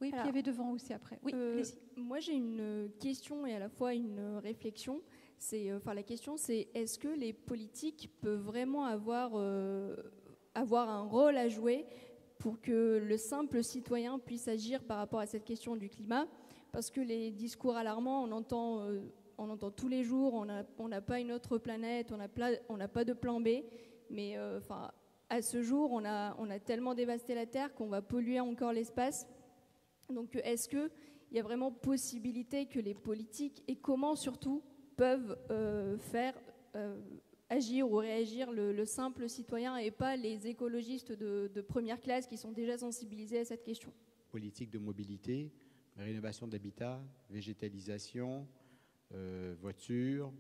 Oui, puis il y avait devant aussi après. Oui, euh, moi j'ai une question et à la fois une réflexion. C'est, euh, enfin, la question c'est est-ce que les politiques peuvent vraiment avoir euh, avoir un rôle à jouer pour que le simple citoyen puisse agir par rapport à cette question du climat, parce que les discours alarmants, on entend, euh, on entend tous les jours, on n'a pas une autre planète, on n'a pas de plan B, mais euh, enfin, à ce jour, on a, on a tellement dévasté la Terre qu'on va polluer encore l'espace. Donc est-ce qu'il y a vraiment possibilité que les politiques, et comment surtout, peuvent euh, faire agir ou réagir le, simple citoyen et pas les écologistes de, première classe qui sont déjà sensibilisés à cette question. Politique de mobilité, rénovation d'habitat, végétalisation, euh, voiture,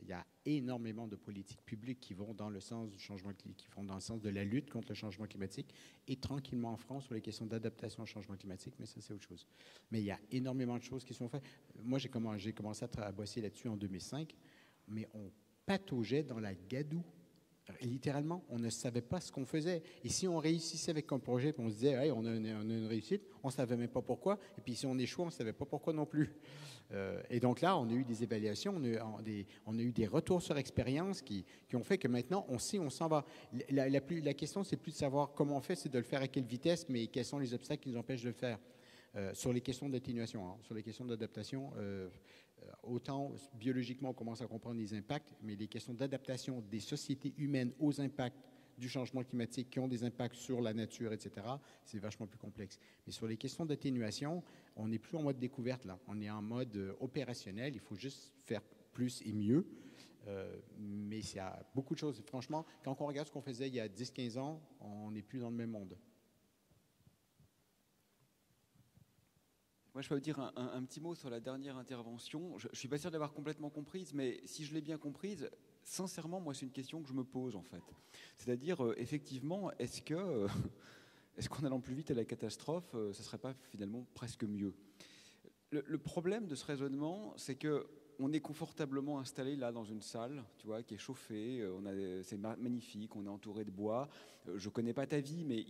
il y a énormément de politiques publiques qui vont dans le sens du changement qui vont dans le sens de la lutte contre le changement climatique, et tranquillement en France sur les questions d'adaptation au changement climatique, mais ça c'est autre chose. Mais il y a énormément de choses qui sont faites. Moi j'ai commencé, à, à là-dessus en 2005, mais on pataugeait dans la gadoue littéralement, on ne savait pas ce qu'on faisait. Et si on réussissait avec un projet, on se disait, hey, on, a une, réussite, on ne savait même pas pourquoi. Et puis si on échouait, on ne savait pas pourquoi non plus. Euh, et donc là, on a eu des évaluations, on a, eu des retours sur expérience qui, ont fait que maintenant, on sait, on s'en va. La, la, plus, la question, c'est plus de savoir comment on fait, c'est de le faire à quelle vitesse, mais quels sont les obstacles qui nous empêchent de le faire? Euh, sur les questions d'atténuation, hein, sur les questions d'adaptation, euh, autant biologiquement on commence à comprendre les impacts, mais les questions d'adaptation des sociétés humaines aux impacts du changement climatique qui ont des impacts sur la nature, etc., c'est vachement plus complexe. Mais sur les questions d'atténuation, on n'est plus en mode découverte là, on est en mode euh, opérationnel, il faut juste faire plus et mieux. Euh, mais il y a beaucoup de choses. Franchement, quand on regarde ce qu'on faisait il y a 10-15 ans, on n'est plus dans le même monde. Moi, je peux vous dire un, petit mot sur la dernière intervention. Je ne suis pas sûr d'avoir complètement comprise, mais si je l'ai bien comprise, sincèrement, moi, c'est une question que je me pose, en fait. C'est-à-dire, euh, effectivement, est-ce que euh, qu'en allant plus vite à la catastrophe, euh, ce ne serait pas finalement presque mieux? Le, problème de ce raisonnement, c'est que on est confortablement installé là dans une salle, tu vois, qui est chauffée. Euh, on a, c'est magnifique. On est entouré de bois. Euh, je connais pas ta vie, mais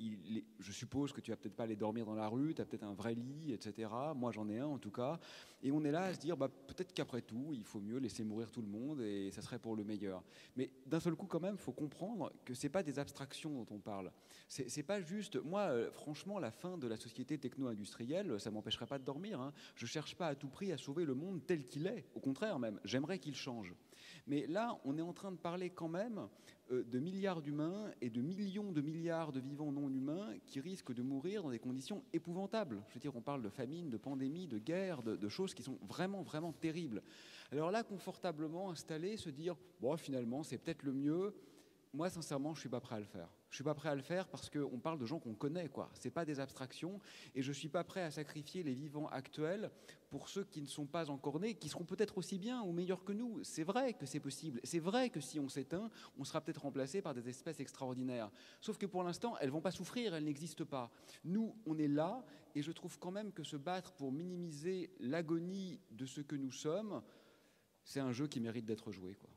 je suppose que tu vas peut-être pas aller dormir dans la rue. Tu as peut-être un vrai lit, etc. Moi, j'en ai un en tout cas. Et on est là à se dire, bah, peut-être qu'après tout, il faut mieux laisser mourir tout le monde et ça serait pour le meilleur. Mais d'un seul coup, quand même, faut comprendre que c'est pas des abstractions dont on parle. C'est, c'est pas juste. Moi, euh, franchement, la fin de la société techno-industrielle, ça m'empêcherait pas de dormir. Hein. Je cherche pas à tout prix à sauver le monde tel qu'il est. Au contraire j'aimerais qu'il change. Mais là, on est en train de parler quand même euh, de milliards d'humains et de millions de milliards de vivants non humains qui risquent de mourir dans des conditions épouvantables. Je veux dire, on parle de famine, de pandémie, de guerre, de, choses qui sont vraiment, vraiment terribles. Alors là, confortablement installé, se dire, bon, finalement, c'est peut-être le mieux, moi, sincèrement, je ne suis pas prêt à le faire. Je ne suis pas prêt à le faire parce qu'on parle de gens qu'on connaît, quoi. Ce pas des abstractions. Et je ne suis pas prêt à sacrifier les vivants actuels pour ceux qui ne sont pas encore nés, qui seront peut-être aussi bien ou meilleurs que nous. C'est vrai que c'est possible. C'est vrai que si on s'éteint, on sera peut-être remplacé par des espèces extraordinaires. Sauf que pour l'instant, elles vont pas souffrir, elles n'existent pas. Nous, on est là, et je trouve quand même que se battre pour minimiser l'agonie de ce que nous sommes, c'est un jeu qui mérite d'être joué, quoi.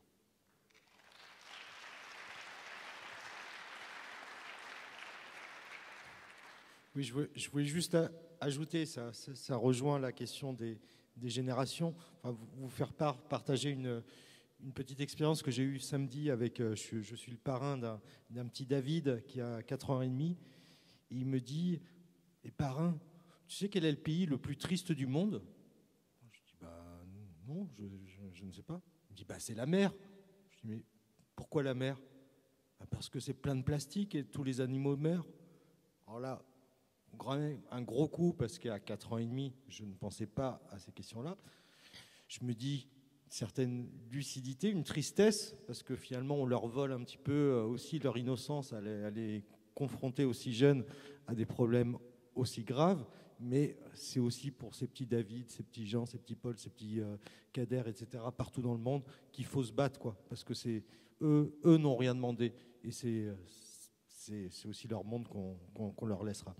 Oui, je voulais, juste ajouter, ça, ça, rejoint la question des, générations, enfin, vous, faire part, partager une, petite expérience que j'ai eue samedi avec, euh, je, suis le parrain d'un petit David qui a 4 ans et demi, il me dit, et parrain, tu sais quel est le pays le plus triste du monde? Je dis, bah non, je, ne sais pas. Il me dit, bah c'est la mer. Je dis, mais pourquoi la mer? Bah, Parce que c'est plein de plastique et tous les animaux meurent. Alors là, un gros coup parce qu'à 4 ans et demi, je ne pensais pas à ces questions-là. Je me dis certaine lucidité, une tristesse, parce que finalement on leur vole un petit peu euh, aussi leur innocence à les, confronter aussi jeunes à des problèmes aussi graves, mais c'est aussi pour ces petits David, ces petits Jean, ces petits Paul, ces petits euh, Kader, etc., partout dans le monde, qu'il faut se battre, quoi, parce que c'est eux, eux n'ont rien demandé, et c'est, euh, aussi leur monde qu'on leur laissera.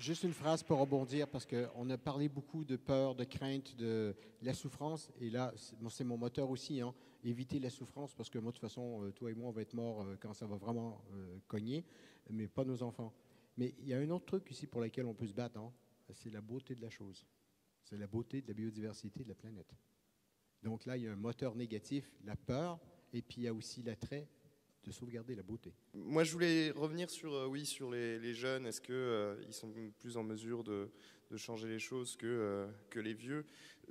Juste une phrase pour rebondir, parce qu'on a parlé beaucoup de peur, de crainte, de la souffrance. Et là, c'est mon moteur aussi, hein, éviter la souffrance, parce que moi, de toute façon, euh, toi et moi, on va être morts euh, quand ça va vraiment euh, cogner, mais pas nos enfants. Mais il y a un autre truc ici pour lequel on peut se battre, hein, c'est la beauté de la chose. C'est la beauté de la biodiversité de la planète. Donc là, il y a un moteur négatif, la peur, et puis il y a aussi l'attrait de sauvegarder la beauté. Moi, je voulais revenir sur, euh, oui, sur les, jeunes. Est-ce qu'ils euh, sont plus en mesure de, changer les choses que, euh, que les vieux?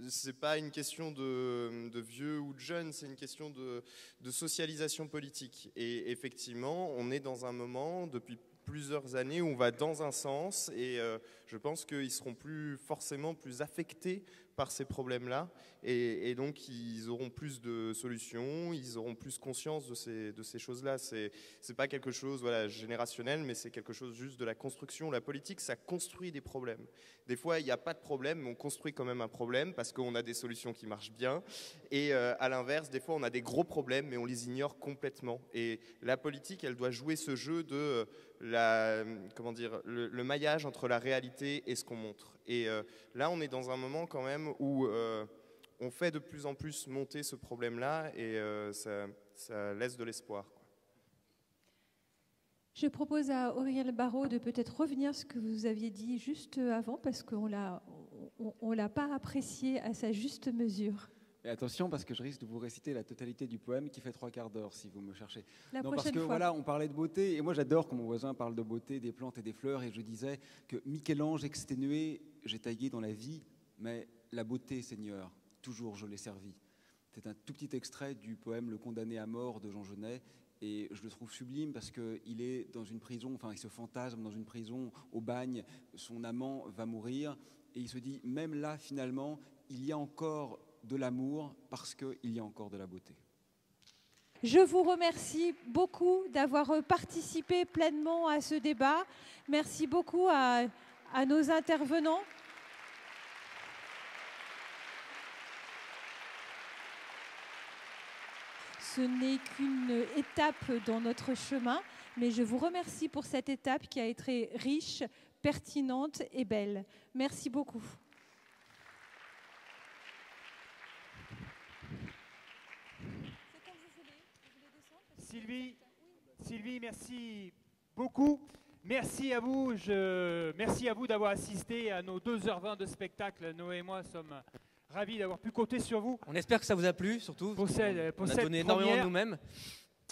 C'est pas une question de, vieux ou de jeunes, c'est une question de, socialisation politique. Et effectivement, on est dans un moment, depuis plusieurs années où on va dans un sens et je pense qu'ils seront plus forcément plus affectés par ces problèmes-là et, donc ils auront plus de solutions, ils auront plus conscience de ces, choses-là. C'est c'est pas quelque chose générationnel, mais c'est quelque chose juste de la construction. La politique, ça construit des problèmes. Des fois, il n'y a pas de problème, mais on construit quand même un problème parce qu'on a des solutions qui marchent bien. Et euh, à l'inverse, des fois, on a des gros problèmes, mais on les ignore complètement. Et la politique, elle doit jouer ce jeu de euh, comment dire, le maillage entre la réalité et ce qu'on montre. Et euh, là, on est dans un moment quand même où euh, on fait de plus en plus monter ce problème-là et euh, ça, ça laisse de l'espoir. Je propose à Auriel Barraud de peut-être revenir sur ce que vous aviez dit juste avant, parce qu'on l'a, on, on l'a pas apprécié à sa juste mesure. Et attention, parce que je risque de vous réciter la totalité du poème qui fait trois quarts d'heure si vous me cherchez. La non, parce prochaine que fois. voilà, on parlait de beauté, et moi j'adore quand mon voisin parle de beauté, des plantes et des fleurs, et je disais que Michel-Ange exténué, j'ai taillé dans la vie, mais la beauté, Seigneur, toujours je l'ai servi. C'est un tout petit extrait du poème Le condamné à mort de Jean Genet, et je le trouve sublime parce qu'il est dans une prison, enfin il se fantasme dans une prison au bagne, son amant va mourir, et il se dit, même là finalement, il y a encore de l'amour parce qu'il y a encore de la beauté. Je vous remercie beaucoup d'avoir participé pleinement à ce débat. Merci beaucoup à, à nos intervenants. Ce n'est qu'une étape dans notre chemin, mais je vous remercie pour cette étape qui a été riche, pertinente et belle. Merci beaucoup. Sylvie, Sylvie, merci beaucoup. Merci à vous. Je, merci à vous d'avoir assisté à nos 2h20 de spectacle. Noé et moi sommes ravis d'avoir pu compter sur vous. On espère que ça vous a plu, surtout. Pour cette- pour on a donné énormément de nous-mêmes.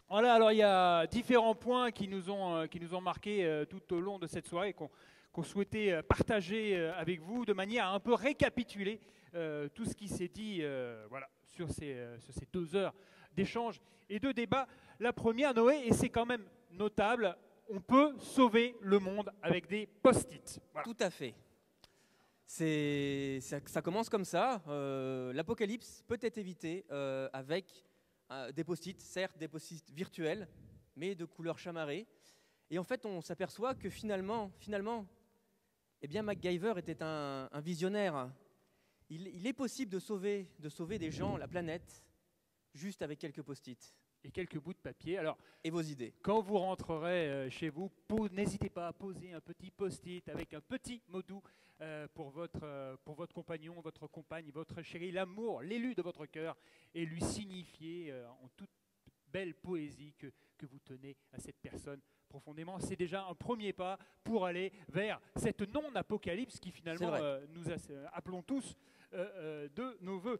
Voilà, alors il y a différents points qui nous ont, euh, qui nous ont marqués euh, tout au long de cette soirée qu'on qu'on souhaitait euh, partager avec vous de manière à un peu récapituler euh, tout ce qui s'est dit euh, voilà, sur, ces, sur ces deux heures d'échange et de débat. La première, Noé, et c'est quand même notable, on peut sauver le monde avec des post-it. Tout à fait. Ça, commence comme ça. Euh, l'apocalypse peut être évité euh, avec euh, des post-it, certes des post-it virtuels, mais de couleur chamarrée. Et en fait, on s'aperçoit que finalement, finalement, eh bien, MacGyver était un, un visionnaire. Il, il est possible de sauver, de sauver des gens, la planète, juste avec quelques post-it. Et quelques bouts de papier. Alors, et vos idées. Quand vous rentrerez euh, chez vous, n'hésitez pas à poser un petit post-it avec un petit mot doux euh, pour, votre, euh, pour votre compagnon, votre compagne, votre chéri, l'amour, l'élu de votre cœur, et lui signifier en toute belle poésie que, que vous tenez à cette personne profondément. C'est déjà un premier pas pour aller vers cette non-apocalypse qui finalement euh, nous appelons tous euh, euh, de nos voeux.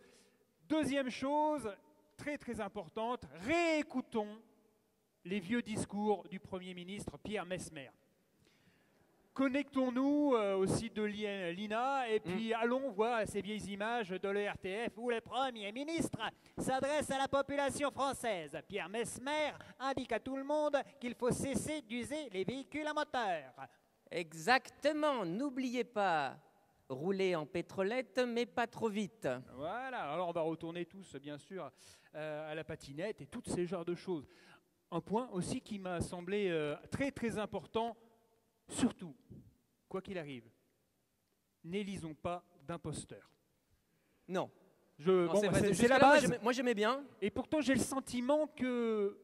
Deuxième chose, très très importante, réécoutons les vieux discours du Premier ministre Pierre Mesmer. Connectons-nous euh, au site de l'I- l'INA et puis allons voir ces vieilles images de l'ERTF où le Premier ministre s'adresse à la population française. Pierre Mesmer indique à tout le monde qu'il faut cesser d'user les véhicules à moteur. Exactement, n'oubliez pas, rouler en pétrolette, mais pas trop vite. Voilà, alors on va retourner tous, bien sûr, euh, à la patinette et tous ces genres de choses. Un point aussi qui m'a semblé euh, très très important, surtout, quoi qu'il arrive, n'élisons pas d'imposteurs. Non. Je, Non, bon, c'est la base. moi, j'aimais bien. Et pourtant, j'ai le sentiment que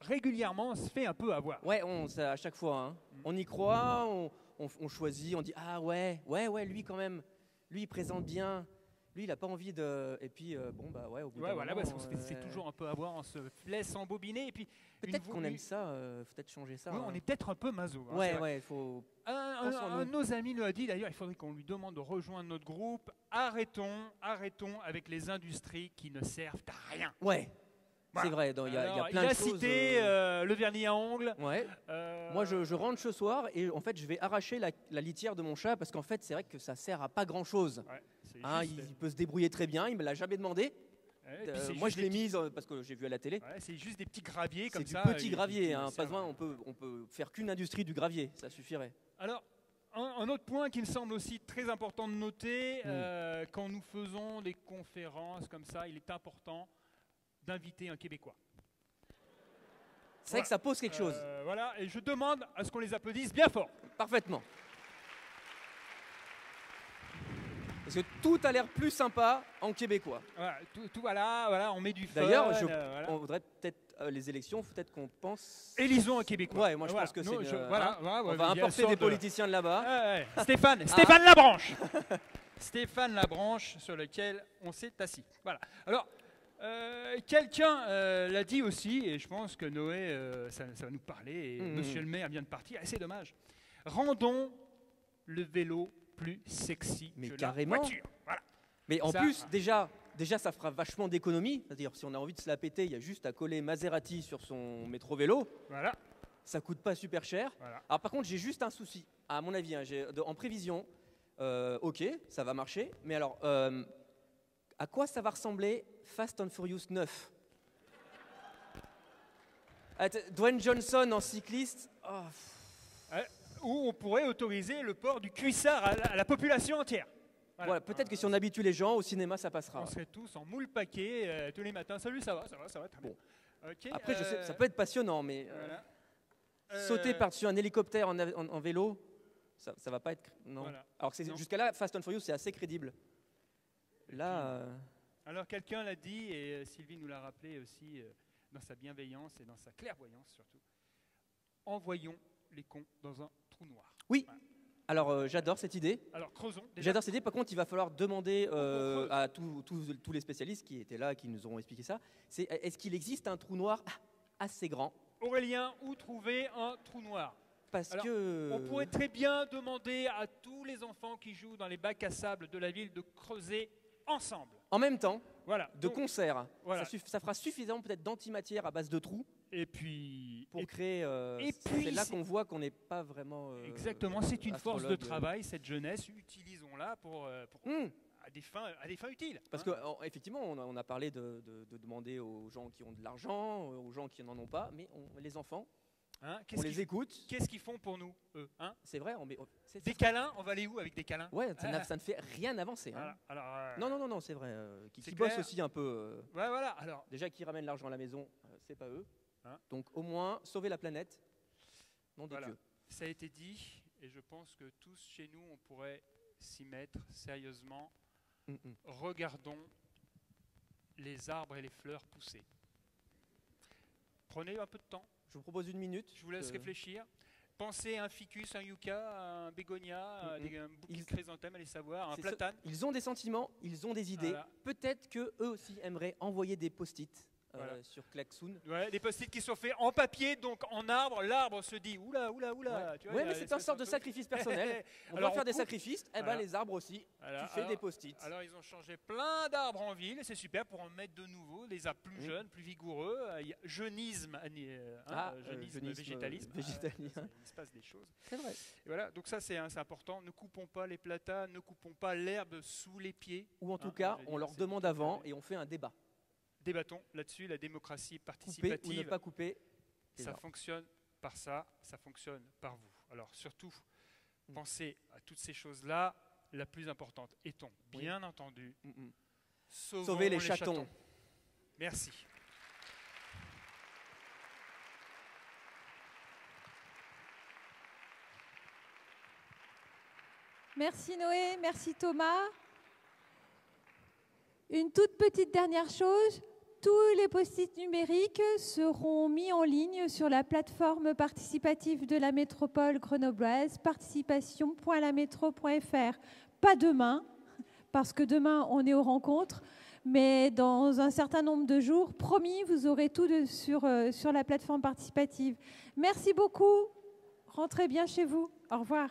régulièrement, on se fait un peu avoir. Ouais, on, ça, à chaque fois. hein. On y croit, on, on- on choisit, on dit Ah ouais, ouais, ouais, lui quand même, lui il présente bien, lui il n'a pas envie de. Et puis, euh, bon, bah ouais, au bout Ouais, d'un voilà, moment, parce qu'on fait euh, toujours un peu avoir, on se laisse embobiner. Et puis, Peut-être qu'on aime ça, euh, peut-être changer ça. Oui, hein. on est peut-être un peu maso. hein, c'est Ouais, ouais, faut. Un, de nos amis nous a dit d'ailleurs, il faudrait qu'on lui demande de rejoindre notre groupe. Arrêtons, arrêtons avec les industries qui ne servent à rien. Ouais, Voilà. c'est vrai, donc il y, a- y plein il de a choses. cité euh, euh, le vernis à ongles. Ouais. Euh, Moi, je, je rentre ce soir et en fait, je vais arracher la, la litière de mon chat parce qu'en fait, c'est vrai que ça sert à pas grand chose. c'est Hein, il, il peut se débrouiller très bien, il me l'a jamais demandé. Ouais, Euh, c'est moi, je l'ai petits- mise parce que j'ai vu à la télé. Ouais, c'est juste des petits graviers C'est comme du ça. petit euh, gravier, qui- qui hein, pas besoin, on peut, on peut faire qu'une industrie du gravier, ça suffirait. Alors, un, un autre point qui me semble aussi très important de noter, Hmm. euh, quand nous faisons des conférences comme ça, il est important d'inviter un Québécois. C'est vrai que ça pose quelque chose. Euh, voilà, et je demande à ce qu'on les applaudisse bien fort. Parfaitement. Parce que tout a l'air plus sympa en québécois. Voilà, tout, tout, voilà, voilà, on met du fun. D'ailleurs, euh, voilà. on voudrait peut-être euh, les élections, peut-être qu'on pense. Élisons un Québécois. Ouais, moi je pense que c'est. je- voilà, hein, voilà, on va importer des de- politiciens de là-bas. Ouais. Stéphane, Ah. Stéphane Labranche. Stéphane Labranche sur lequel on s'est assis. Voilà. Alors, euh, quelqu'un euh, l'a dit aussi, et je pense que Noé, euh, ça, ça va nous parler, et Mhm. Monsieur le maire vient de partir, et c'est dommage. Rendons le vélo plus sexy Mais que carrément. la voiture. Voilà. Mais en Ça- plus, déjà, déjà, ça fera vachement d'économie. C'est-à-dire, si on a envie de se la péter, il y a juste à coller Maserati sur son métro vélo. Voilà. Ça coûte pas super cher. Voilà. Alors, par contre, j'ai juste un souci, à mon avis. hein, de- en prévision, ok, ça va marcher. Mais alors, à quoi ça va ressembler Fast and Furious 9 Attends, Dwayne Johnson en cycliste. oh, Ouais, Où on pourrait autoriser le port du cuissard à la, à la population entière. Voilà. voilà, Peut-être que si on habitue les gens, au cinéma, ça passera. On serait tous en moule paquet euh, tous les matins. Salut, ça va, ça va, ça va, très bien. Ok, Après, je sais, euh, ça peut être passionnant, mais euh, Voilà. sauter Euh, par-dessus un hélicoptère en, av- en- en vélo, ça, ça va pas être. Non. Alors jusqu'à là, Fast and Furious, c'est assez crédible. Là, euh, Alors quelqu'un l'a dit, et euh, Sylvie nous l'a rappelé aussi, euh, dans sa bienveillance et dans sa clairvoyance surtout, envoyons les cons dans un trou noir. oui. Alors, euh, j'adore cette idée. Alors creusons. déjà. J'adore cette idée. Par contre, il va falloir demander euh, à tous- tous tous les spécialistes qui étaient là, qui nous auront expliqué ça. C'est est-ce qu'il existe un trou noir assez grand? Aurélien, où trouver un trou noir? Parce Alors, que On pourrait très bien demander à tous les enfants qui jouent dans les bacs à sable de la ville de creuser ensemble. en même temps, Voilà. de Donc, concert, voilà. ça, fera suffisamment peut-être d'antimatière à base de trous Et puis. pour et- créer. euh, et c'est là qu'on voit qu'on n'est pas vraiment. euh, Exactement, c'est une force de travail, cette jeunesse. Utilisons-la pour, euh, pour- Hmm. à, des fins, à des fins utiles. Parce hein. qu'effectivement, on, a- on a parlé de, de- de demander aux gens qui ont de l'argent, aux gens qui n'en ont pas, mais on- les enfants, Hein, on les écoute. Qu'est-ce qu'ils font pour nous, eux hein C'est vrai, on met, c'est- Des câlins, on va aller où avec des câlins Ouais, ça, n'a- Ah. ça ne fait rien avancer. hein. Voilà, alors, euh, Non, non, non, non, c'est vrai. euh, qui c'est qui bossent clair. aussi un peu. euh, Ouais, voilà. Alors, déjà, qui ramènent l'argent à la maison, euh, c'est pas eux. Hein Donc, au moins, sauver la planète. Nom de voilà. Dieu. Ça a été dit, et je pense que tous chez nous, on pourrait s'y mettre sérieusement. Mm, mm. Regardons les arbres et les fleurs pousser. Prenez un peu de temps. Je vous propose une minute. Je vous laisse Euh, réfléchir. Pensez à un ficus, un yucca, un bégonia, à Mm, un bouquet de chrysanthème, allez savoir, un platane. Ils ont des sentiments, ils ont des idées. Voilà. Peut-être que eux aussi aimeraient envoyer des post-it Voilà. sur Klaxoon. Ouais, des post-it qui sont faits en papier, donc en arbre. L'arbre se dit oula, oula, oula. Ouais, Tu vois, mais c'est une sorte de sacrifice personnel. On Alors, va faire des sacrifices, et ben Voilà. les arbres aussi. Voilà, tu fais alors- des post-it. Alors ils ont changé plein d'arbres en ville, c'est super pour en mettre de nouveaux, des arbres plus jeunes, plus vigoureux. Euh, Il y a jeunisme, euh, hein, Ah, euh, euh, jeunisme, jeunisme, végétalisme. euh. Ah, il se passe des choses. C'est vrai. Et voilà, donc ça c'est hein, c'est important. Ne coupons pas les platanes, ne coupons pas l'herbe sous les pieds. Ou en tout Hein, cas, on leur demande avant et on fait un débat. Débattons là-dessus, la démocratie Couper participative. ou ne pas couper. Ça fonctionne par ça, ça fonctionne par vous. Alors surtout, Mm. pensez à toutes ces choses-là. La plus importante étant, Oui. bien entendu, Mm, mm. Sauver les chatons? Merci. Merci Noé, merci Thomas. Une toute petite dernière chose, tous les post-it numériques seront mis en ligne sur la plateforme participative de la métropole grenobloise, participation.lamétro.fr. Pas demain, parce que demain on est aux rencontres, mais dans un certain nombre de jours, promis, vous aurez tout sur, euh, sur la plateforme participative. Merci beaucoup, rentrez bien chez vous, au revoir.